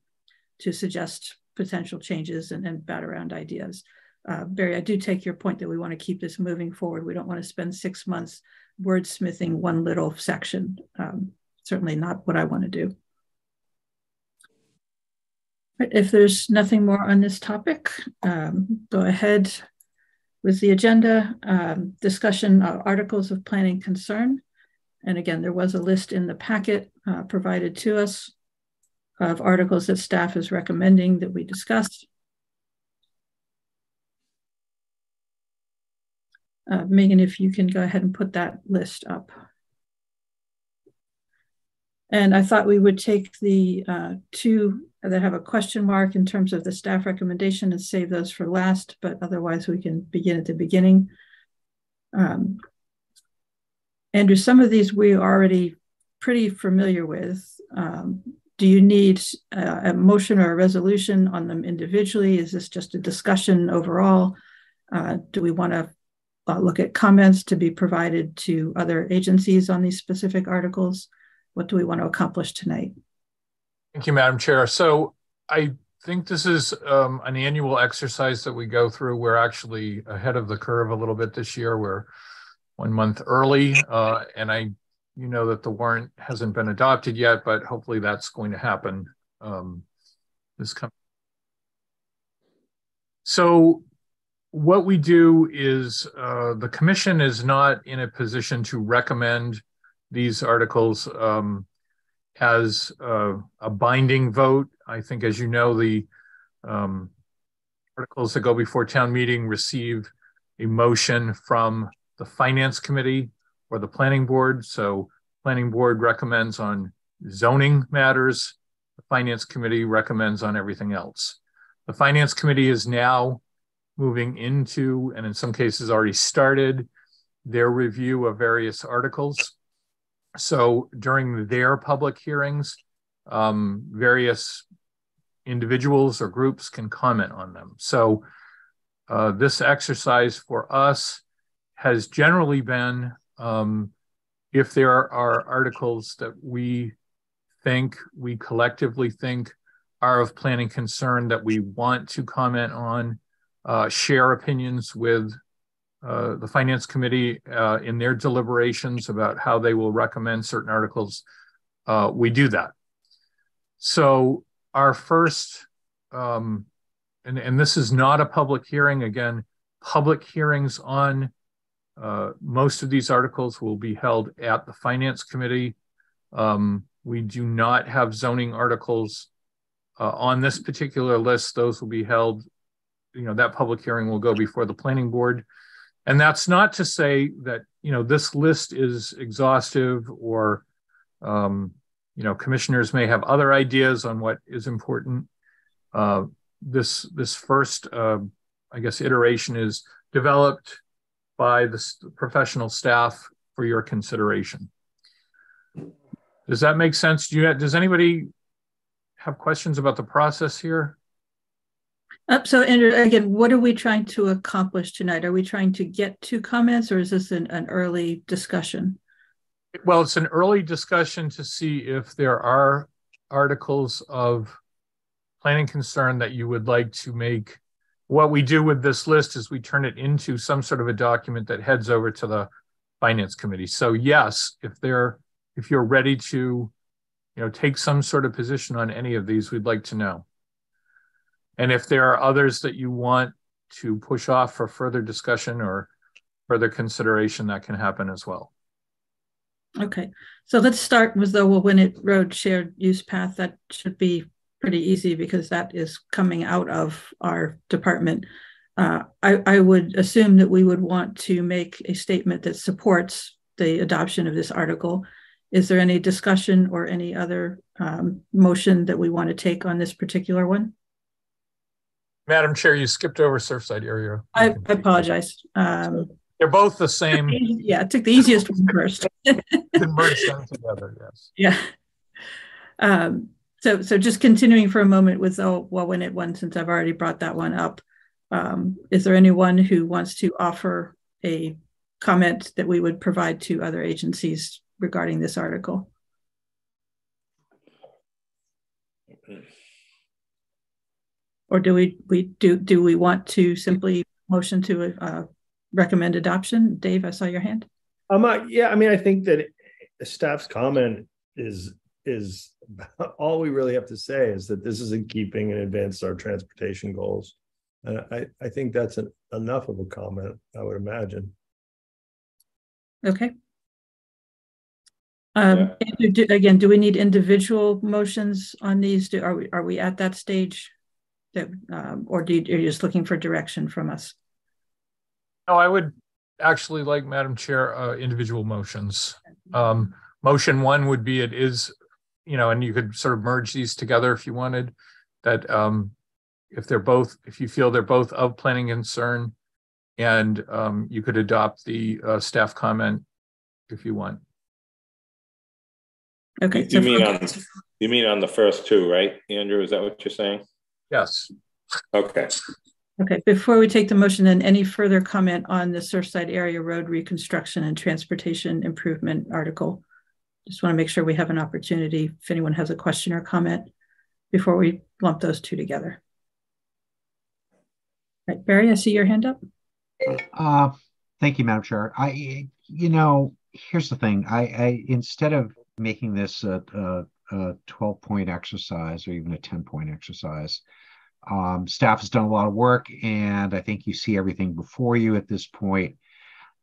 Speaker 1: to suggest potential changes and, and bat around ideas. Uh, Barry, I do take your point that we want to keep this moving forward. We don't want to spend six months wordsmithing one little section. Um, certainly not what I want to do. If there's nothing more on this topic, um, go ahead with the agenda. Um, discussion of articles of planning concern. And again, there was a list in the packet uh, provided to us of articles that staff is recommending that we discuss. Uh, Megan, if you can go ahead and put that list up. And I thought we would take the uh, two that have a question mark in terms of the staff recommendation and save those for last, but otherwise we can begin at the beginning. Um, Andrew, some of these we are already pretty familiar with. Um, do you need a, a, motion or a resolution on them individually? Is this just a discussion overall? Uh, do we want to uh, look at comments to be provided to other agencies on these specific articles? What do we want to accomplish tonight?
Speaker 9: Thank you, Madam Chair. So I think this is um, an annual exercise that we go through. We're actually ahead of the curve a little bit this year. We're one month early, uh, and I you know that the warrant hasn't been adopted yet, but hopefully that's going to happen um, this coming. So what we do is uh, the commission is not in a position to recommend these articles um, as uh, a binding vote. I think, as you know, the um, articles that go before town meeting receive a motion from the finance committee or the planning board. So planning board recommends on zoning matters. The finance committee recommends on everything else. The finance committee is now moving into, and in some cases already started, their review of various articles. So during their public hearings, um, various individuals or groups can comment on them. So uh, this exercise for us has generally been um, if there are articles that we think, we collectively think are of planning concern that we want to comment on, uh, share opinions with uh, the finance committee uh, in their deliberations about how they will recommend certain articles, uh, we do that. So our first, um, and, and this is not a public hearing, again, public hearings on uh, most of these articles will be held at the Finance Committee. Um, we do not have zoning articles uh, on this particular list. Those will be held you know, that public hearing will go before the planning board. And that's not to say that, you know, this list is exhaustive or, um, you know, commissioners may have other ideas on what is important. Uh, this this first, uh, I guess, iteration is developed by the professional staff for your consideration. Does that make sense? Do you, does anybody have questions about the process here?
Speaker 1: Uh, so, Andrew, again, what are we trying to accomplish tonight? Are we trying to get to comments or is this an, an early discussion?
Speaker 9: Well, it's an early discussion to see if there are articles of planning concern that you would like to make. What we do with this list is we turn it into some sort of a document that heads over to the finance committee. So yes, if they're if you're ready to, you know, take some sort of position on any of these, we'd like to know. And if there are others that you want to push off for further discussion or further consideration, that can happen as well.
Speaker 1: Okay, so let's start with the Wauwinet Road shared use path. That should be pretty easy because that is coming out of our department. Uh, I, I would assume that we would want to make a statement that supports the adoption of this article. Is there any discussion or any other um, motion that we want to take on this particular one?
Speaker 9: Madam Chair, you skipped over Surfside area.
Speaker 1: I, I apologize. Um,
Speaker 9: They're both the same.
Speaker 1: yeah, I took the easiest one first.
Speaker 9: merge them together, yes.
Speaker 1: Yeah. Um, so, so just continuing for a moment with the it one, since I've already brought that one up. Um, is there anyone who wants to offer a comment that we would provide to other agencies regarding this article? Or do we we do do we want to simply motion to uh, recommend adoption? Dave, I saw your hand.
Speaker 13: Um, uh, yeah, I mean, I think that staff's comment is is all we really have to say is that this is in keeping and advance our transportation goals. And I, I think that's an, enough of a comment, I would imagine.
Speaker 1: Okay. Um, yeah. do, again, do we need individual motions on these? Do, are we are we at that stage? That um, or do you, are you just looking for direction from us?
Speaker 9: No, I would actually like, Madam Chair, uh, individual motions. Um, motion one would be it is, you know, and you could sort of merge these together if you wanted. That um, if they're both, if you feel they're both of planning concern, and um, you could adopt the uh, staff comment if you want.
Speaker 1: Okay.
Speaker 2: You, you mean on you mean on the first two, right, Andrew? Is that what you're saying?
Speaker 9: Yes.
Speaker 2: Okay.
Speaker 1: Okay, before we take the motion, then any further comment on the Surfside Area Road Reconstruction and Transportation Improvement article? Just want to make sure we have an opportunity if anyone has a question or comment before we lump those two together. Right, Barry, I see your hand up.
Speaker 5: Uh, thank you, Madam Chair. I, you know, here's the thing. I, I instead of making this a, a, a 12 point exercise or even a 10 point exercise, um, staff has done a lot of work, and I think you see everything before you at this point.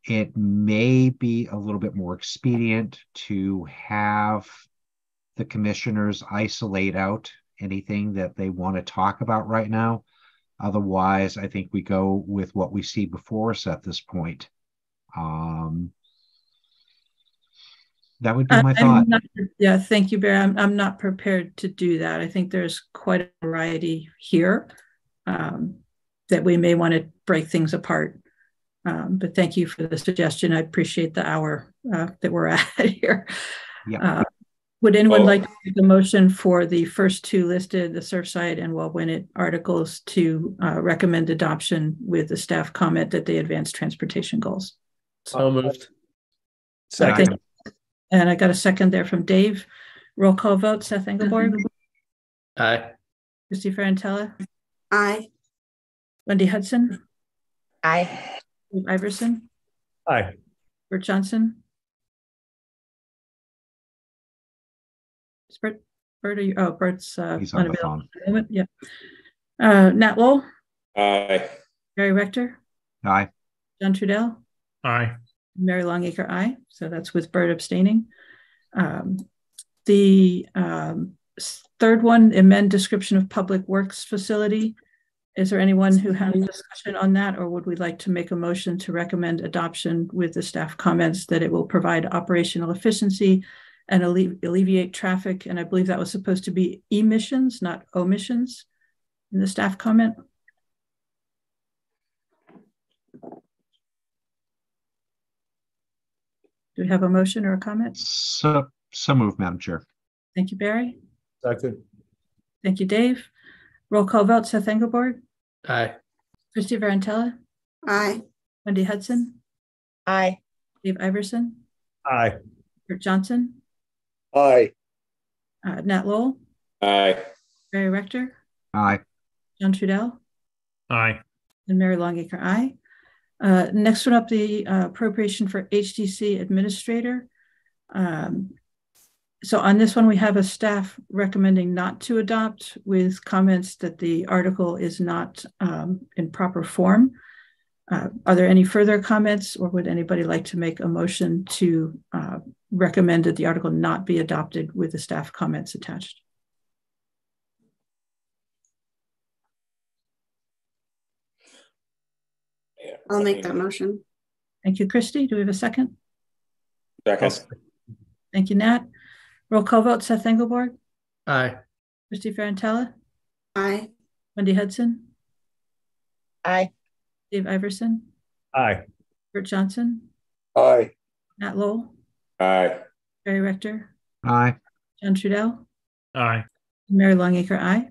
Speaker 5: It may be a little bit more expedient to have the commissioners isolate out anything that they want to talk about right now Otherwise, I think we go with what we see before us at this point. Um, that would be my thought.
Speaker 1: Not, yeah, thank you, Barry. I'm, I'm not prepared to do that. I think there's quite a variety here um, that we may want to break things apart. Um, but thank you for the suggestion. I appreciate the hour uh, that we're at here.
Speaker 5: Yeah. Uh,
Speaker 1: would anyone oh. like to make a motion for the first two listed, the Surfside and Wauwinet articles to uh, recommend adoption with the staff comment that they advance transportation goals?
Speaker 12: So moved.
Speaker 1: Second. And I got a second there from Dave. Roll call vote, Seth Engelbourg.
Speaker 12: Aye.
Speaker 1: Christy Ferrantella.
Speaker 3: Aye.
Speaker 1: Wendy Hudson.
Speaker 3: Aye.
Speaker 1: Dave Iverson.
Speaker 13: Aye.
Speaker 1: Bert Johnson. Bert, Bert, are you? Oh, Bert's uh,
Speaker 5: He's on the phone.
Speaker 1: Moment. Yeah. Uh, Nat Lowell.
Speaker 2: Aye.
Speaker 1: Barry Rector.
Speaker 5: Aye.
Speaker 1: John Trudell.
Speaker 8: Aye.
Speaker 1: Mary Longacre, aye. So that's with Bert abstaining. Um, the um, third one, amend description of public works facility. Is there anyone who has a discussion on that, or would we like to make a motion to recommend adoption with the staff comments that it will provide operational efficiency and alle- alleviate traffic? And I believe that was supposed to be emissions, not omissions, in the staff comment. Do we have a motion or a comment?
Speaker 5: So, so moved, Madam Chair.
Speaker 1: Thank you, Barry.
Speaker 13: Second.
Speaker 1: Thank you, Dave. Roll call vote, Seth Engelbourg,
Speaker 12: Aye.
Speaker 1: Christy Ferrantella,
Speaker 3: Aye.
Speaker 1: Wendy Hudson,
Speaker 3: Aye.
Speaker 1: Dave Iverson,
Speaker 13: Aye.
Speaker 1: Kurt Johnson,
Speaker 6: Aye.
Speaker 1: uh, Nat Lowell,
Speaker 2: Aye.
Speaker 1: Barry Rector,
Speaker 5: Aye.
Speaker 1: John Trudell,
Speaker 8: Aye.
Speaker 1: and Mary Longacre, aye. Uh, next one up, the uh, appropriation for HDC administrator. Um, so on this one, we have a staff recommending not to adopt with comments that the article is not um, in proper form. Uh, are there any further comments or would anybody like to make a motion to uh, recommend that the article not be adopted with the staff comments attached?
Speaker 2: Yeah.
Speaker 3: I'll make that motion.
Speaker 1: Thank you, Christy. Do we have a second?
Speaker 2: Second.
Speaker 1: Thank you, Nat. Roll call vote, Seth Engelbourg,
Speaker 12: Aye.
Speaker 1: Christy Ferrantella,
Speaker 3: Aye.
Speaker 1: Wendy Hudson,
Speaker 3: Aye.
Speaker 1: Dave Iverson,
Speaker 13: Aye.
Speaker 1: Bert Johnson,
Speaker 6: Aye.
Speaker 1: Nat Lowell,
Speaker 2: Aye.
Speaker 1: Barry Rector,
Speaker 5: Aye.
Speaker 1: John Trudell,
Speaker 8: Aye.
Speaker 1: Mary Longacre, aye.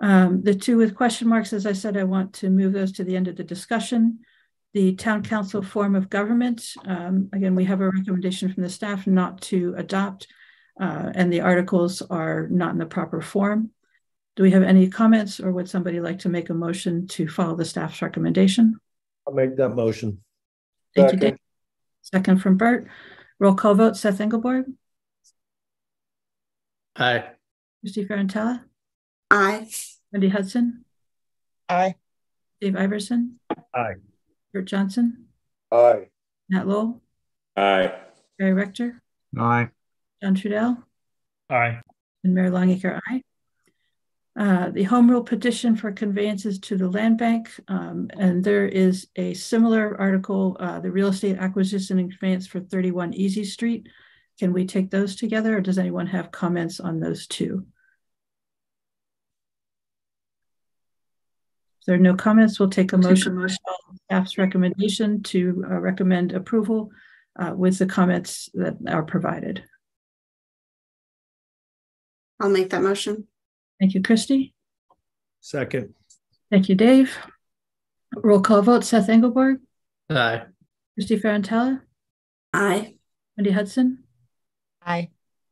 Speaker 1: Um, the two with question marks, as I said, I want to move those to the end of the discussion. The town council form of government, um, again, we have a recommendation from the staff not to adopt, uh, and the articles are not in the proper form. Do we have any comments or would somebody like to make a motion to follow the staff's recommendation?
Speaker 13: I'll make that motion.
Speaker 1: Thank you,
Speaker 6: Second.
Speaker 1: Dave. Second from Bert. Roll call vote, Seth Engelbourg,
Speaker 12: Aye.
Speaker 1: Christy Ferrantella,
Speaker 3: Aye.
Speaker 1: Wendy Hudson,
Speaker 3: Aye.
Speaker 1: Dave Iverson,
Speaker 13: Aye.
Speaker 1: Bert Johnson,
Speaker 6: Aye.
Speaker 1: Nat Lowell,
Speaker 2: Aye.
Speaker 1: Barry Rector,
Speaker 5: Aye.
Speaker 1: John Trudell,
Speaker 8: Aye.
Speaker 1: and Mary Longacre, aye. Uh, the home rule petition for conveyances to the land bank, um, and there is a similar article, uh, the real estate acquisition and conveyance for 31 Easy Street. Can we take those together, or does anyone have comments on those two? If there are no comments, we'll take a motion, on staff's recommendation to uh, recommend approval uh, with the comments that are provided.
Speaker 3: I'll make that motion.
Speaker 1: Thank you, Christy.
Speaker 13: Second.
Speaker 1: Thank you, Dave. Roll call vote, Seth Engelbourg,
Speaker 12: Aye.
Speaker 1: Christy Ferrantella,
Speaker 3: Aye.
Speaker 1: Wendy Hudson,
Speaker 3: Aye.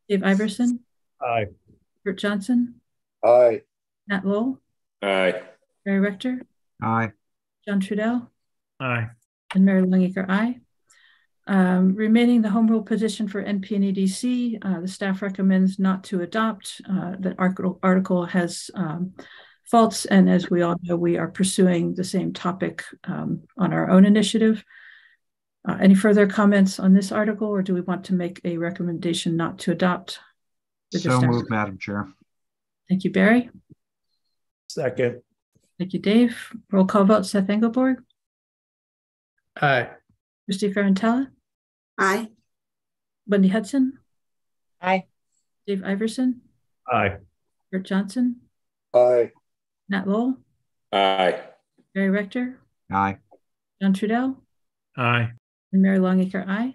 Speaker 1: Dave Iverson,
Speaker 13: Aye.
Speaker 1: Bert Johnson,
Speaker 6: Aye.
Speaker 1: Nat Lowell,
Speaker 2: Aye.
Speaker 1: Barry Rector,
Speaker 5: Aye.
Speaker 1: John Trudell,
Speaker 8: Aye.
Speaker 1: and Mary Longacre, aye. Um, remaining the home rule position for NP and EDC, uh, the staff recommends not to adopt. Uh, the article, article has um, faults, and as we all know, we are pursuing the same topic um, on our own initiative. Uh, any further comments on this article, or do we want to make a recommendation not to adopt?
Speaker 5: So moved, Madam Chair.
Speaker 1: Thank you, Barry.
Speaker 13: Second.
Speaker 1: Thank you, Dave. Roll call vote, Seth Engelbourg,
Speaker 12: Aye.
Speaker 1: Christy Ferrantella,
Speaker 3: Aye.
Speaker 1: Wendy Hudson,
Speaker 3: Aye.
Speaker 1: Dave Iverson,
Speaker 13: Aye.
Speaker 1: Bert Johnson,
Speaker 6: Aye.
Speaker 1: Nat Lowell,
Speaker 2: Aye.
Speaker 1: Barry Rector,
Speaker 5: Aye.
Speaker 1: John Trudell,
Speaker 8: Aye.
Speaker 1: and Mary Longacre, aye.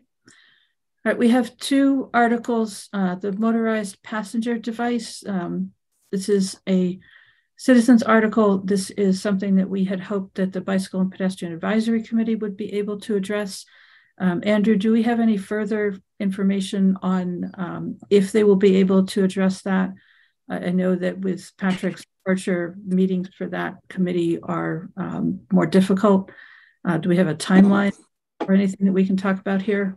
Speaker 1: All right, we have two articles, uh, the motorized passenger device. Um, this is a citizens article. This is something that we had hoped that the Bicycle and Pedestrian Advisory Committee would be able to address. Um, Andrew, do we have any further information on um, if they will be able to address that? I I know that with Patrick's departure, meetings for that committee are um, more difficult. Uh, do we have a timeline or anything that we can talk about here?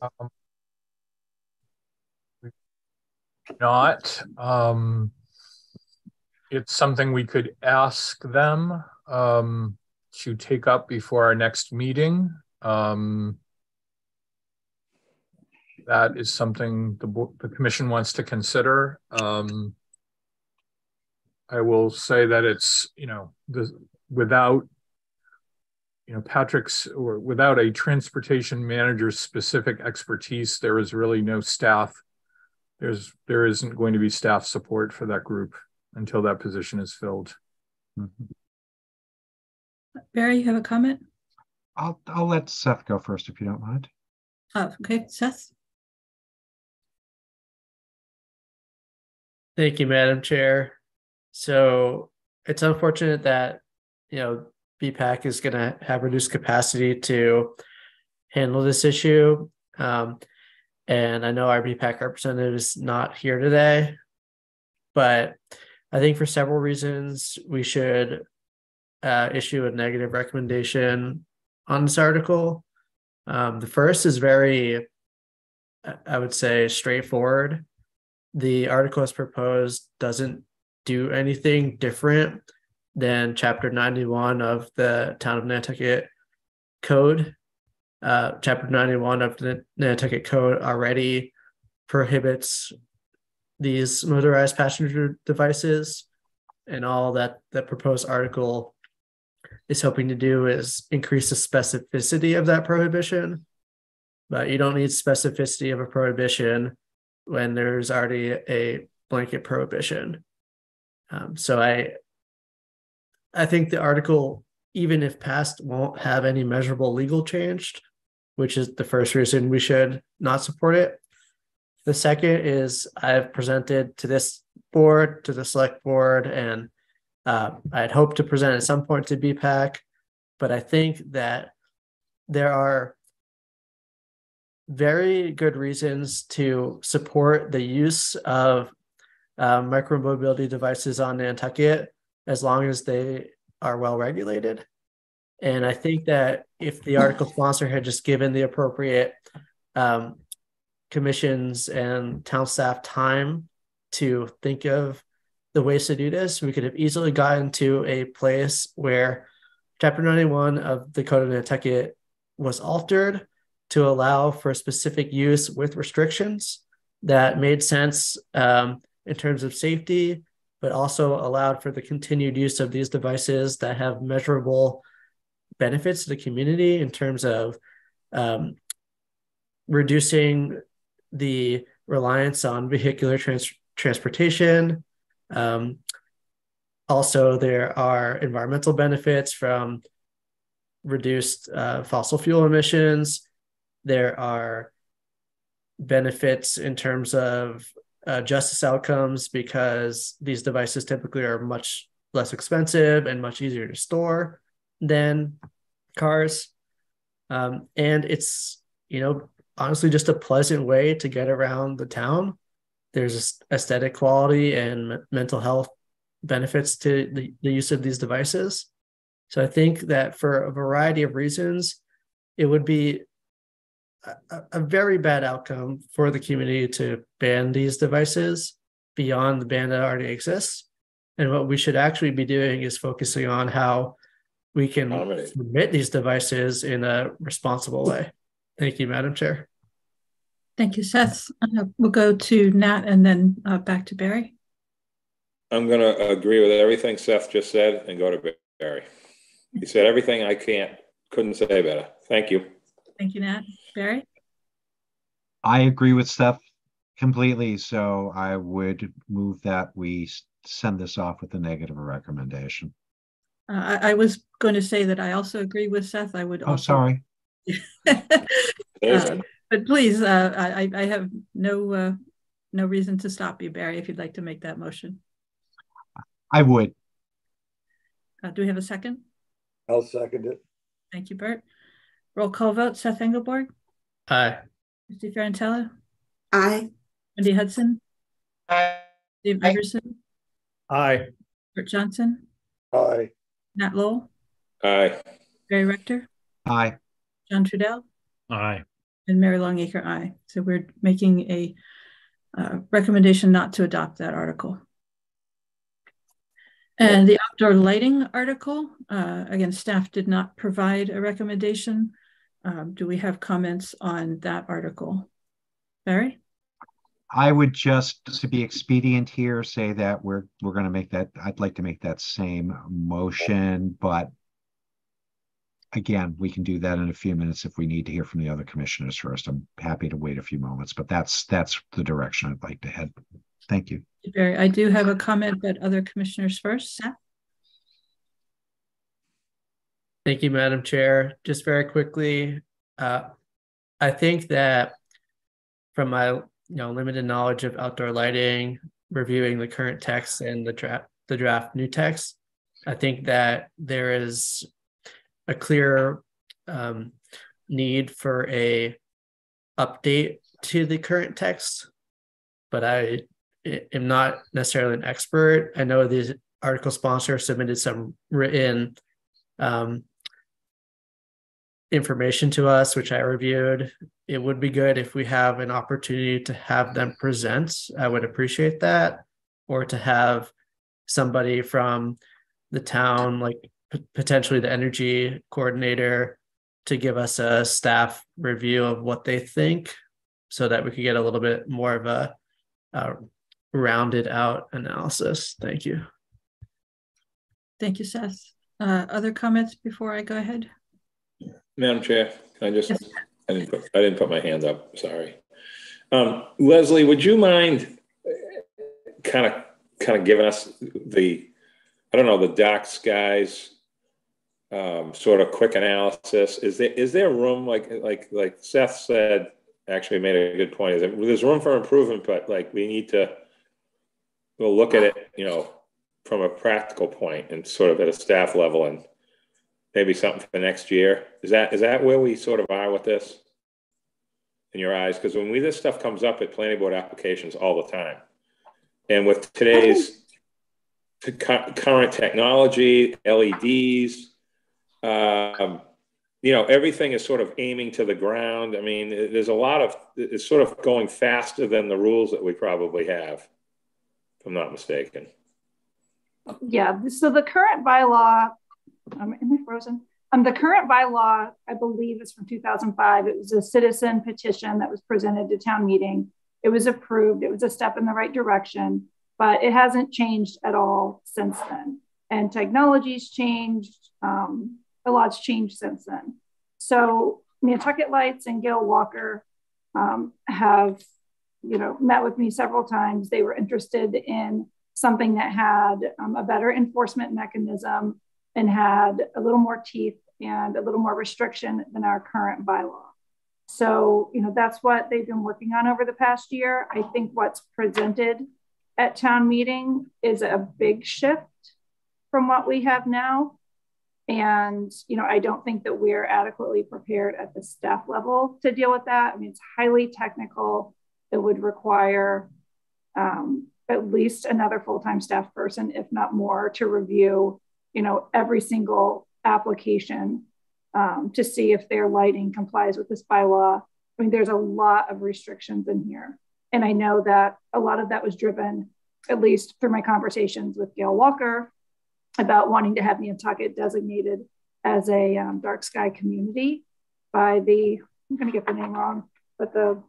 Speaker 9: Um, not. Um, it's something we could ask them um, to take up before our next meeting. Um, that is something the, the commission wants to consider. Um, I will say that it's, you know, the, without, you know, Patrick's or without a transportation manager's specific expertise, there is really no staff. There's there isn't going to be staff support for that group until that position is filled.
Speaker 5: Mhm.
Speaker 1: Barry, you have a comment?
Speaker 5: I'll I'll let Seth go first if you don't mind.
Speaker 1: Oh, okay, Seth.
Speaker 12: Thank you, Madam Chair. So it's unfortunate that, you know, BPAC is going to have reduced capacity to handle this issue. Um, and I know our BPAC representative is not here today, but I think for several reasons we should uh, issue a negative recommendation on this article. Um, the first is very, I would say, straightforward the article as proposed doesn't do anything different than chapter 91 of the town of nantucket code uh, chapter 91 of the nantucket code already prohibits these motorized passenger devices and all that the proposed article is hoping to do is increase the specificity of that prohibition but you don't need specificity of a prohibition when there's already a blanket prohibition. Um, so I, I think the article, even if passed, won't have any measurable legal change, which is the first reason we should not support it. The second is I've presented to this board, to the select board, and uh, I'd hoped to present at some point to BPAC, but I think that there are very good reasons to support the use of uh, micromobility devices on Nantucket as long as they are well regulated. And I think that if the article sponsor had just given the appropriate um, commissions and town staff time to think of the ways to do this, we could have easily gotten to a place where Chapter 91 of the Code of Nantucket was altered to allow for specific use with restrictions that made sense um, in terms of safety, but also allowed for the continued use of these devices that have measurable benefits to the community in terms of um, reducing the reliance on vehicular trans- transportation. Um, also, there are environmental benefits from reduced uh, fossil fuel emissions, there are benefits in terms of uh, justice outcomes because these devices typically are much less expensive and much easier to store than cars. Um, and it's, you know, honestly just a pleasant way to get around the town. There's aesthetic quality and mental health benefits to the, the use of these devices. So I think that for a variety of reasons, it would be a, a very bad outcome for the community to ban these devices beyond the ban that already exists. And what we should actually be doing is focusing on how we can permit these devices in a responsible way. Thank you, Madam Chair.
Speaker 1: Thank you, Seth. Uh, we'll go to Nat and then uh, back to Barry.
Speaker 2: I'm going to agree with everything Seth just said and go to Barry. He said everything I can't, couldn't say better. Thank you.
Speaker 1: Thank you, Nat. Barry?
Speaker 5: I agree with Seth completely. So I would move that we send this off with a negative recommendation.
Speaker 1: Uh, I, I, was going to say that I also agree with Seth. I would.
Speaker 5: Oh,
Speaker 1: also...
Speaker 5: sorry.
Speaker 1: uh, but please, uh, I, I have no uh, no reason to stop you, Barry. If you'd like to make that motion,
Speaker 5: I would.
Speaker 1: Uh, do we have a second?
Speaker 6: I'll second it.
Speaker 1: Thank you, Bert. Roll call vote. Seth Engelbourg.
Speaker 12: Aye.
Speaker 1: Christy Ferrantella?
Speaker 3: Aye.
Speaker 1: Wendy Hudson?
Speaker 11: Aye.
Speaker 1: Dave Iverson?
Speaker 13: Aye.
Speaker 1: Bert Johnson?
Speaker 6: Aye.
Speaker 1: Nat Lowell?
Speaker 2: Aye.
Speaker 1: Barry Rector?
Speaker 5: Aye.
Speaker 1: John Trudell?
Speaker 8: Aye.
Speaker 1: And Mary Longacre, aye. So we're making a uh, recommendation not to adopt that article. And the outdoor lighting article, uh, again, staff did not provide a recommendation. Um, do we have comments on that article? Barry?
Speaker 5: I would just, to be expedient here, say that we're, we're gonna make that, I'd like to make that same motion, but again, we can do that in a few minutes if we need to hear from the other commissioners first. I'm happy to wait a few moments, but that's, that's the direction I'd like to head. Thank you.
Speaker 1: Barry, I do have a comment, but other commissioners first. Seth?
Speaker 12: Thank you, Madam Chair. Just very quickly, uh, I think that from my you know limited knowledge of outdoor lighting, reviewing the current text and the draft the draft new text, I think that there is a clear um, need for a update to the current text, but I am not necessarily an expert. I know the article sponsor submitted some written um, information to us, which I reviewed. It would be good if we have an opportunity to have them present. I would appreciate that, or to have somebody from the town, like p- potentially the energy coordinator, to give us a staff review of what they think, so that we could get a little bit more of a, a rounded out analysis. Thank you.
Speaker 1: Thank you, Seth. Uh, other comments before I go ahead?
Speaker 2: Madam Chair, can I just, I didn't put, I didn't put my hand up, sorry. Um, Leslie, would you mind kind of, kind of giving us the, I don't know, the dark skies, um, sort of quick analysis? Is there, is there room, like, like, like Seth said, actually made a good point, is that there's room for improvement, but like, we need to, we'll look at it, you know, from a practical point and sort of at a staff level and maybe something for next year. Is that is that where we sort of are with this in your eyes? Because when we this stuff comes up at planning board applications all the time, and with today's current technology, LEDs, um, you know, everything is sort of aiming to the ground. I mean, there's a lot of it's sort of going faster than the rules that we probably have, if I'm not mistaken.
Speaker 14: Yeah. So the current bylaw um, am I frozen? Um, the current bylaw, I believe, is from 2005. It was a citizen petition that was presented to town meeting. It was approved. It was a step in the right direction, but it hasn't changed at all since then. And technology's changed. Um, a lot's changed since then. So Nantucket Lights and Gail Walker um, have, you know, met with me several times. They were interested in something that had um, a better enforcement mechanism and had a little more teeth and a little more restriction than our current bylaw. So, you know, that's what they've been working on over the past year. I think what's presented at town meeting is a big shift from what we have now. And, you know, I don't think that we're adequately prepared at the staff level to deal with that. I mean, it's highly technical. It would require um, at least another full time staff person, if not more, to review you know, every single application um, to see if their lighting complies with this bylaw. I mean, there's a lot of restrictions in here. And I know that a lot of that was driven, at least through my conversations with Gail Walker, about wanting to have Nantucket designated as a um, dark sky community by the, I'm going to get the name wrong, but the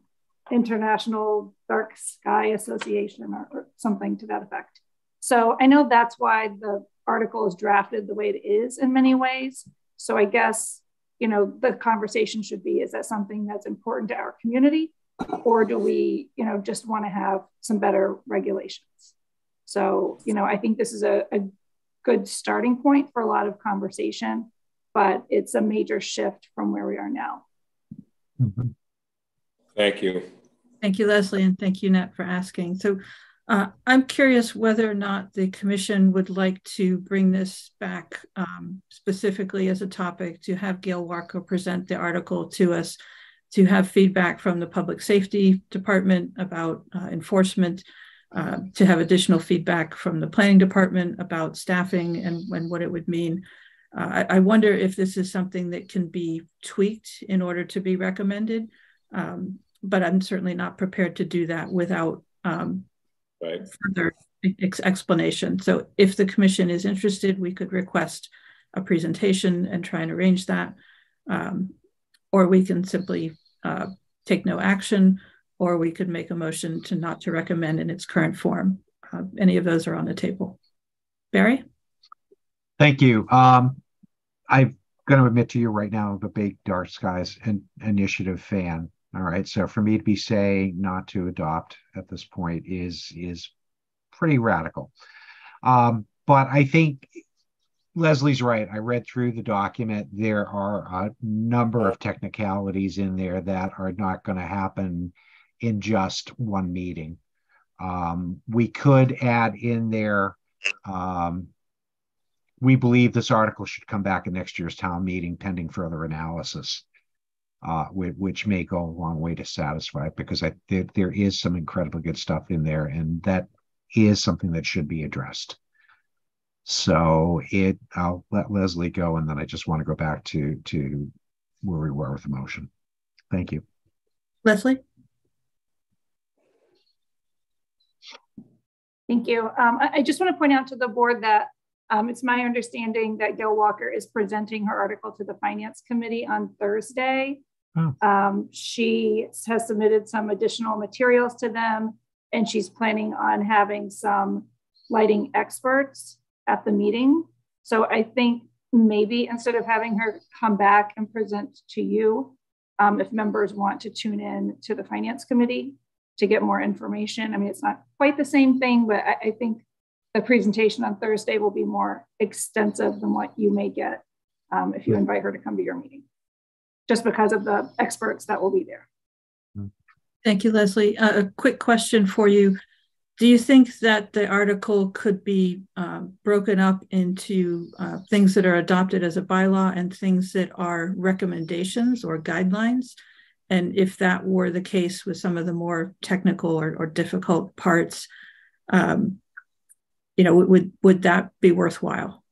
Speaker 14: International Dark Sky Association or, or something to that effect. So I know that's why the article is drafted the way it is in many ways. So I guess, you know, the conversation should be is that something that's important to our community? Or do we, you know, just want to have some better regulations? So, you know, I think this is a, a good starting point for a lot of conversation, but it's a major shift from where we are now.
Speaker 2: Mm-hmm. Thank you.
Speaker 1: Thank you, Leslie, and thank you, Nat, for asking. So uh, I'm curious whether or not the commission would like to bring this back um, specifically as a topic to have Gail Walker present the article to us, to have feedback from the public safety department about uh, enforcement, uh, to have additional feedback from the planning department about staffing and, and what it would mean. Uh, I, I, wonder if this is something that can be tweaked in order to be recommended, um, but I'm certainly not prepared to do that without um,
Speaker 2: right.
Speaker 1: further ex explanation. So if the commission is interested, we could request a presentation and try and arrange that. Um, or we can simply uh, take no action. Or we could make a motion to not to recommend in its current form. Uh, any of those are on the table. Barry?
Speaker 5: Thank you. Um, I'm going to admit to you right now, I'm a big Dark Skies in, Initiative fan. All right, so for me to be saying not to adopt at this point is is pretty radical. Um, but I think Leslie's right. I read through the document. There are a number of technicalities in there that are not going to happen in just one meeting. Um, we could add in there, um, we believe this article should come back at next year's town meeting pending further analysis, uh, which, may go a long way to satisfy it because I, there, there is some incredibly good stuff in there, and that is something that should be addressed. So it, I'll let Leslie go, and then I just want to go back to to where we were with the motion. Thank you,
Speaker 1: Leslie.
Speaker 14: Thank you. Um, I, I, just want to point out to the board that um, it's my understanding that Gail Walker is presenting her article to the Finance Committee on Thursday. Oh. Um, she has submitted some additional materials to them, and she's planning on having some lighting experts at the meeting. So I think maybe instead of having her come back and present to you, um, if members want to tune in to the Finance Committee, to get more information. I mean, it's not quite the same thing, but I, I think the presentation on Thursday will be more extensive than what you may get um, if you invite her to come to your meeting, just because of the experts that will be there.
Speaker 1: Thank you, Leslie. Uh, a quick question for you. Do you think that the article could be uh, broken up into uh, things that are adopted as a bylaw and things that are recommendations or guidelines? And if that were the case with some of the more technical or, or difficult parts, um, you know, would would that be worthwhile?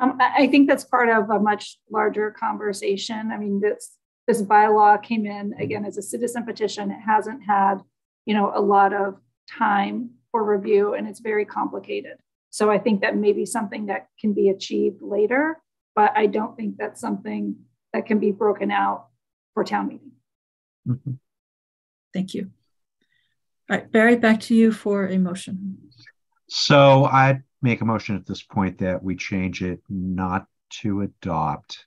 Speaker 14: Um, I think that's part of a much larger conversation. I mean, this this bylaw came in again as a citizen petition. It hasn't had, you know, a lot of time for review, and it's very complicated. So I think that may be something that can be achieved later, but I don't think that's something that can be broken out for town meeting.
Speaker 1: Mm-hmm. Thank you. All right, Barry, back to you for a motion.
Speaker 5: So I'd make a motion at this point that we change it not to adopt,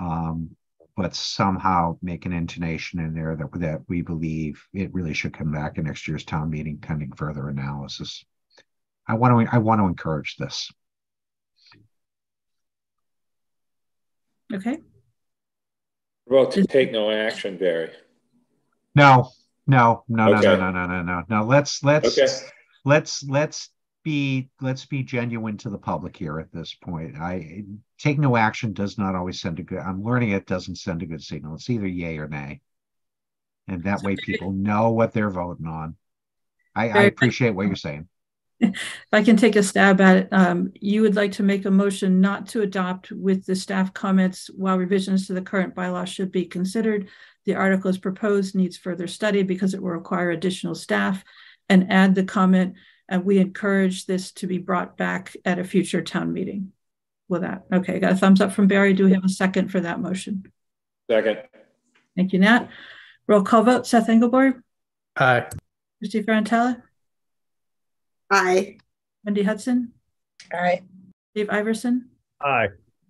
Speaker 5: um, but somehow make an intonation in there that, that we believe it really should come back in next year's town meeting pending further analysis. I want to I want to encourage this.
Speaker 1: Okay.
Speaker 2: Well, to take no action, Barry.
Speaker 5: No, no, no, no, okay. no, no, no, no, no, no. Let's let's okay. let's let's be let's be genuine to the public here at this point. I take no action does not always send a good. I'm learning it doesn't send a good signal. It's either yay or nay, and that way people know what they're voting on. I, I appreciate what you're saying
Speaker 1: if I can take a stab at it, um, you would like to make a motion not to adopt with the staff comments while revisions to the current bylaw should be considered. The article as proposed needs further study because it will require additional staff and add the comment, and we encourage this to be brought back at a future town meeting. With that, okay, got a thumbs up from Barry. Do we have a second for that motion?
Speaker 2: Second.
Speaker 1: Thank you, Nat. Roll call vote, Seth Engelbourg.
Speaker 12: Aye.
Speaker 1: Christy Ferrantella.
Speaker 3: Aye.
Speaker 1: Wendy Hudson.
Speaker 3: Aye.
Speaker 1: Dave Iverson.
Speaker 13: Aye.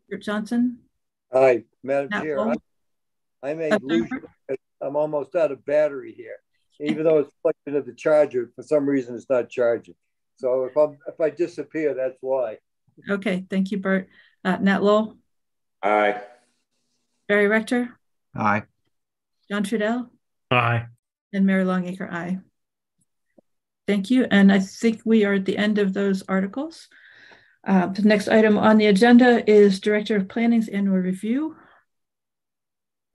Speaker 1: Bert Johnson.
Speaker 6: Aye. Madam Matt Chair, I, I may lose you. I'm almost out of battery here. Even though it's plugged into the charger, for some reason it's not charging. So if I'm if I disappear, that's why.
Speaker 1: Okay, thank you, Bert. Uh, Nat Lowell.
Speaker 2: Aye.
Speaker 1: Barry Rector.
Speaker 5: Aye.
Speaker 1: John Trudell.
Speaker 8: Aye.
Speaker 1: And Mary Longacre, aye. Thank you. And I think we are at the end of those articles. Uh, the next item on the agenda is Director of Planning's annual review.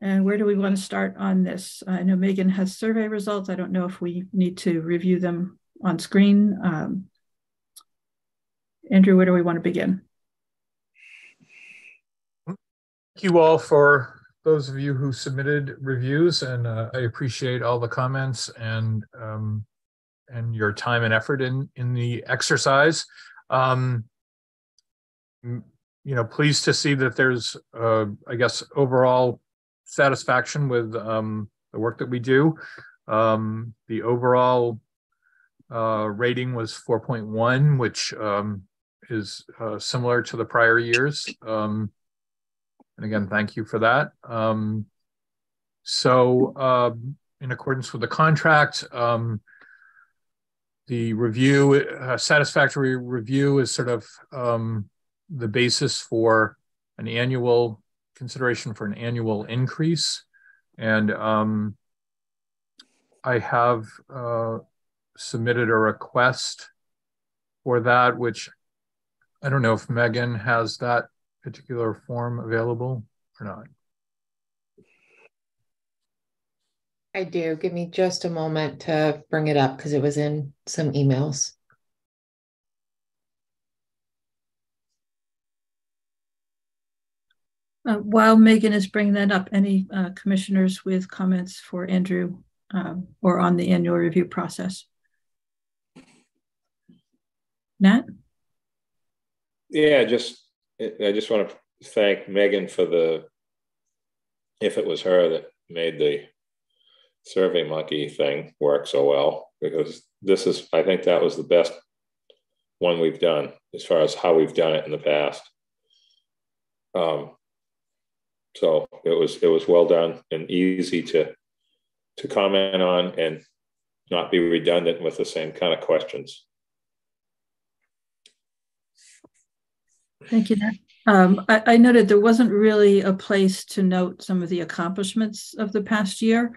Speaker 1: And where do we want to start on this? I know Megan has survey results. I don't know if we need to review them on screen. Um, Andrew, where do we want to begin?
Speaker 9: Thank you all for those of you who submitted reviews, and uh, I appreciate all the comments and um, and your time and effort in in the exercise. Um, you know, pleased to see that there's, uh, I guess, overall satisfaction with um, the work that we do. Um, the overall uh, rating was 4.1, which um, is uh, similar to the prior years. Um, and again, thank you for that. Um, so, uh, in accordance with the contract, um, the review, uh, satisfactory review is sort of um, the basis for an annual consideration for an annual increase. And um, I have uh, submitted a request for that, which I don't know if Megan has that particular form available or not.
Speaker 15: I do. Give me just a moment to bring it up because it was in some emails.
Speaker 1: Uh, while Megan is bringing that up, any uh, commissioners with comments for Andrew um, or on the annual review process? Nat?
Speaker 2: Yeah, just I just want to thank Megan for the, if it was her that made the Survey Monkey thing work so well, because this is, I think that was the best one we've done as far as how we've done it in the past. Um, so it was it was well done and easy to to comment on and not be redundant with the same kind of questions.
Speaker 1: Thank you, Um, I, I, noted there wasn't really a place to note some of the accomplishments of the past year.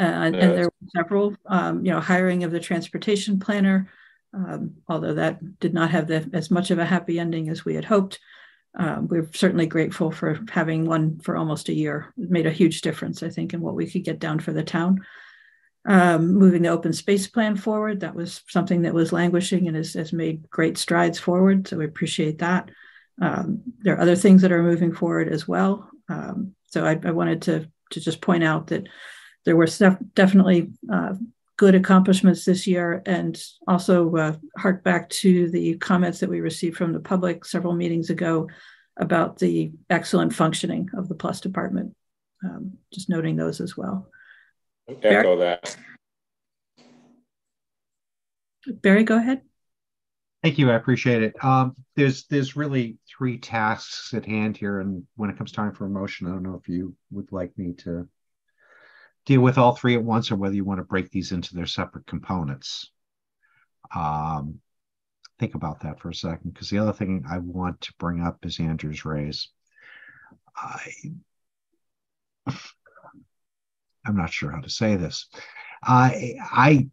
Speaker 1: Uh, and, and there were several, um, you know, hiring of the transportation planner, um, although that did not have the, as much of a happy ending as we had hoped. Um, we're certainly grateful for having one for almost a year. It made a huge difference, I think, in what we could get down for the town. Um, moving the open space plan forward, that was something that was languishing and has, has made great strides forward. So we appreciate that. Um, there are other things that are moving forward as well. Um, so I, I, wanted to, to just point out that there were definitely uh, good accomplishments this year and also uh, hark back to the comments that we received from the public several meetings ago about the excellent functioning of the plus department. Um, just noting those as well.
Speaker 2: Echo Barry? that.
Speaker 1: Barry, go ahead.
Speaker 5: Thank you. I appreciate it. Um, there's there's really three tasks at hand here, and when it comes time for a motion, I don't know if you would like me to deal with all three at once or whether you want to break these into their separate components. Um, think about that for a second, because the other thing I want to bring up is Andrew's raise. I, I'm not sure how to say this. I, I,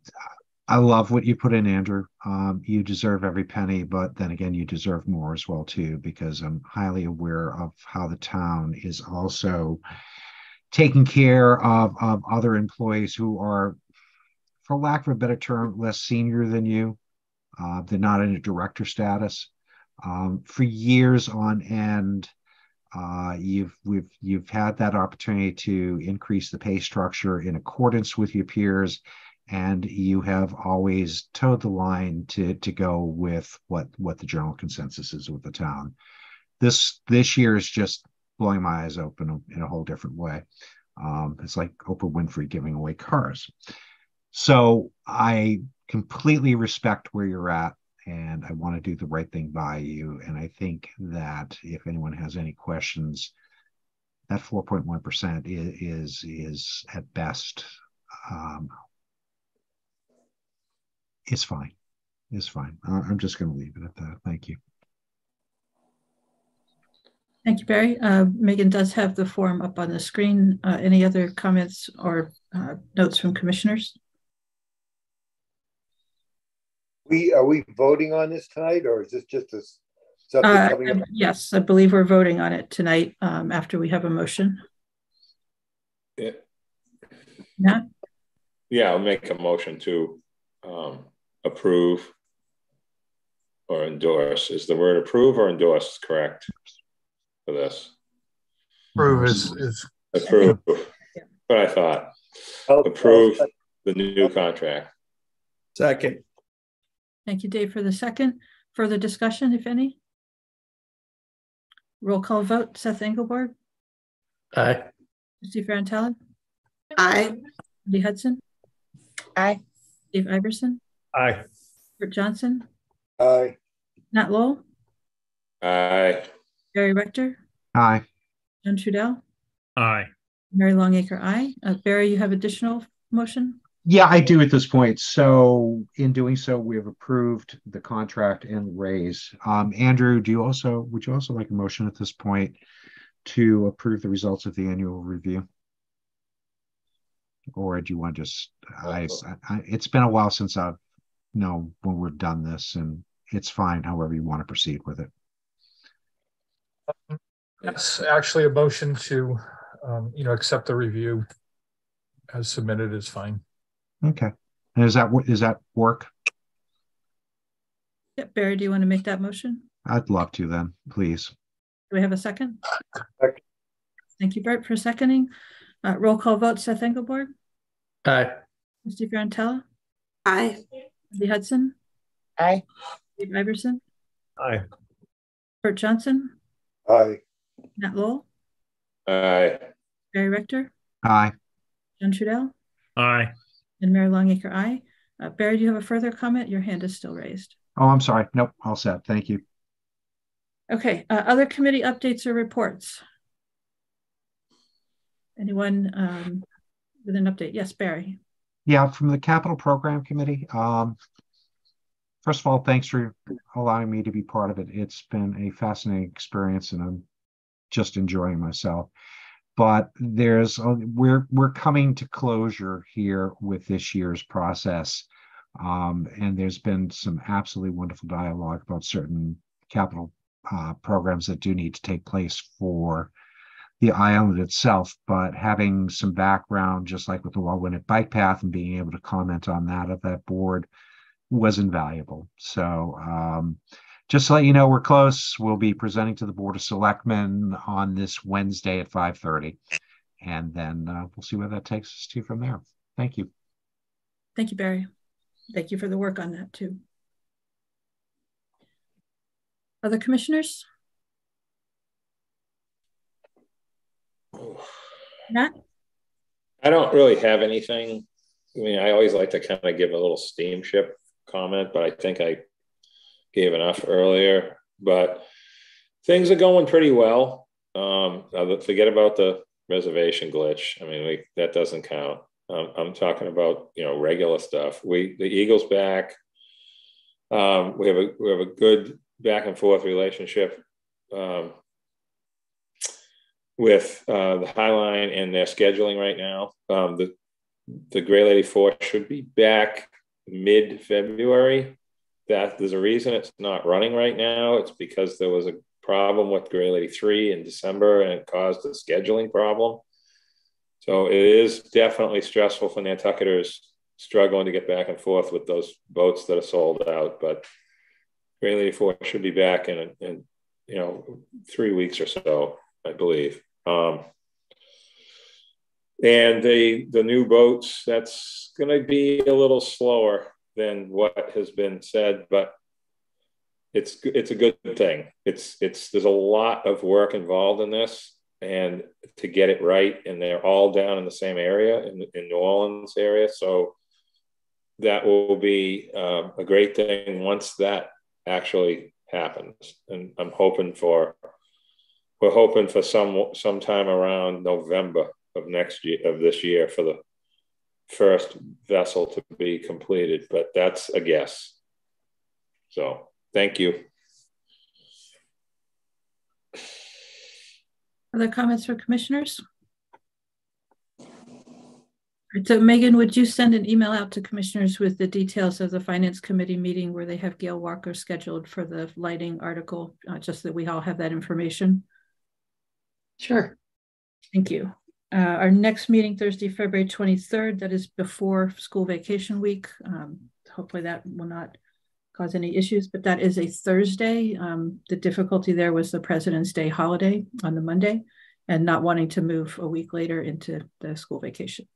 Speaker 5: I love what you put in, Andrew. Um, you deserve every penny, but then again, you deserve more as well too, because I'm highly aware of how the town is also taking care of, of other employees who are, for lack of a better term, less senior than you. Uh, they're not in a director status. Um, for years on end, uh, you've we've you've had that opportunity to increase the pay structure in accordance with your peers, and you have always toed the line to to go with what what the general consensus is with the town. This this year is just blowing my eyes open in a whole different way. Um, it's like Oprah Winfrey giving away cars. So I completely respect where you're at and I want to do the right thing by you. And I think that if anyone has any questions, that 4.1% is, is, is at best, um, it's fine. It's fine. I'm just going to leave it at that. Thank you.
Speaker 1: Thank you, Barry. Uh, Megan does have the form up on the screen. Uh, any other comments or uh, notes from commissioners?
Speaker 6: We are we voting on this tonight, or is this just a
Speaker 1: something uh, coming up? Yes, I believe we're voting on it tonight um, after we have a motion.
Speaker 2: Yeah.
Speaker 1: Yeah.
Speaker 2: Yeah, I'll make a motion to um, approve or endorse. Is the word approve or endorse correct? For this.
Speaker 9: Approve is, is
Speaker 2: approve. What I thought. Oh. Approve the new contract.
Speaker 13: Second.
Speaker 1: Thank you, Dave, for the second. Further discussion, if any? Roll call vote. Seth Engelbourg.
Speaker 12: Aye.
Speaker 1: Christy Ferrantella?
Speaker 3: Aye.
Speaker 1: Lee Hudson?
Speaker 3: Aye.
Speaker 1: Steve Iverson?
Speaker 13: Aye.
Speaker 1: Bert Johnson?
Speaker 6: Aye.
Speaker 1: Nat Lowell?
Speaker 2: Aye.
Speaker 1: Barry Rector?
Speaker 5: Aye.
Speaker 1: John Trudell?
Speaker 8: Aye.
Speaker 1: Mary Longacre, aye. Uh, Barry, you have additional motion?
Speaker 5: Yeah, I do at this point. So in doing so, we have approved the contract and raise. Um, Andrew, do you also, would you also like a motion at this point to approve the results of the annual review? Or do you want to just, I, I, it's been a while since I've known when we've done this and it's fine however you want to proceed with it.
Speaker 9: Yes, actually, a motion to, um, you know, accept the review as submitted is fine.
Speaker 5: Okay. And is that, is that work?
Speaker 1: Yeah, Barry, do you want to make that motion?
Speaker 5: I'd love to then, please.
Speaker 1: Do we have a second?
Speaker 6: Second.
Speaker 1: Thank you, Bert, for seconding. Uh, roll call vote, Seth Engelbourg,
Speaker 12: Aye.
Speaker 1: Christy Ferrantella,
Speaker 3: Aye.
Speaker 1: Lee Hudson,
Speaker 3: Aye.
Speaker 1: Steve Iverson,
Speaker 13: Aye.
Speaker 1: Bert Johnson,
Speaker 6: Aye.
Speaker 1: Nat Lowell,
Speaker 2: Aye.
Speaker 1: Barry Rector,
Speaker 5: Aye.
Speaker 1: John Trudell,
Speaker 8: Aye.
Speaker 1: and Mary Longacre, aye. Uh, Barry, do you have a further comment? Your hand is still raised.
Speaker 5: Oh, I'm sorry. Nope, all set. Thank you.
Speaker 1: Okay, uh, other committee updates or reports? Anyone um, with an update? Yes, Barry.
Speaker 5: Yeah, from the Capital Program Committee. Um, first of all, thanks for allowing me to be part of it. It's been a fascinating experience, and I'm just enjoying myself. But there's a, we're we're coming to closure here with this year's process, um, and there's been some absolutely wonderful dialogue about certain capital uh, programs that do need to take place for the island itself, but having some background, just like with the Wauwinet Bike Path, and being able to comment on that at that board was invaluable. So, um, just to let you know, we're close. We'll be presenting to the Board of Selectmen on this Wednesday at 5:30, and then uh, we'll see where that takes us to from there. Thank you.
Speaker 1: Thank you, Barry. Thank you for the work on that too. Other commissioners? Matt?
Speaker 2: I don't really have anything. I mean, I always like to kind of give a little steamship comment, but I think I gave enough earlier. But things are going pretty well. Um, forget about the reservation glitch. I mean, we, that doesn't count. Um, I'm talking about you know regular stuff. We the Eagles back. Um, we have a we have a good back and forth relationship um, with uh, the Hy-Line and their scheduling right now. Um, the the Gray Lady Four should be back mid February. That there's a reason it's not running right now. It's because there was a problem with Gray Lady Three in December, and it caused a scheduling problem. So it is definitely stressful for Nantucketers struggling to get back and forth with those boats that are sold out. But Gray Lady Four should be back in, in you know three weeks or so, I believe. Um, and the the new boats that's going to be a little slower than what has been said, but it's it's a good thing. It's it's there's a lot of work involved in this, and to get it right, and they're all down in the same area in in New Orleans area, so that will be um, a great thing once that actually happens. And I'm hoping for we're hoping for some sometime around November of next year of this year for the first vessel to be completed, but that's a guess. So thank you.
Speaker 1: Other comments for commissioners? So Megan, would you send an email out to commissioners with the details of the finance committee meeting where they have Gail Walker scheduled for the lighting article, uh, just that we all have that information?
Speaker 15: Sure.
Speaker 1: Thank you. Uh, our next meeting Thursday, February 23rd, that is before school vacation week. Um, hopefully that will not cause any issues, but that is a Thursday. Um, the difficulty there was the President's Day holiday on the Monday and not wanting to move a week later into the school vacation.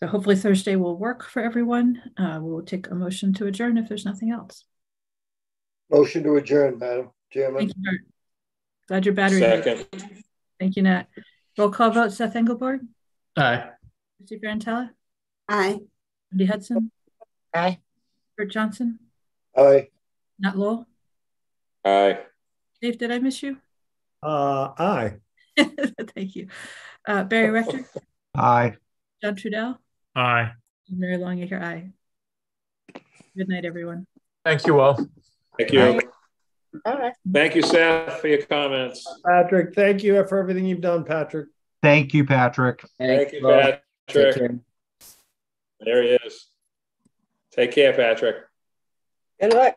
Speaker 1: So hopefully Thursday will work for everyone. Uh, we'll take a motion to adjourn if there's nothing else.
Speaker 6: Motion to adjourn, Madam Chairman.
Speaker 1: Thank you, Glad your battery.
Speaker 2: Second.
Speaker 1: Thank you, Nat. Roll call vote, Seth Engelbourg,
Speaker 12: Aye.
Speaker 1: Christy Ferrantella,
Speaker 3: Aye.
Speaker 1: Wendy Hudson,
Speaker 3: Aye.
Speaker 1: Bert Johnson,
Speaker 6: Aye.
Speaker 1: Nat Lowell.
Speaker 2: Aye.
Speaker 1: Dave, did I miss you?
Speaker 13: Uh, aye.
Speaker 1: Thank you. Uh, Barry Rector,
Speaker 5: Aye.
Speaker 1: John Trudell,
Speaker 8: Aye.
Speaker 1: Mary Longacre, aye. Good night, everyone.
Speaker 9: Thank you all.
Speaker 2: Thank you.
Speaker 3: All right.
Speaker 2: Thank you, Seth, for your comments.
Speaker 13: Patrick, thank you for everything you've done, Patrick.
Speaker 5: Thank you, Patrick.
Speaker 2: Thank you,
Speaker 7: Well,
Speaker 2: Patrick. There he is. Take care, Patrick.
Speaker 3: Good luck.